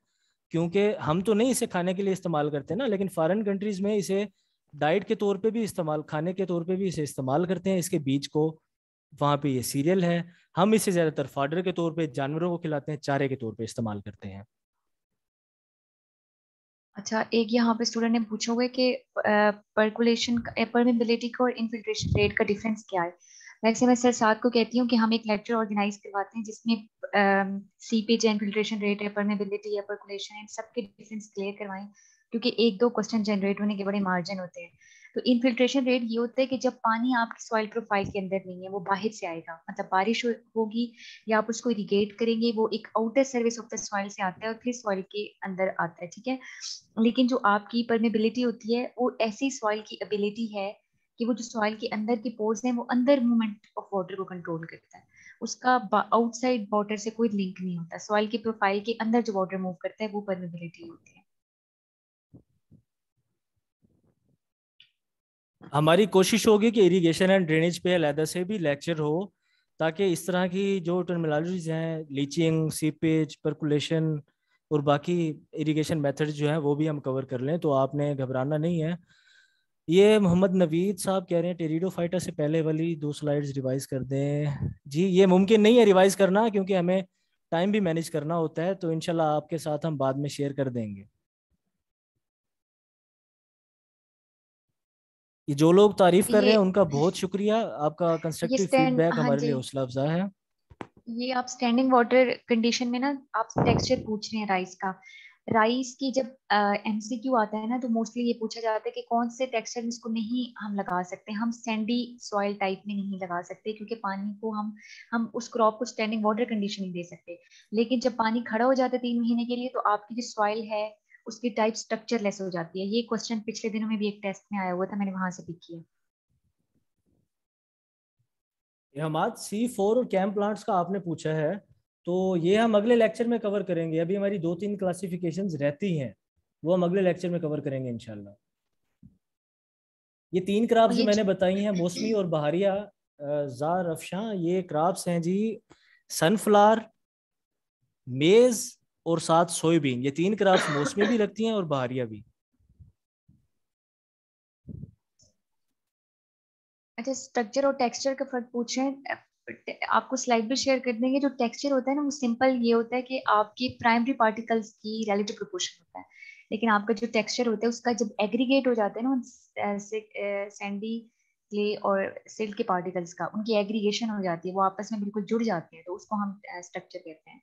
क्योंकि हम तो नहीं इसे खाने के लिए इस्तेमाल करते ना, लेकिन फॉरेन कंट्रीज़ में इसे डाइट के तौर पे भी इस्तेमाल, खाने के तौर पे भी इसे इस्तेमाल करते हैं, इसके बीज को, वहाँ पे ये सीरियल है। हम इसे ज़्यादातर फॉर्डर के तौर पे, जानवरों को खिलाते हैं, चारे के तौर पे इस्तेमाल करते हैं। अच्छा एक यहाँ पे स्टूडेंट ने पूछा हुआ है कि परकुलेशन परमेबिलिटी का और इनफिल्ट्रेशन रेट का डिफरेंस क्या है? वैसे मैं सर साथ को कहती हूँ कि हम एक लेक्चर ऑर्गेनाइज करवाते हैं, जिसमें सीपेज इनफिल्ट्रेशन रेट है परमेबिलिटी है परकुलेशन इन सबके डिफरेंस क्लियर करवाएँ, क्योंकि एक दो क्वेश्चन जनरेट होने के बड़े मार्जिन होते हैं। तो इनफिल्ट्रेशन रेट ये होता है कि जब पानी आपकी सॉइल प्रोफ़ाइल के अंदर नहीं है, वो बाहर से आएगा मतलब बारिश होगी या आप उसको इरीगेट करेंगे, वो एक outer surface of the soil से आता है और फिर सॉइल के अंदर आता है, ठीक है? लेकिन जो आपकी परमेबिलिटी होती है, वो ऐसी सॉइल की एबिलिटी है कि वो जो सॉइल के अंदर के पोर्स हैं, वो अंदर मूवमेंट ऑफ़ वाटर को कंट्रोल करता है। उसका आउटसाइड वाटर से कोई लिंक नहीं होता। सॉइल के प्रोफ़ाइल के अंदर जो वाटर मूव करता है, वो परमेबिलिटी होती है। हमारी कोशिश होगी कि इरिगेशन एंड ड्रेनेज पे अलहदा से भी लेक्चर हो, ताकि इस तरह की जो टर्मिनोलॉजीज हैं लीचिंग सीपेज परकुलेशन और बाकी इरिगेशन मेथड जो है, वो भी हम कवर कर लें तो आपने घबराना नहीं है। ये मोहम्मद नवीद साहब कह रहे हैं टेरिडो फाइटर से पहले वाली दो स्लाइड्स रिवाइज कर दें। जी ये मुमकिन नहीं है रिवाइज करना क्योंकि हमें टाइम भी मैनेज करना होता है तो इनशाला आपके साथ हम बाद में शेयर कर देंगे। ये जो लोग तारीफ़ कर रहे हैं उनका बहुत शुक्रिया। आपका कंस्ट्रक्टिव फीडबैक हाँ हमारे लिए हौसला अफजा है। ये आप स्टैंडिंग वाटर कंडीशन में ना आप टेक्सचर पूछ रहे हैं राइस का। राइस की जब एमसीक्यू आता है ना तो मोस्टली ये पूछा जाता है कि कौन से टेक्सचर इसको नहीं हम लगा सकते, हम स्टैंडी सॉइल टाइप में नहीं लगा सकते, क्योंकि पानी को हम हम उस क्रॉप को स्टैंडिंग वाटर कंडीशन नहीं दे सकते। लेकिन जब पानी खड़ा हो जाता है तीन महीने के लिए तो आपकी जो सॉइल है, उसकी टाइप स्ट्रक्चर लेस हो जाती है। ये क्वेश्चन पिछले दिनों में भी एक टेस्ट में आया हुआ था, मैंने वहाँ से पिक किया। हमाद सी फोर और कैम प्लांट्स का आपने पूछा है तो ये हम अगले लेक्चर में कवर करेंगे। अभी हमारी दो तीन क्लासिफिकेशन रहती हैं वो हम अगले लेक्चर में कवर करेंगे इनशाला ये तीन क्राफ्ट जो मैंने बताई हैं मौसमी और बहारिया जार अफशा ये क्राफ्ट हैं जी सनफ्लावर मेज और साथ सोयाबीन ये तीन क्राफ्ट मौसमी भी लगती हैं और बहारिया भी। अच्छा स्ट्रक्चर और टेक्सचर का फ़र्क पूछ। रहे हैं आपको स्लाइड भी शेयर कर देंगे जो टेक्सचर होता है ना वो सिंपल ये होता है कि आपकी प्राइमरी पार्टिकल्स की रिलेटिव प्रोपोर्शन होता है। लेकिन आपका जो टेक्सचर होता है उसका जब एग्रीगेट हो जाता है ना सैंडी क्ले और सिल्क के पार्टिकल्स का उनकी एग्रीगेशन हो जाती है वो आपस में बिल्कुल जुड़ जाते हैं तो उसको हम स्ट्रक्चर कहते हैं।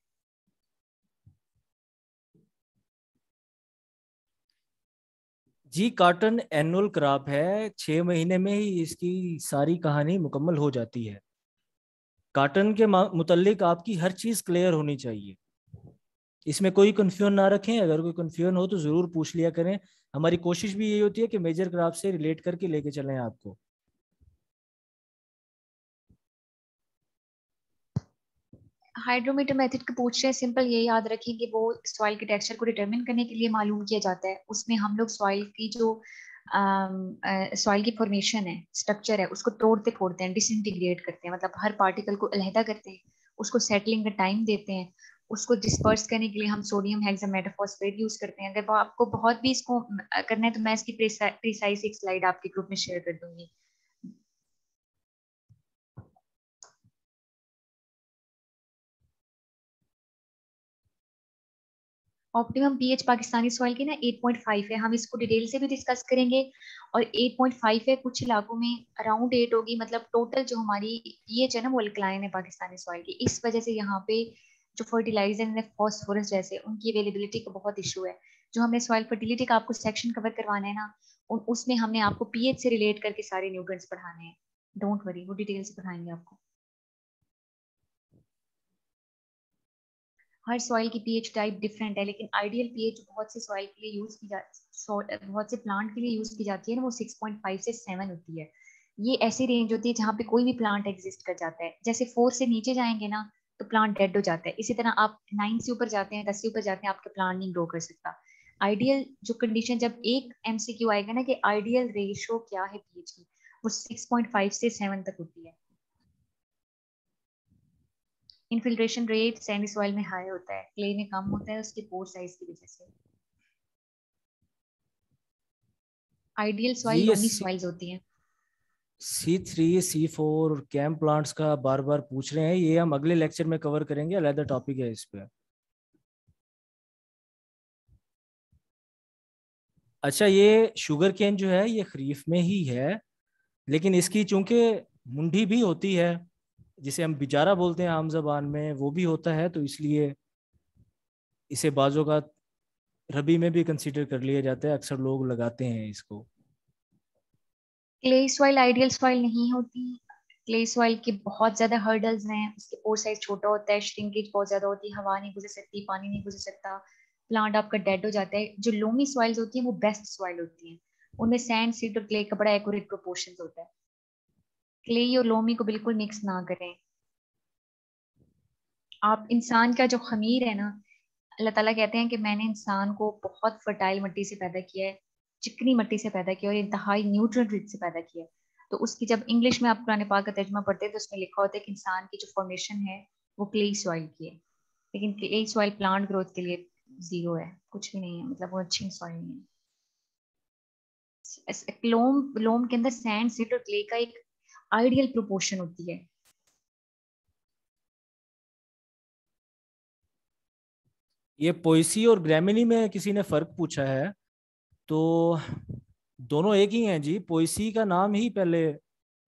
जी कार्टन एनुअल क्रॉप है छह महीने में ही इसकी सारी कहानी मुकम्मल हो जाती है। कार्टन के मुतलिक आपकी हर चीज़ क्लियर होनी चाहिए। इसमें कोई कन्फ्यूज़न ना रखें, अगर कोई कन्फ्यूज़न हो तो ज़रूर पूछ लिया करें। हमारी कोशिश भी यही होती है कि मेजर क्राफ्ट से रिलेट करके लेके चलें आपको। हाइड्रोमीटर मेथड का पूछ रहे हैं सिंपल ये याद रखें कि वो सॉइल के टेक्सचर को डिटरमिन करने के लिए मालूम किया जाता है। उसमें हम लोग सॉइल की जो सॉइल की फॉर्मेशन है स्ट्रक्चर है, उसको तोड़ते फोड़ते हैं डिसइंटीग्रेट करते हैं मतलब हर पार्टिकल को अलहदा करते हैं, उसको सेटलिंग का टाइम देते हैं, उसको डिस्पर्स करने के लिए हम सोडियम हेक्सामेटाफॉस्फेट यूज़ करते हैं। अगर आपको बहुत भी इसको करना है तो मैं इसकी प्रिसाइज एक स्लाइड आपके ग्रुप में शेयर कर दूँगी। ऑप्टिमम पीएच पाकिस्तानी सॉइल की ना 8.5 है। हम इसको डिटेल से भी डिस्कस करेंगे। और 8.5 है, कुछ इलाकों में अराउंड 8 होगी। मतलब टोटल जो हमारी पीएच है ना, वो अल्कलाइन है पाकिस्तानी सॉइल की। इस वजह से यहाँ पे जो फर्टिलाइज़र है फॉस्फोरस जैसे, उनकी अवेलेबिलिटी का बहुत इशू है। जो हमने सॉइल फर्टिलिटी का आपको सेक्शन कवर करवाना है ना उसमें हमने आपको पीएच से रिलेट करके सारे न्यूट्रिएंट्स पढ़ाने हैं। डोंट वरी वो डिटेल से पढ़ाएँगे आपको। हर सॉइल की पीएच टाइप डिफरेंट है, लेकिन आइडियल पीएच बहुत से सॉइल के लिए यूज़ की जा बहुत से प्लांट के लिए यूज़ की जाती है ना, वो 6.5 से 7 होती है। ये ऐसी रेंज होती है जहाँ पे कोई भी प्लांट एग्जिस्ट कर जाता है। जैसे फोर से नीचे जाएँगे ना तो प्लांट डेड हो जाता है। इसी तरह आप नाइन से ऊपर जाते हैं, दस से ऊपर जाते हैं, आपका प्लांट नहीं ग्रो कर सकता। आइडियल जो कंडीशन जब एक एमसीक्यू आएगा ना कि आइडियल रेशो क्या है पीएच की, वो 6.5 से 7 तक होती है। इनफिल्ट्रेशन रेट सैंडी सॉइल में हाई होता है क्ले में कम होता है उसके पोर साइज़ की वजह से। आइडियल सॉइल लोमी सॉइल्स होती हैं। सी थ्री सी फोर कैम्प प्लांट्स का बार बार पूछ रहे हैं ये हम अगले लेक्चर में कवर करेंगे अलग टॉपिक है इस पे। अच्छा ये शुगर केन जो है ये खरीफ में ही है लेकिन इसकी चूँकि मुंडी भी होती है जिसे हम बिजारा बोलते हैं आम जबान में, वो भी होता है तो इसलिए इसे बाजों का रबी में भी कंसीडर कर लिया जाता है, अक्सर लोग लगाते हैं इसको। क्ले सॉइल आइडियल सॉइल नहीं होती। क्ले सॉइल के बहुत ज़्यादा हर्डल्स हैं, उसके पोर साइज़ छोटा होता है श्रिंकेज बहुत ज़्यादा होती है, हवा नहीं गुजर सकती, पानी नहीं गुजर सकता प्लांट आपका डेड हो जाता है। जो लोमी सॉइल्स होती हैं, वो बेस्ट सॉइल होती हैं। उनमें सैंड सीड और क्ले का बड़ा एक्यूरेट प्रोपोर्शन होता है। क्ले और लोमी को बिल्कुल मिक्स ना करें। आप इंसान का जो खमीर है ना, अल्लाह ताला कहते हैं कि मैंने इंसान को बहुत फर्टाइल मिट्टी से पैदा किया है, चिकनी मिट्टी से पैदा किया और इंतहाई न्यूट्रन रिच से पैदा किया तो उसकी जब इंग्लिश में आप पुराने पाक का तर्जमा पढ़ते हैं तो उसमें लिखा होता है कि इंसान की जो फॉर्मेशन है, वो क्ले सॉइल की है। लेकिन क्ले सॉइल प्लांट ग्रोथ के लिए ज़ीरो है, कुछ भी नहीं है मतलब वो अच्छी सॉइल नहीं है। लोम लोम के अंदर सैंड सीट और क्ले का एक आइडियल प्रोपोर्शन होती है। ये पोइसी और ग्रेमिनी में किसी ने फ़र्क पूछा है तो दोनों एक ही हैं जी। पोइसी का नाम ही पहले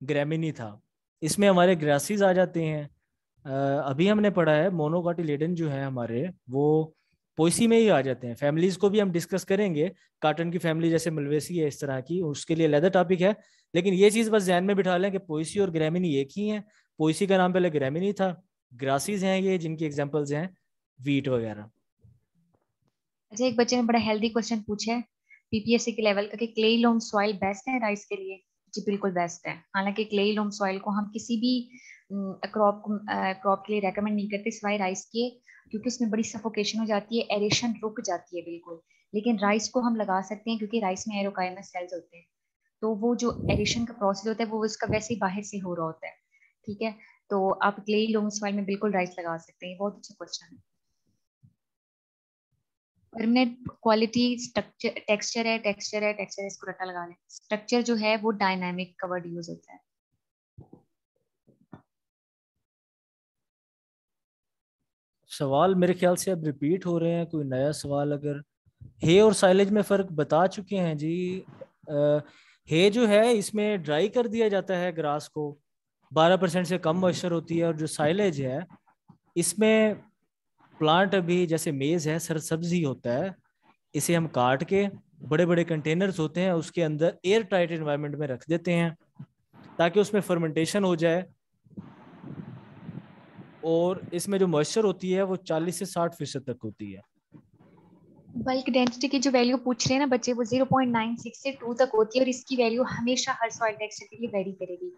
ग्रेमिनी था। इसमें हमारे ग्रासीज आ जाते हैं। अभी हमने पढ़ा है मोनोकाटिलेडन जो है हमारे, वो पोइसी में ही आ जाते हैं। फैमिलीज़ को भी हम डिस्कस करेंगे। कार्टन की फैमिली जैसे मलवेसी है इस तरह की, उसके लिए लेदर टॉपिक है। लेकिन ये चीज़ बस जहन में बिठा लें कि पोइसी और ग्रेमिनी एक ही है। पोइसी का नाम पहले ग्रेमिनी था। ग्रासीज हैं ये, जिनकी एग्जाम्पल्स हैं वीट वगैरह। अच्छा एक बच्चे ने बड़ा हेल्दी क्वेश्चन पूछा है। पीपीएससी के लेवल का कि क्ले लोम सॉइल बेस्ट है राइस के लिए? जी, बिल्कुल बेस्ट है। हालाँकि क्ले लोम सॉइल को हम किसी भी क्रॉप क्रॉप के लिए रेकमेंड नहीं करते, सिवाय राइस के। क्योंकि उसमें बड़ी सफोकेशन हो जाती है एरेशन रुक जाती है बिल्कुल। लेकिन राइस को हम लगा सकते हैं क्योंकि राइस में एरोकाइमस सेल्स होते हैं। तो वो जो एरेशन का प्रोसेस होता है, वो उसका वैसे ही बाहर से हो रहा होता है, ठीक है? तो आप क्ले लोम सॉइल में बिल्कुल राइस लगा सकते हैं, बहुत अच्छा क्वेश्चन है। परमानेंट क्वालिटी स्ट्रक्चर टेक्सचर है टेक्सचर है टेक्सचर इसको रटा लगा लें स्ट्रक्चर जो है, वो डायनामिक कवर्ड यूज़ होता है। सवाल मेरे ख्याल से अब रिपीट हो रहे हैं कोई नया सवाल अगर। हे और साइलेज में फ़र्क बता चुके हैं जी। आ, हे जो है इसमें ड्राई कर दिया जाता है ग्रास को। 12 परसेंट से कम मॉइस्चर होती है और जो साइलेज है इसमें प्लांट अभी जैसे मेज़ है सर सब्ज़ी होता है इसे हम काट के बड़े बड़े कंटेनर्स होते हैं उसके अंदर एयर टाइट इन्वायरमेंट में रख देते हैं ताकि उसमें फर्मेंटेशन हो जाए। और इसमें जो मॉइस्चर होती है वो 40 से 60 फ़ीसद तक होती है। बल्क डेंसिटी की जो वैल्यू पूछ रहे हैं ना बच्चे वो 0.96 से 2 तक होती है और इसकी वैल्यू हमेशा हर सॉइल टेक्सचर के लिए वेरी करेगी।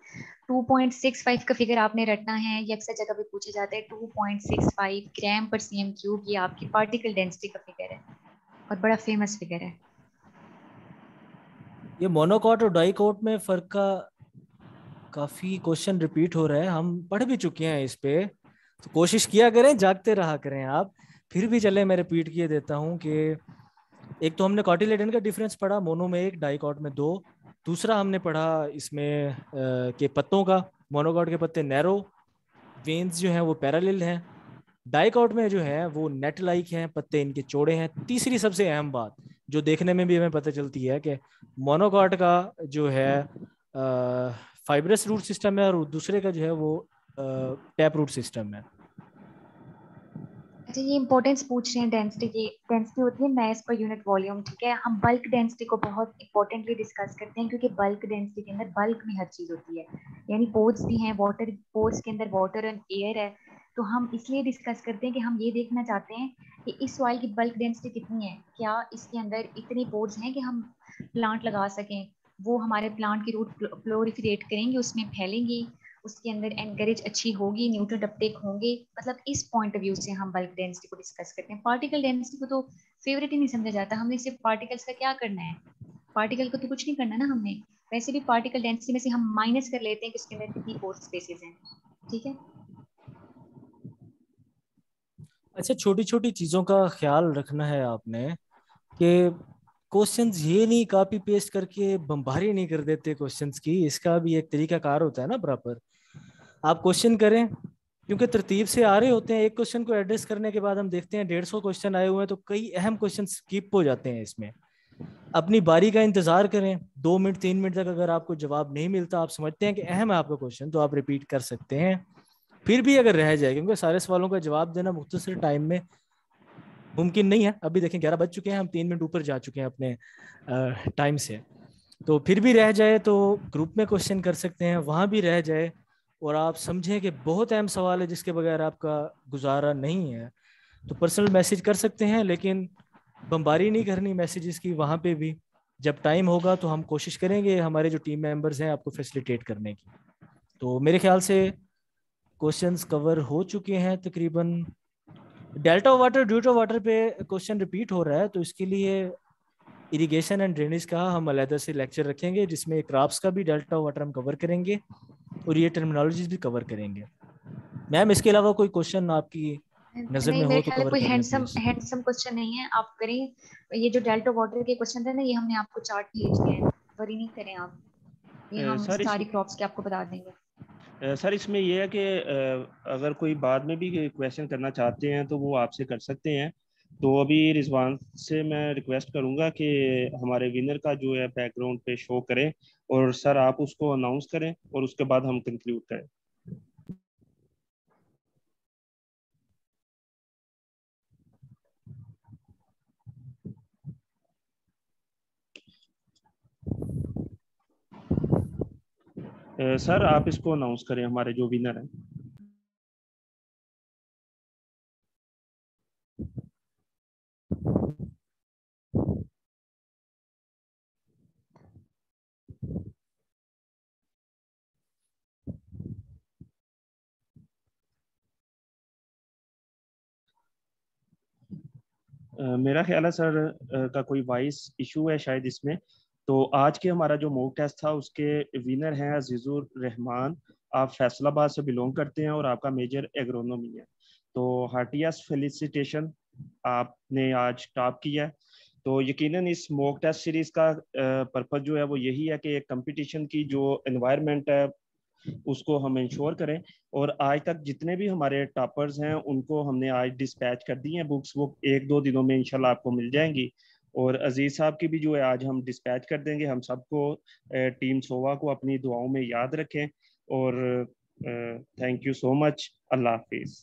2.65 का फिगर आपने रखना है ये अक्सर जगह पे पूछे जाते हैं 2.65 ग्राम पर सीएम क्यूब ये आपकी पार्टिकल डेंसिटी का फिगर है और बड़ा फ़ेमस फिगर है। ये मोनोकॉट और डाइकोट में फ़र्क का काफ़ी क्वेश्चन रिपीट हो रहा है हम पढ़ भी चुके हैं इस पे। तो कोशिश किया करें जागते रहा करें आप। फिर भी चले मैं रिपीट किए देता हूँ कि एक तो हमने कॉटिलेडन का डिफरेंस पढ़ा मोनो में एक डाइकॉट में दो। दूसरा हमने पढ़ा इसमें आ, के पत्तों का मोनोकॉट के पत्ते नैरो वेन्स जो हैं वो पैरालिल हैं। डाइकॉट में जो है वो नेट लाइक हैं पत्ते इनके चौड़े हैं। तीसरी सबसे अहम बात जो देखने में भी हमें पता चलती है कि मोनोकॉट का जो है फाइब्रस रूट सिस्टम है और दूसरे का जो है वो टैप रूट सिस्टम है। अच्छा ये इंपॉर्टेंस पूछ रहे हैं डेंसिटी की। डेंसिटी होती है मैस पर यूनिट वॉल्यूम ठीक है? हम बल्क डेंसिटी को बहुत इंपॉर्टेंटली डिस्कस करते हैं क्योंकि बल्क डेंसिटी के अंदर बल्क में हर चीज़ होती है। यानी पोर्ट्स भी हैं वाटर पोर्ट्स के अंदर वाटर एंड एयर है। तो हम इसलिए डिस्कस करते हैं कि हम ये देखना चाहते हैं कि इस सॉइल की बल्क डेंसिटी कितनी है? क्या इसके अंदर इतने पोर्ट्स हैं कि हम प्लांट लगा सकें? वो हमारे प्लांट की रूट फ्लोरिफिरेट करेंगे, उसमें फैलेंगी। उसके अंदर एनकरेज अच्छी होगी न्यूट्रन अपटेक होंगे। मतलब इस पॉइंट ऑफ़ व्यू से हम बल्क डेंसिटी को डिस्कस करते हैं। पार्टिकल डेंसिटी को तो फेवरेट ही नहीं समझा जाता। हमने सिर्फ़ पार्टिकल्स का क्या करना है? पार्टिकल को तो कुछ नहीं करना ना हमने। वैसे भी पार्टिकल डेंसिटी में से हम माइनस कर लेते हैं कि उसके अंदर कितनी फोर स्पेसेस हैं। ठीक है? अच्छा छोटी छोटी चीज़ों का ख्याल रखना है आपने कि क्वेश्चंस ये नहीं कॉपी पेस्ट करके बम्बारी नहीं कर देते क्वेश्चंस की। इसका भी एक तरीका कार होता है ना, बराबर। आप क्वेश्चन करें, क्योंकि तरतीब से आ रहे होते हैं, एक क्वेश्चन को एड्रेस करने के बाद हम देखते हैं, डेढ़ सौ क्वेश्चन आए हुए हैं तो कई अहम क्वेश्चन स्किप हो जाते हैं इसमें। अपनी बारी का इंतज़ार करें, दो मिनट, तीन मिनट तक अगर आपको जवाब नहीं मिलता, आप समझते हैं कि अहम है आपका क्वेश्चन तो आप रिपीट कर सकते हैं। फिर भी अगर रह जाए, क्योंकि सारे सवालों का जवाब देना मुख्तर टाइम में मुमकिन नहीं है। अभी देखें, ग्यारह बज चुके हैं, हम तीन मिनट ऊपर जा चुके हैं अपने टाइम से। तो फिर भी रह जाए तो ग्रुप में क्वेश्चन कर सकते हैं, वहाँ भी रह जाए और आप समझें कि बहुत अहम सवाल है जिसके बगैर आपका गुजारा नहीं है। तो पर्सनल मैसेज कर सकते हैं, लेकिन बम्बारी नहीं करनी मैसेजेस की वहाँ पे भी। जब टाइम होगा तो हम कोशिश करेंगे हमारे जो टीम मेंबर्स हैं आपको फैसिलिटेट करने की। तो मेरे ख्याल से क्वेश्चंस कवर हो चुके हैं तकरीबन। डेल्टा वाटर ड्यूटो वाटर पे क्वेश्चन रिपीट हो रहा है तो इसके लिए इरिगेशन एंड ड्रेनेज का हम अलहदा से लेक्चर रखेंगे, जिसमें क्रॉप्स का भी डेल्टा वाटर हम कवर करेंगे। और ये टर्मिनोलॉजीज भी कवर करेंगे। मैम इसके अलावा कोई क्वेश्चन आपकी नज़र में हो तो कवर कोई हैंडसम हैंडसम क्वेश्चन नहीं है। आप करें ये जो डेल्टा वाटर के क्वेश्चन थे ना ये हमने आपको चार्ट भेज दिए हैं। वरी नहीं करें आप। ये हम सारी क्रॉप्स के आपको बता देंगे। सर इसमें यह है कि अगर कोई बाद में भी क्वेश्चन करना चाहते हैं तो वो आपसे कर सकते हैं। तो अभी रिजवान से मैं रिक्वेस्ट करूँगा कि हमारे विनर का जो है बैकग्राउंड पे शो करें और सर आप उसको अनाउंस करें और उसके बाद हम कंक्लूड करें। सर आप इसको अनाउंस करें, हमारे जो विनर हैं। मेरा ख्याल है सर का कोई वॉइस इशू है शायद इसमें। तो आज के हमारा जो मोक टेस्ट था, उसके विनर हैं अजीजुर रहमान। आप फैसलाबाद से बिलोंग करते हैं और आपका मेजर एग्रोनॉमी है। तो हार्टियस फेलिसिटेशन आपने आज टॉप किया तो यकीनन इस मोक टेस्ट सीरीज़ का पर्पज जो है वो यही है कि एक कंपटीशन की जो एनवायरनमेंट है उसको हम इंश्योर करें। और आज तक जितने भी हमारे टॉपर्स हैं, उनको हमने आज डिस्पैच कर दी हैं बुक्स वो एक दो दिनों में इनशाला आपको मिल जाएँगी। और अज़ीज़ साहब की भी जो है, आज हम डिस्पैच कर देंगे। हम सबको टीम सोवा को अपनी दुआओं में याद रखें। और thank you so much Allah हाफिज़।